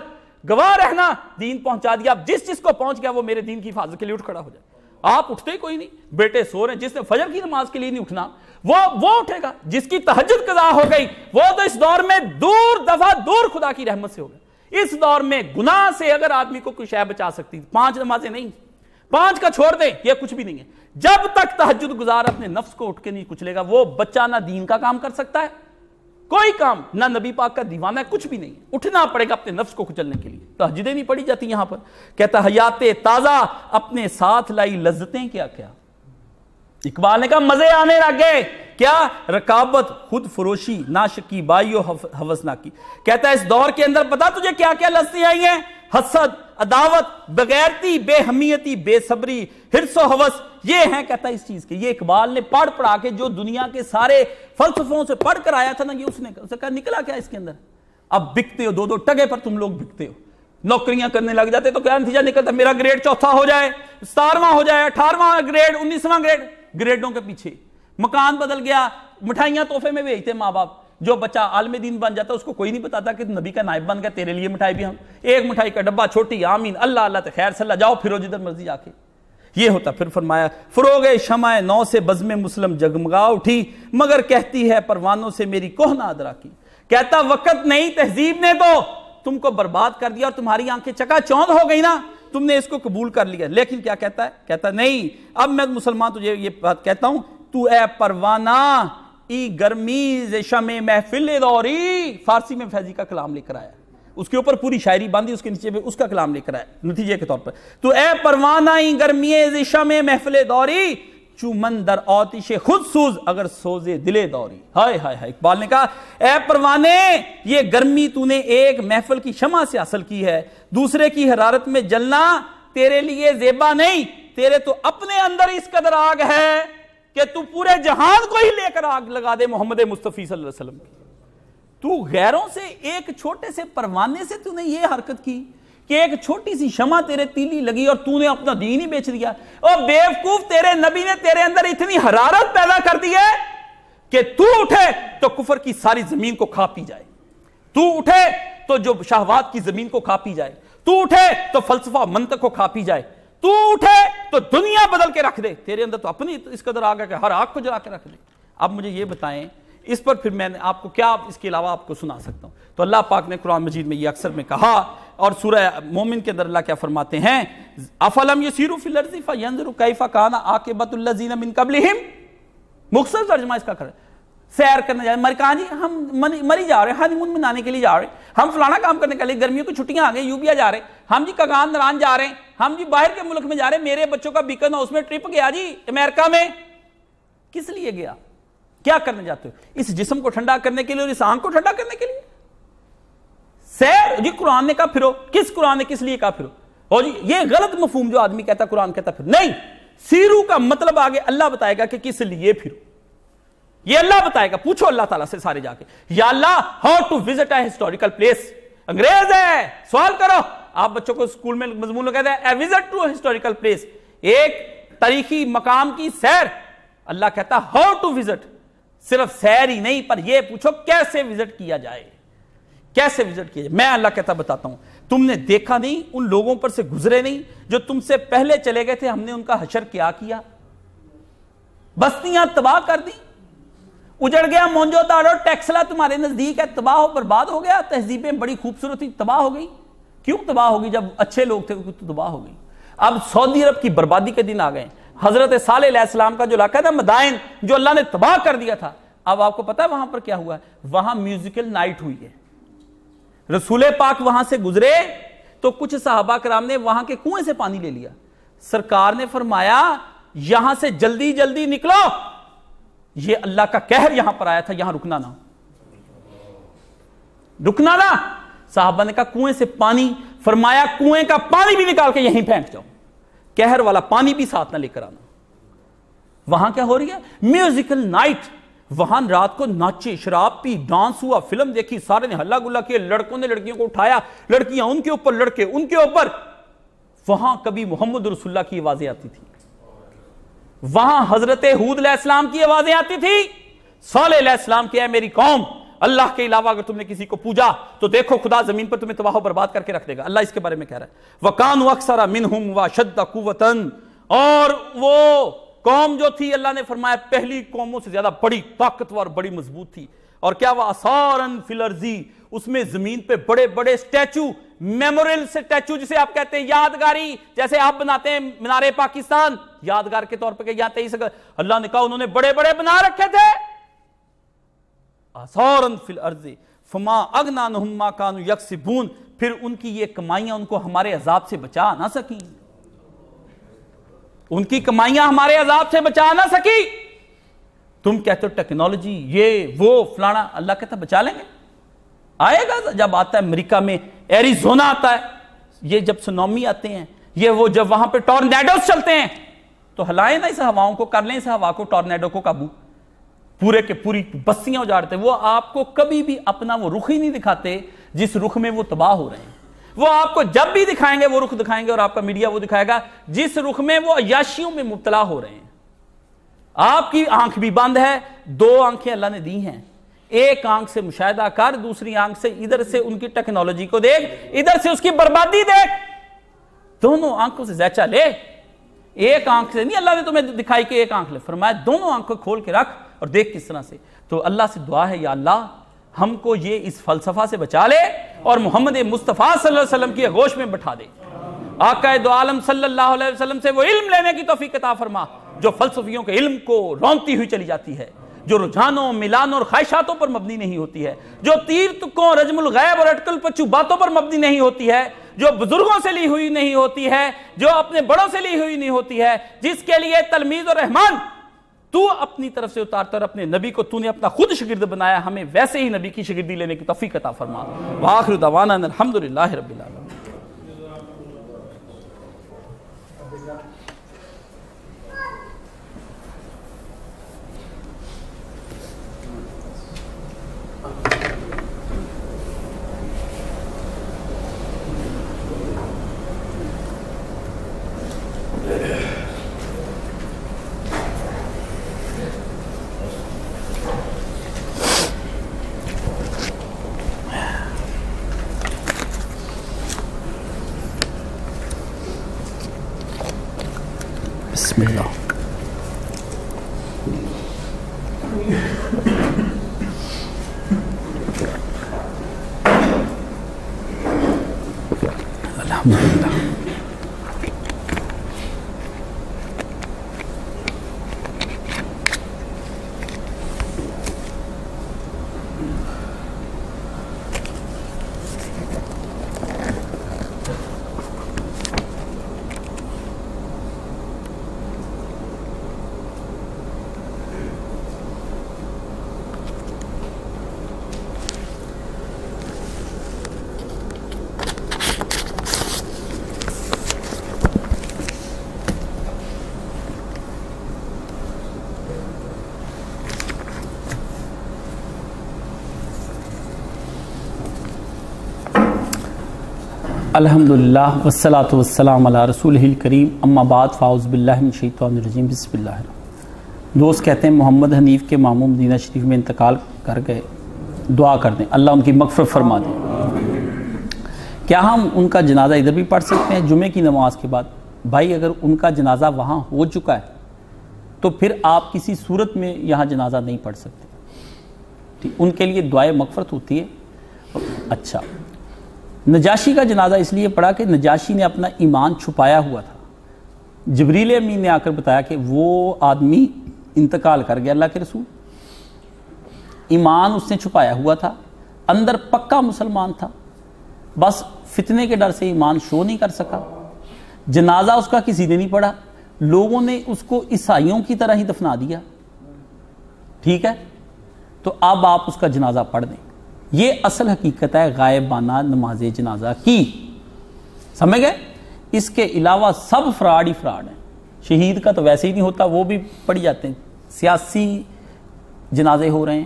گواہ رہنا، دین پہنچا دیا۔ اب جس جس کو پہنچ گیا، وہ میرے دین کی حفاظت کے لیے اٹھ کھڑا ہو جائے۔ آپ اٹھتے کوئی نہیں۔ بیٹے سو رہے ہیں، جس نے فجر کی نماز کے لیے نہیں اٹھنا، وہ وہ اٹھے گا۔ جس کی تہجد قضا ہو گئی، وہ تو اس دور میں دور دفعہ دور خدا کی رحمت سے ہوگا اس دور میں گناہ سے اگر آدمی کو کوئی شے بچا سکتی، پانچ نمازیں نہیں۔ پانچ کا چھوڑ دیں، یہ کچھ بھی نہیں ہے۔ جب تک تہجد گزار اپنے نفس کو اٹھ کے نہیں کچھ لے گا، وہ بچہ نہ دین کا کام کر سکتا ہے۔ کوئی کام نہ نبی پاک کا دیوانہ ہے کچھ بھی نہیں اٹھنا پڑے گا اپنے نفس کو کچلنے کے لیے۔ تحجدیں نہیں پڑی جاتی یہاں پر۔ کہتا حیات تازہ، اپنے ساتھ لائی لذتیں کیا کیا؟ اقبال نے کہا، مزے آنے لگے۔ کیا؟ رکابت، خود فروشی، ناشکی، بائیو حوث ناکی کہتا ہے، اس دور کے اندر پتا تجھے کیا کیا لذتیں آئی ہیں؟ حسد، عداوت، بغیرتی، بے حمیتی، بے صبری حرص و حوث، یہ ہیں کہتا ہے اس چیز کے۔ یہ اقبال نے پڑھ پڑھا کے جو دنیا کے سارے فلسفوں سے پڑھ کر آیا تھا نا، یہ اس نے کہا، نکلا کیا اس کے اندر؟ اب بکتے ہو، دو دو ٹگے پر تم لوگ بکتے ہو۔ نوکریاں کرنے لگ جاتے تو کیا نتیجہ نکلتا؟ میرا گریڈ چوتھا ہو جائے ستارواں ہو جائے اٹھارواں گریڈ، انیسواں گریڈ۔ گریڈوں کے پیچھے۔ مکان بدل گیا، مٹھائیاں تحفے میں بھیجتے ماں باپ۔ جو بچہ عالم دین بن جاتا اس کو کوئی نہیں بتاتا کہ نبی کا نائب بن گیا، تیرے لیے مٹھائی بھی ہم۔ ایک مٹھائی کا ڈبہ چھوٹی، آمین، اللہ اللہ تے خیر، صلی اللہ، جاؤ، پھرو، جدھر مرضی جا کے یہ ہوتا، پھر فرمایا، فروغ شمع نو سے بزم مسلم جگمگا اٹھی، مگر کہتی ہے، پروانوں سے میری کوہ نہ ادرا کی۔ کہتا، وقت نہیں، تہذیب نے تو تم کو برباد کر دیا اور تمہاری آنکھیں چکا چوند ہو گئی نا۔ تم نے اس کو قبول کر لیا۔ لیکن کیا کہتا ہے؟ کہتا، نہیں، اب میں مسلمان تجھے یہ بات کہتا ہوں، تو اے پروانہ ای گرمی زشم محفل دوری فارسی میں فیضی کا کلام لے کر آیا اس کے اوپر پوری شاعری باندھی، اس کے نیچے میں اس کا کلام لے کر آیا نتیجے کے طور پر۔ تو اے پروانہ، ای گرمی زشم محفل دوری چو در آتش خود سوز اگر سوزے دلے دوری۔ ہائے ہائے ہائے، اقبال نے کہا، اے پروانے، یہ گرمی تو نے ایک محفل کی شمع سے حاصل کی ہے۔ دوسرے کی حرارت میں جلنا تیرے لیے زیبا نہیں، تیرے تو اپنے اندر اس قدر آگ ہے۔ کہ تو پورے جہان کو ہی لے کر آگ لگا دے محمد مصطفی صلی اللہ علیہ وسلم کی۔ تو غیروں سے ایک چھوٹے سے پروانے سے تو نے یہ حرکت کی کہ ایک چھوٹی سی شمع تیرے تیلی لگی اور تو نے اپنا دین ہی بیچ دیا۔ اور بیوقوف تیرے نبی نے تیرے اندر اتنی حرارت پیدا کر دی ہے کہ تو اٹھے تو کفر کی ساری زمین کو کھا پی جائے۔ تو اٹھے تو جو شہوات کی زمین کو کھا پی جائے۔ تو اٹھے تو فلسفہ منطق کو کھا پی جائے۔ تو اٹھے تو دنیا بدل کے رکھ دے۔ تیرے اندر تو اپنی اس قدر آگا کہ ہر آگ کو جلا کے رکھ دے۔ اب مجھے یہ بتائیں، اس پر پھر میں نے آپ کو کیا، اس کے علاوہ آپ کو سنا سکتا ہوں۔ تو اللہ پاک نے قرآن مجید میں یہ اکثر میں کہا اور سورہ مومن کے اندر اللہ کیا فرماتے ہیں؟ افلم یسیرو فی الارض فینظروا کیف کان عاقبۃ الذین من قبلہم؟ مختصر ترجمہ اس کا کریں سیر کرنے جا رہے ہیں۔ کہاں جی؟ ہم مری جا رہے ہیں ہانی مون منانے کے لیے جا رہے ہیں۔ ہم فلانا کام کرنے کے لیے گرمیوں کی چھٹیاں آ گئی یوبیا جا رہے ہیں۔ ہم جی کگان نران جا رہے ہیں۔ ہم جی باہر کے ملک میں جا رہے ہیں۔ میرے بچوں کا بیکن ہاؤس میں ٹرپ گیا جی امریکہ میں۔ کس لیے گیا؟ کیا کرنے جاتے ہو؟ اس جسم کو ٹھنڈا کرنے کے لیے اور اس آنکھ کو ٹھنڈا کرنے کے لیے۔ سیر؟ جی قرآن نے کہا پھرو۔ کس قرآن نے کس لیے کہا پھرو؟ اور جی یہ غلط مفہوم جو آدمی کہتا قرآن کہتا پھر نہیں، سیرو کا مطلب آگے اللہ بتائے گا کہ کس لیے پھرو۔ یہ اللہ بتائے گا، پوچھو اللہ تعالیٰ سے سارے جا کے۔ یا اللہ how to visit a historical place انگریز ہے، سوال کرو۔ آپ بچوں کو اسکول میں مضمون کہتے ہیں a visit to historical place ایک تاریخی مقام کی سیر۔ اللہ کہتا ہاؤ ٹو وزٹ صرف سیر ہی نہیں، پر یہ پوچھو، کیسے وزٹ کیا جائے؟ کیسے وزٹ کیا جائے؟ میں اللہ کہتا بتاتا ہوں۔ تم نے دیکھا نہیں، ان لوگوں پر سے گزرے نہیں، جو تم سے پہلے چلے گئے تھے، ہم نے ان کا حشر کیا کیا؟ بستیاں تباہ کر دی اجڑ گیا، مونجو تاڑو، ٹیکسلا تمہارے نزدیک ہے، تباہ ہو، برباد ہو گیا، تہذیبیں بڑی خوبصورت تھی تباہ ہو گئی۔ کیوں تباہ ہوگی جب اچھے لوگ تھے تو تباہ ہو گئی؟ اب سعودی عرب کی بربادی کے دن آ گئے۔ حضرت صالح علیہ السلام کا جو علاقہ تھا، مدائن، جو اللہ نے تباہ کر دیا تھا۔ اب آپ کو پتا ہے وہاں پر کیا ہوا ہے؟ وہاں میوزیکل نائٹ ہوئی ہے۔ رسول پاک وہاں سے گزرے، تو کچھ صحابہ کرام نے وہاں کے کنویں سے پانی لے لیا۔ سرکار نے فرمایا، یہاں سے جلدی جلدی نکلو۔ یہ اللہ کا کہر یہاں پر آیا تھا، یہاں رکنا نہ۔ رکنا نہ۔ صحابہ نے کہا، کنویں سے پانی، فرمایا کنویں کا پانی بھی نکال کے یہیں پھینک جاؤ۔ کہر والا پانی بھی ساتھ نہ لے کر آنا۔ وہاں کیا ہو رہی ہے؟ Musical night. وہاں رات کو ناچے، شراب پی، ڈانس ہوا، فلم دیکھی، سارے نے ہلا گلا کیا، لڑکوں نے لڑکیوں کو اٹھایا، لڑکیاں ان کے اوپر، لڑکے ان کے اوپر۔ وہاں کبھی محمد رسول اللہ کی آوازیں آتی تھی وہاں حضرت حود علیہ السلام کی آوازیں آتی تھی صالح علیہ السلام کی ہے میری قوم، اللہ کے علاوہ اگر تم نے کسی کو پوجا تو دیکھو خدا زمین پر تمہیں تباہ و برباد کر کے رکھ دے گا۔ اللہ اس کے بارے میں کہہ رہا ہے۔ وَقَانُ أَكْسَرَ مِنْهُمْ وَشَدَّ قُوَّةً اور وہ قوم جو تھی، اللہ نے فرمایا، پہلی قوموں سے زیادہ بڑی طاقتور بڑی مضبوط تھی۔ اور کیا وہ آسارن فلرزی اس میں زمین پہ بڑے بڑے سٹیچو میموریل سٹیچو جسے آپ کہتے ہیں یادگاری، جیسے آپ بناتے ہیں منارے پاکستان، یادگار کے طور پہ کہ یہاں تیئیس اللہ نے کہا انہوں نے بڑے بڑے بنا رکھے تھے۔ آسارن فلرزی فما اگنانہم ما کانو یکسبون، پھر ان کی یہ کمائیاں ان کو ہمارے عذاب سے بچا نہ سکیں۔ ان کی کمائیاں ہمارے عذاب سے بچا نہ سکی تم کہتے ہو ٹیکنالوجی، یہ، وہ، فلانا، اللہ کہتا بچا لیں گے۔ آئے گا جب آتا ہے امریکہ میں، ایریزونا آتا ہے۔ یہ جب سنومی آتے ہیں، یہ وہ جب وہاں پہ ٹورنیڈوز چلتے ہیں۔ تو ہلائیں نا اس ہواوں کو، کر لیں اس ہوا کو، ٹورنیڈو کو قابو۔ پورے کے پوری بستیاں اجاڑتے، وہ آپ کو کبھی بھی اپنا وہ رخ ہی نہیں دکھاتے جس رخ میں وہ تباہ ہو رہے ہیں۔ وہ آپ کو جب بھی دکھائیں گے، وہ رخ دکھائیں گے اور آپ کا میڈیا وہ دکھائے گا جس رخ میں وہ عیاشیوں میں مبتلا ہو رہے ہیں۔ آپ کی آنکھ بھی بند ہے، دو آنکھیں اللہ نے دی ہیں۔ ایک آنکھ سے مشاہدہ کر، دوسری آنکھ سے ادھر سے ان کی ٹیکنالوجی کو دیکھ، ادھر سے اس کی بربادی دیکھ۔ دونوں آنکھوں سے زیچہ لے۔ ایک آنکھ سے نہیں، اللہ نے تمہیں دکھائی کہ ایک آنکھ لے۔ فرمایا، دونوں آنکھوں کھول کے رکھ اور دیکھ کس طرح سے۔ تو اللہ سے دعا ہے، یا اللہ، ہم کو یہ اس فلسفہ سے بچا لے اور محمد مصطفیٰ صلی اللہ علیہ وسلم کی اگوش میں بٹھا دے۔ آقا دو عالم صلی اللہ علیہ وسلم سے وہ علم لینے کی توفیق عطا فرما، جو فلسفیوں کے علم کو رونتی ہوئی چلی جاتی ہے۔ جو رجحانوں ملانوں اور خواہشاتوں پر مبنی نہیں ہوتی ہے، جو تیر رجم الغیب اور اٹکل پچو باتوں پر مبنی نہیں ہوتی ہے، جو بزرگوں سے لی ہوئی نہیں ہوتی ہے، جو اپنے بڑوں سے لی ہوئی نہیں ہوتی ہے، جس کے لیے تلمیز اور رحمان تو اپنی طرف سے اتارتا اور اپنے نبی کو تو نے اپنا خود شگرد بنایا، ہمیں ویسے ہی نبی کی شگردی لینے کی توفیق عطا فرما۔ وآخر دعوانا الحمدللہ رب العالمین بسم اللہ الحمدللہ الحمدللہ والصلاة والسلام علی رسول الکریم. اما بعد فاؤز باللہ من شیطان الرجیم. بسم اللہ الرحمن دوست کہتے ہیں، محمد حنیف کے ماموں مدینہ شریف میں انتقال کر گئے. دعا کر دیں. اللہ ان کی مغفرت فرما دیں کیا ہم ان کا جنازہ ادھر بھی پڑھ سکتے ہیں؟ جمعے کی نماز کے بعد. بھائی، اگر ان کا جنازہ وہاں ہو چکا ہے، تو پھر آپ کسی صورت میں یہاں جنازہ نہیں پڑھ سکتے. ٹھیک، ان کے لیے دعائے مغفرت ہوتی ہے. اچھا نجاشی کا جنازہ اس لیے پڑھا کہ نجاشی نے اپنا ایمان چھپایا ہوا تھا۔ جبریل امین نے آ کر بتایا کہ وہ آدمی انتقال کر گیا اللہ کے رسول۔ ایمان اس نے چھپایا ہوا تھا۔ اندر پکا مسلمان تھا۔ بس فتنے کے ڈر سے ایمان شو نہیں کر سکا۔ جنازہ اس کا کسی نے نہیں پڑھا۔ لوگوں نے اس کو عیسائیوں کی طرح ہی دفنا دیا۔ ٹھیک ہے؟ تو اب آپ اس کا جنازہ پڑھ دیں۔ یہ اصل حقیقت ہے، غائبانہ نماز جنازہ کی۔ سمجھ گئے؟ اس کے علاوہ سب فراڈ ہی فراڈ ہیں۔ شہید کا تو ویسے ہی نہیں ہوتا، وہ بھی پڑھ جاتے ہیں۔ سیاسی جنازے ہو رہے ہیں،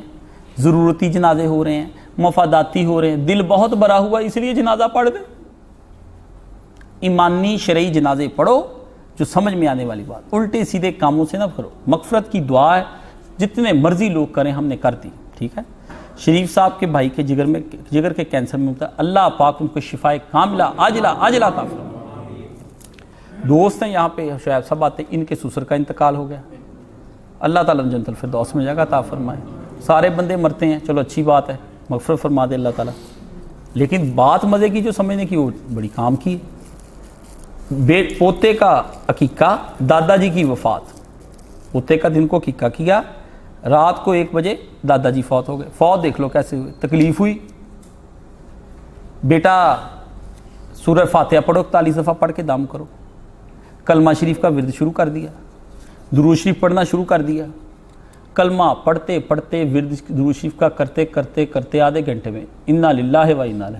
ضرورتی جنازے ہو رہے ہیں، مفاداتی ہو رہے ہیں۔ دل بہت بڑا ہوا، اس لیے جنازہ پڑھ دیں۔ ایمانی شرعی جنازے پڑھو، جو سمجھ میں آنے والی بات۔ الٹے سیدھے کاموں سے نہ کرو مغفرت کی دعا ہے، جتنے مرضی لوگ کریں، ہم نے کر دی، ٹھیک ہے؟ شریف صاحب کے بھائی کے جگر میں جگر کے کینسر میں ہوتا ہے۔ اللہ پاک ان کو شفا کاملہ آجلا آجلا عطا فرمائے دوست ہیں یہاں پہ، شعیب صاحب آتے ہیں، ان کے سسر کا انتقال ہو گیا۔ اللہ تعالیٰ جنت الفردوس میں جگہ عطا فرمائے۔ سارے بندے مرتے ہیں، چلو اچھی بات ہے، مغفرت فرما دے اللہ تعالیٰ۔ لیکن بات مزے کی جو سمجھنے کی، وہ بڑی کام کی۔ بے پوتے کا عقیقہ، دادا جی کی وفات۔ پوتے کا دن کو عقیقہ کیا۔ رات کو ایک بجے دادا جی فوت ہو گئے۔ فوت دیکھ لو کیسے ہوئے۔ تکلیف ہوئی۔ بیٹا، سورہ فاتحہ پڑھو، اکتالیس دفعہ پڑھ کے دام کرو۔ کلمہ شریف کا ورد شروع کر دیا۔ درود شریف پڑھنا شروع کر دیا۔ کلمہ پڑھتے پڑھتے ورد درود شریف کا کرتے کرتے کرتے آدھے گھنٹے میں انا للہ و انا لہ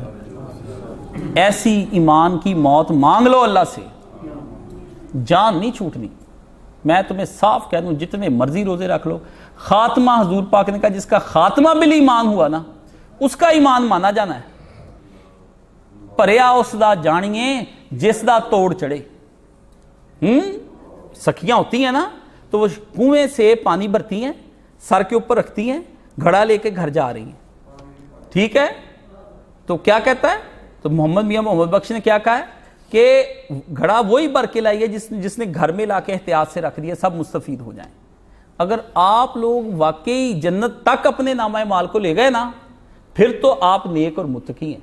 ایسی ایمان کی موت مانگ لو اللہ سے۔ جان نہیں چھوٹنی۔ میں تمہیں صاف کہہ دوں، جتنے مرضی روزے رکھ لو خاتمہ حضور پاک نے کہا، جس کا خاتمہ بل ایمان ہوا نا، اس کا ایمان مانا جانا ہے۔ پریا اس دا جانیے، جس دا توڑ چڑھے۔ ہم؟ سکیاں ہوتی ہیں نا، تو وہ کنویں سے پانی بھرتی ہیں، سر کے اوپر رکھتی ہیں، گھڑا لے کے گھر جا رہی ہیں۔ ٹھیک ہے؟ تو کیا کہتا ہے؟ تو محمد میاں محمد بخش نے کیا کہا ہے؟ کہ گھڑا وہی بھر کے لائیے جس جس نے گھر میں لا کے احتیاط سے رکھ دیا، سب مستفید ہو جائیں۔ اگر آپ لوگ واقعی جنت تک اپنے نامہ مال کو لے گئے نا، پھر تو آپ نیک اور متقی ہیں۔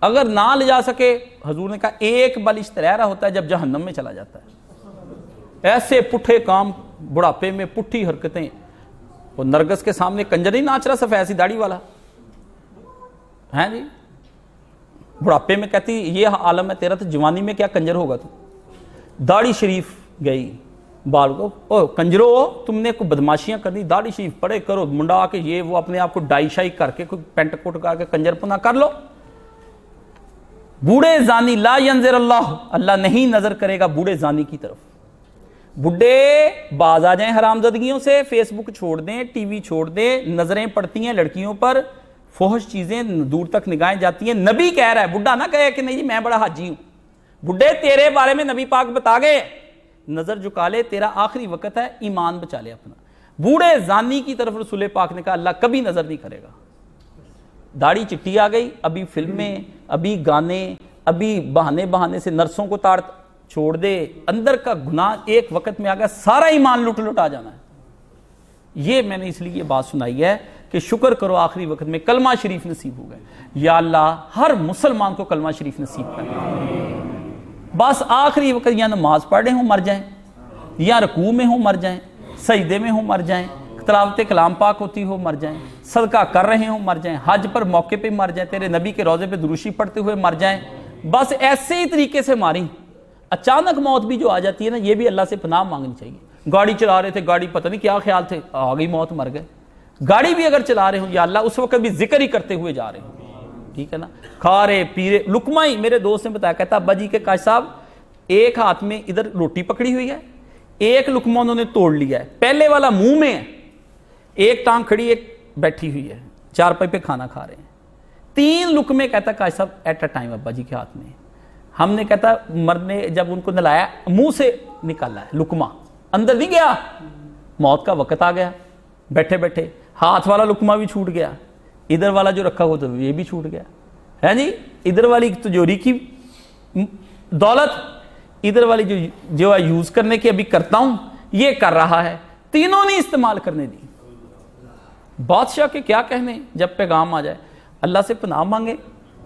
اگر نہ لے جا سکے، حضور نے کہا ایک بلش رہا ہوتا ہے جب جہنم میں چلا جاتا ہے۔ ایسے پٹھے کام، بڑھاپے میں پٹھی حرکتیں۔ وہ نرگس کے سامنے کنجر نہیں ناچ رہا سفید ایسی داڑھی والا۔ ہے جی؟ بڑھاپے میں کہتی، یہ عالم ہے تیرا، تو جوانی میں کیا کنجر ہوگا تو؟ داڑھی شریف گئی۔ بال کو او کنجرو تم نے کوئی بدماشیاں کر دی داڑھی شریف پڑے کرو منڈا کے یہ وہ اپنے آپ کو ڈائی شائی کر کے کوئی پینٹ کوٹ کر کے کنجر پنا کر لو بوڑھے زانی لا ینظر اللہ اللہ نہیں نظر کرے گا بوڑھے زانی کی طرف بڈھے باز آ جائیں حرام زدگیوں سے فیس بک چھوڑ دیں ٹی وی چھوڑ دیں نظریں پڑتی ہیں لڑکیوں پر فوہش چیزیں دور تک نگاہیں جاتی ہیں نبی کہہ رہا ہے بڈھا نہ کہے کہ نہیں جی میں بڑا حاجی ہوں بڈھے تیرے بارے میں نبی پاک بتا گئے نظر جھکا لے، تیرا آخری وقت ہے، ایمان بچا لے اپنا۔ بوڑھے زانی کی طرف رسول پاک نے کہا، اللہ کبھی نظر نہیں کرے گا۔ داڑھی چٹی آ گئی، ابھی فلمیں، ابھی گانے، ابھی بہانے بہانے سے نرسوں کو تاڑ چھوڑ دے۔ اندر کا گناہ ایک وقت میں آ گیا، سارا ایمان لٹ لٹ آ جانا ہے۔ یہ میں نے اس لیے یہ بات سنائی ہے کہ شکر کرو، آخری وقت میں کلمہ شریف نصیب ہو گئے۔ یا اللہ، ہر مسلمان کو کلمہ شریف نصیب کر۔ بس آخری وقت یا نماز پڑھ رہے ہوں مر جائیں، یا رکوع میں ہوں مر جائیں، سجدے میں ہوں مر جائیں، تلاوت کلام پاک ہوتی ہو مر جائیں، صدقہ کر رہے ہوں مر جائیں، حج پر موقع پہ مر جائیں، تیرے نبی کے روزے پہ دروشی پڑھتے ہوئے مر جائیں، بس ایسے ہی طریقے سے ماری اچانک موت بھی جو آ جاتی ہے نا، یہ بھی اللہ سے پناہ مانگنی چاہیے۔ گاڑی چلا رہے تھے، گاڑی پتہ نہیں کیا خیال تھے، آ گئی موت مر گئے۔ گاڑی بھی اگر چلا رہے ہوں، یا اللہ اس وقت بھی ذکر ہی کرتے ہوئے جا رہے ہوں۔ ٹھیک ہے نا؟ کھا رہے پی رہے لکما ہی میرے دوست نے بتایا، کہتا ابا جی کے کاش صاحب، ایک ہاتھ میں ادھر روٹی پکڑی ہوئی ہے، ایک لکما انہوں نے توڑ لیا ہے۔ پہلے والا منہ میں ہے، ایک ٹانگ کھڑی، ایک بیٹھی ہوئی ہے، چار پائی پہ کھانا کھا رہے ہیں۔ تین لکمے، کہتا کاش صاحب ایٹ اے ٹائم ابا جی کے ہاتھ میں۔ ہم نے کہتا، مرد نے جب ان کو نلایا، منہ سے نکالا ہے لکما اندر نہیں گیا، موت کا وقت آ گیا، بیٹھے بیٹھے، ہاتھ والا لکما بھی چھوٹ گیا۔ ادھر والا جو رکھا ہوا تو یہ بھی چھوٹ گیا۔ ہے جی ادھر والی تجوری کی دولت، ادھر والی جو جو یوز کرنے کی ابھی کرتا ہوں، یہ کر رہا ہے۔ تینوں نہیں استعمال کرنے دی۔ بادشاہ کے کیا کہنے؟ جب پیغام آ جائے، اللہ سے پناہ مانگے،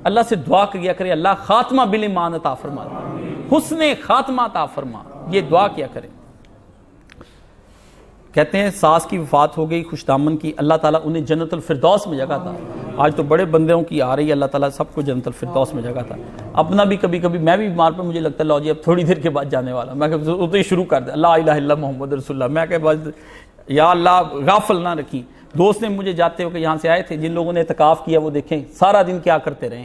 اللہ سے دعا کیا کرے، اللہ خاتمہ بل ایمان عطا فرما حسن خاتمہ عطا فرما۔ یہ دعا کیا کرے۔ کہتے ہیں ساس کی وفات ہو گئی، خوش دامن کی۔ اللہ تعالیٰ انہیں جنت الفردوس میں جگہ تھا۔ آج تو بڑے بندوں کی آ رہی ہے، اللہ تعالیٰ سب کو جنت الفردوس میں جگہ تھا۔ اپنا بھی کبھی کبھی، میں بھی بیمار پہ مجھے لگتا ہے لو جی اب تھوڑی دیر کے بعد جانے والا۔ میں کہ شروع کر دیں اللہ الہ اللہ محمد رسول اللہ۔ میں کہ بس یا اللہ، غافل نہ رکھی۔ دوست نے مجھے جاتے ہو کہ یہاں سے آئے تھے، جن لوگوں نے اعتکاف کیا، وہ دیکھیں، سارا دن کیا کرتے رہے۔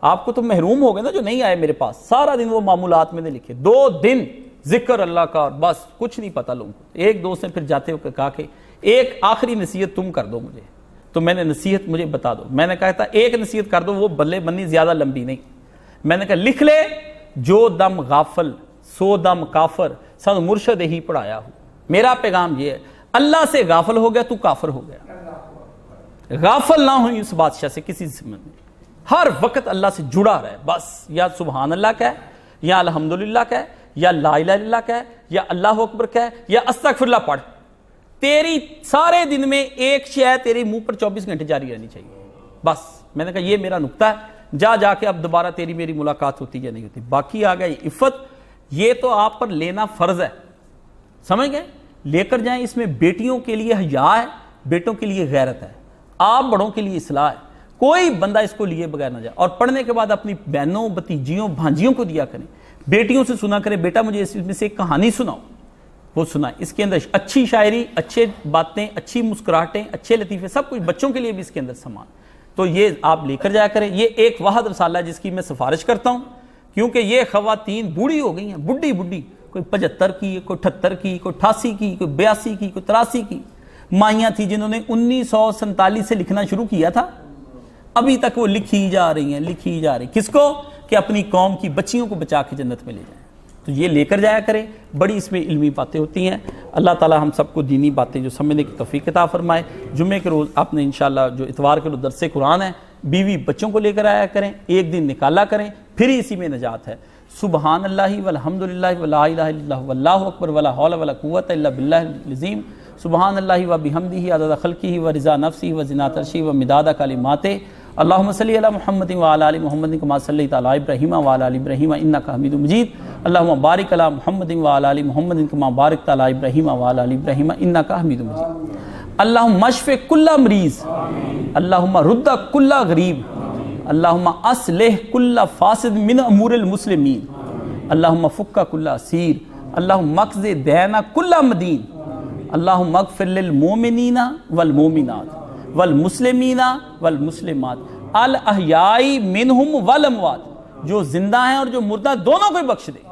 آپ کو تو محروم ہو گئے نا جو نہیں آئے میرے پاس۔ سارا دن وہ معمولات میں نے لکھے۔ دو دن ذکر اللہ کا اور بس کچھ نہیں پتا لوگوں کو۔ ایک دوست نے پھر جاتے ہو کہا کہ ایک آخری نصیحت تم کر دو مجھے۔ تو میں نے نصیحت مجھے بتا دو۔ میں نے کہا تھا ایک نصیحت کر دو، وہ بلے بنی زیادہ لمبی نہیں۔ میں نے کہا لکھ لے جو دم غافل، سو دم کافر، سن مرشد ہی پڑھایا ہو میرا پیغام یہ ہے، اللہ سے غافل ہو گیا، تو کافر ہو گیا۔ غافل نہ ہوئی اس بادشاہ سے کسی زمن میں۔ ہر وقت اللہ سے جڑا رہے، بس یا سبحان اللہ کا ہے یا الحمدللہ کا ہے یا لا الہ الا اللہ کا ہے یا اللہ اکبر کا ہے یا استغفر اللہ پڑھ۔ تیری سارے دن میں ایک شے تیرے منہ پر چوبیس گھنٹے جاری رہنی چاہیے۔ بس، میں نے کہا یہ میرا نقطہ ہے۔ جا جا کے اب دوبارہ تیری میری ملاقات ہوتی یا نہیں ہوتی۔ باقی آ گئی عفت، یہ تو آپ پر لینا فرض ہے۔ سمجھ گئے؟ لے کر جائیں، اس میں بیٹیوں کے لیے حیا ہے، بیٹوں کے لیے غیرت ہے۔ آپ بڑوں کے لیے اصلاح ہے۔ کوئی بندہ اس کو لیے بغیر نہ جائے۔ اور پڑھنے کے بعد اپنی بہنوں بتیجیوں بھانجیوں کو دیا کریں۔ بیٹیوں سے سنا کریں بیٹا مجھے اس میں سے ایک کہانی سناؤ. وہ سنا. اس کے اندر اچھی شاعری، اچھے باتیں، اچھی مسکراہٹیں، اچھے لطیفے، سب کچھ بچوں کے لیے بھی اس کے اندر سامان. تو یہ آپ لے کر جایا کریں. یہ ایک واحد رسالہ جس کی میں سفارش کرتا ہوں، کیونکہ یہ خواتین بوڑھی ہو گئی ہیں، بڈھی بڈھی. کوئی پچہتر کی، کوئی اٹھتر کی، کوئی اٹھاسی کی، کوئی بیاسی کی، کوئی تراسی کی. مائیاں تھی جنہوں نے انیس سو سنتالیس سے لکھنا شروع کیا تھا. ابھی تک وہ لکھی جا رہی ہیں، لکھی جا رہی کس کو؟ کہ اپنی قوم کی بچیوں کو بچا کے جنت میں لے جائیں۔ تو یہ لے کر جایا کریں۔ بڑی اس میں علمی باتیں ہوتی ہیں۔ اللہ تعالی ہم سب کو دینی باتیں جو سمجھنے کی توفیق عطا فرمائے۔ جمعے کے روز آپ نے انشاءاللہ جو اتوار کے روز درس قرآن ہے، بیوی بچوں کو لے کر آیا کریں۔ ایک دن نکالا کریں، پھر ہی اسی میں نجات ہے۔ سبحان اللہ والحمد للہ ولا الہ الا اللہ واللہ اکبر ولا حول ولا قوت الا باللہ العظیم۔ سبحان اللہ و بحمدہ عدد خلقہ و رضا نفسہ و زنات عرشہ و مداد کلماتہ۔ اللہم صلی علی محمد و علی محمد کما صلی علی ابراہیم و علی ابراہیم انکا حمید مجید. اللہم بارک علی محمد و علی محمد کما بارک علی ابراہیم و علی ابراہیم انکا حمید مجید. اللہم مشف کل مریض اللہم رد کل غریب. اللہم اصلح کل فاسد من امور المسلمین. اللہم فک کل اسیر. اللہم مقض دینا کل مدین. اللہم اغفر للمومنین والمومنات والمسلمین والمسلمات۔ الاحیائی منہم والاموات۔ جو زندہ ہیں اور جو مردہ دونوں کو بخش دے۔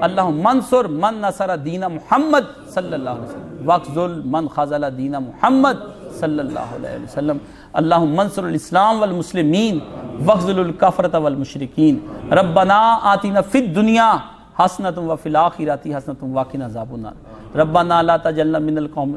اللہ منصر من نصر دین محمد صلی اللہ علیہ وسلم۔ وقزل من خزل دین محمد صلی اللہ علیہ وسلم۔ اللہ منصر الاسلام والمسلمین۔ وقزل الكفرت والمشرکین۔ ربنا آتینا فی الدنیا حسنت و فی الاخرati حسنت و واقنا عذاب النار۔ ربنا لا تجلنا من القوم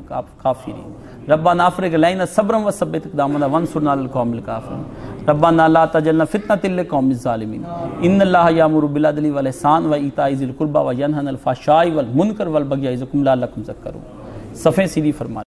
الكافرین ربنا افرغ لنا صبرا وثبت اقدامنا وانصرنا على القوم الكافرين. ربنا لا تجلنا فتنة للقوم الظالمین ان اللہ یامر بالعدل والاحسان وإيتاء ذي القربى وينهى عن الفحشاء والمنکر والبغي يعظكم لعلكم تذكرون. صفحے سیدھی فرما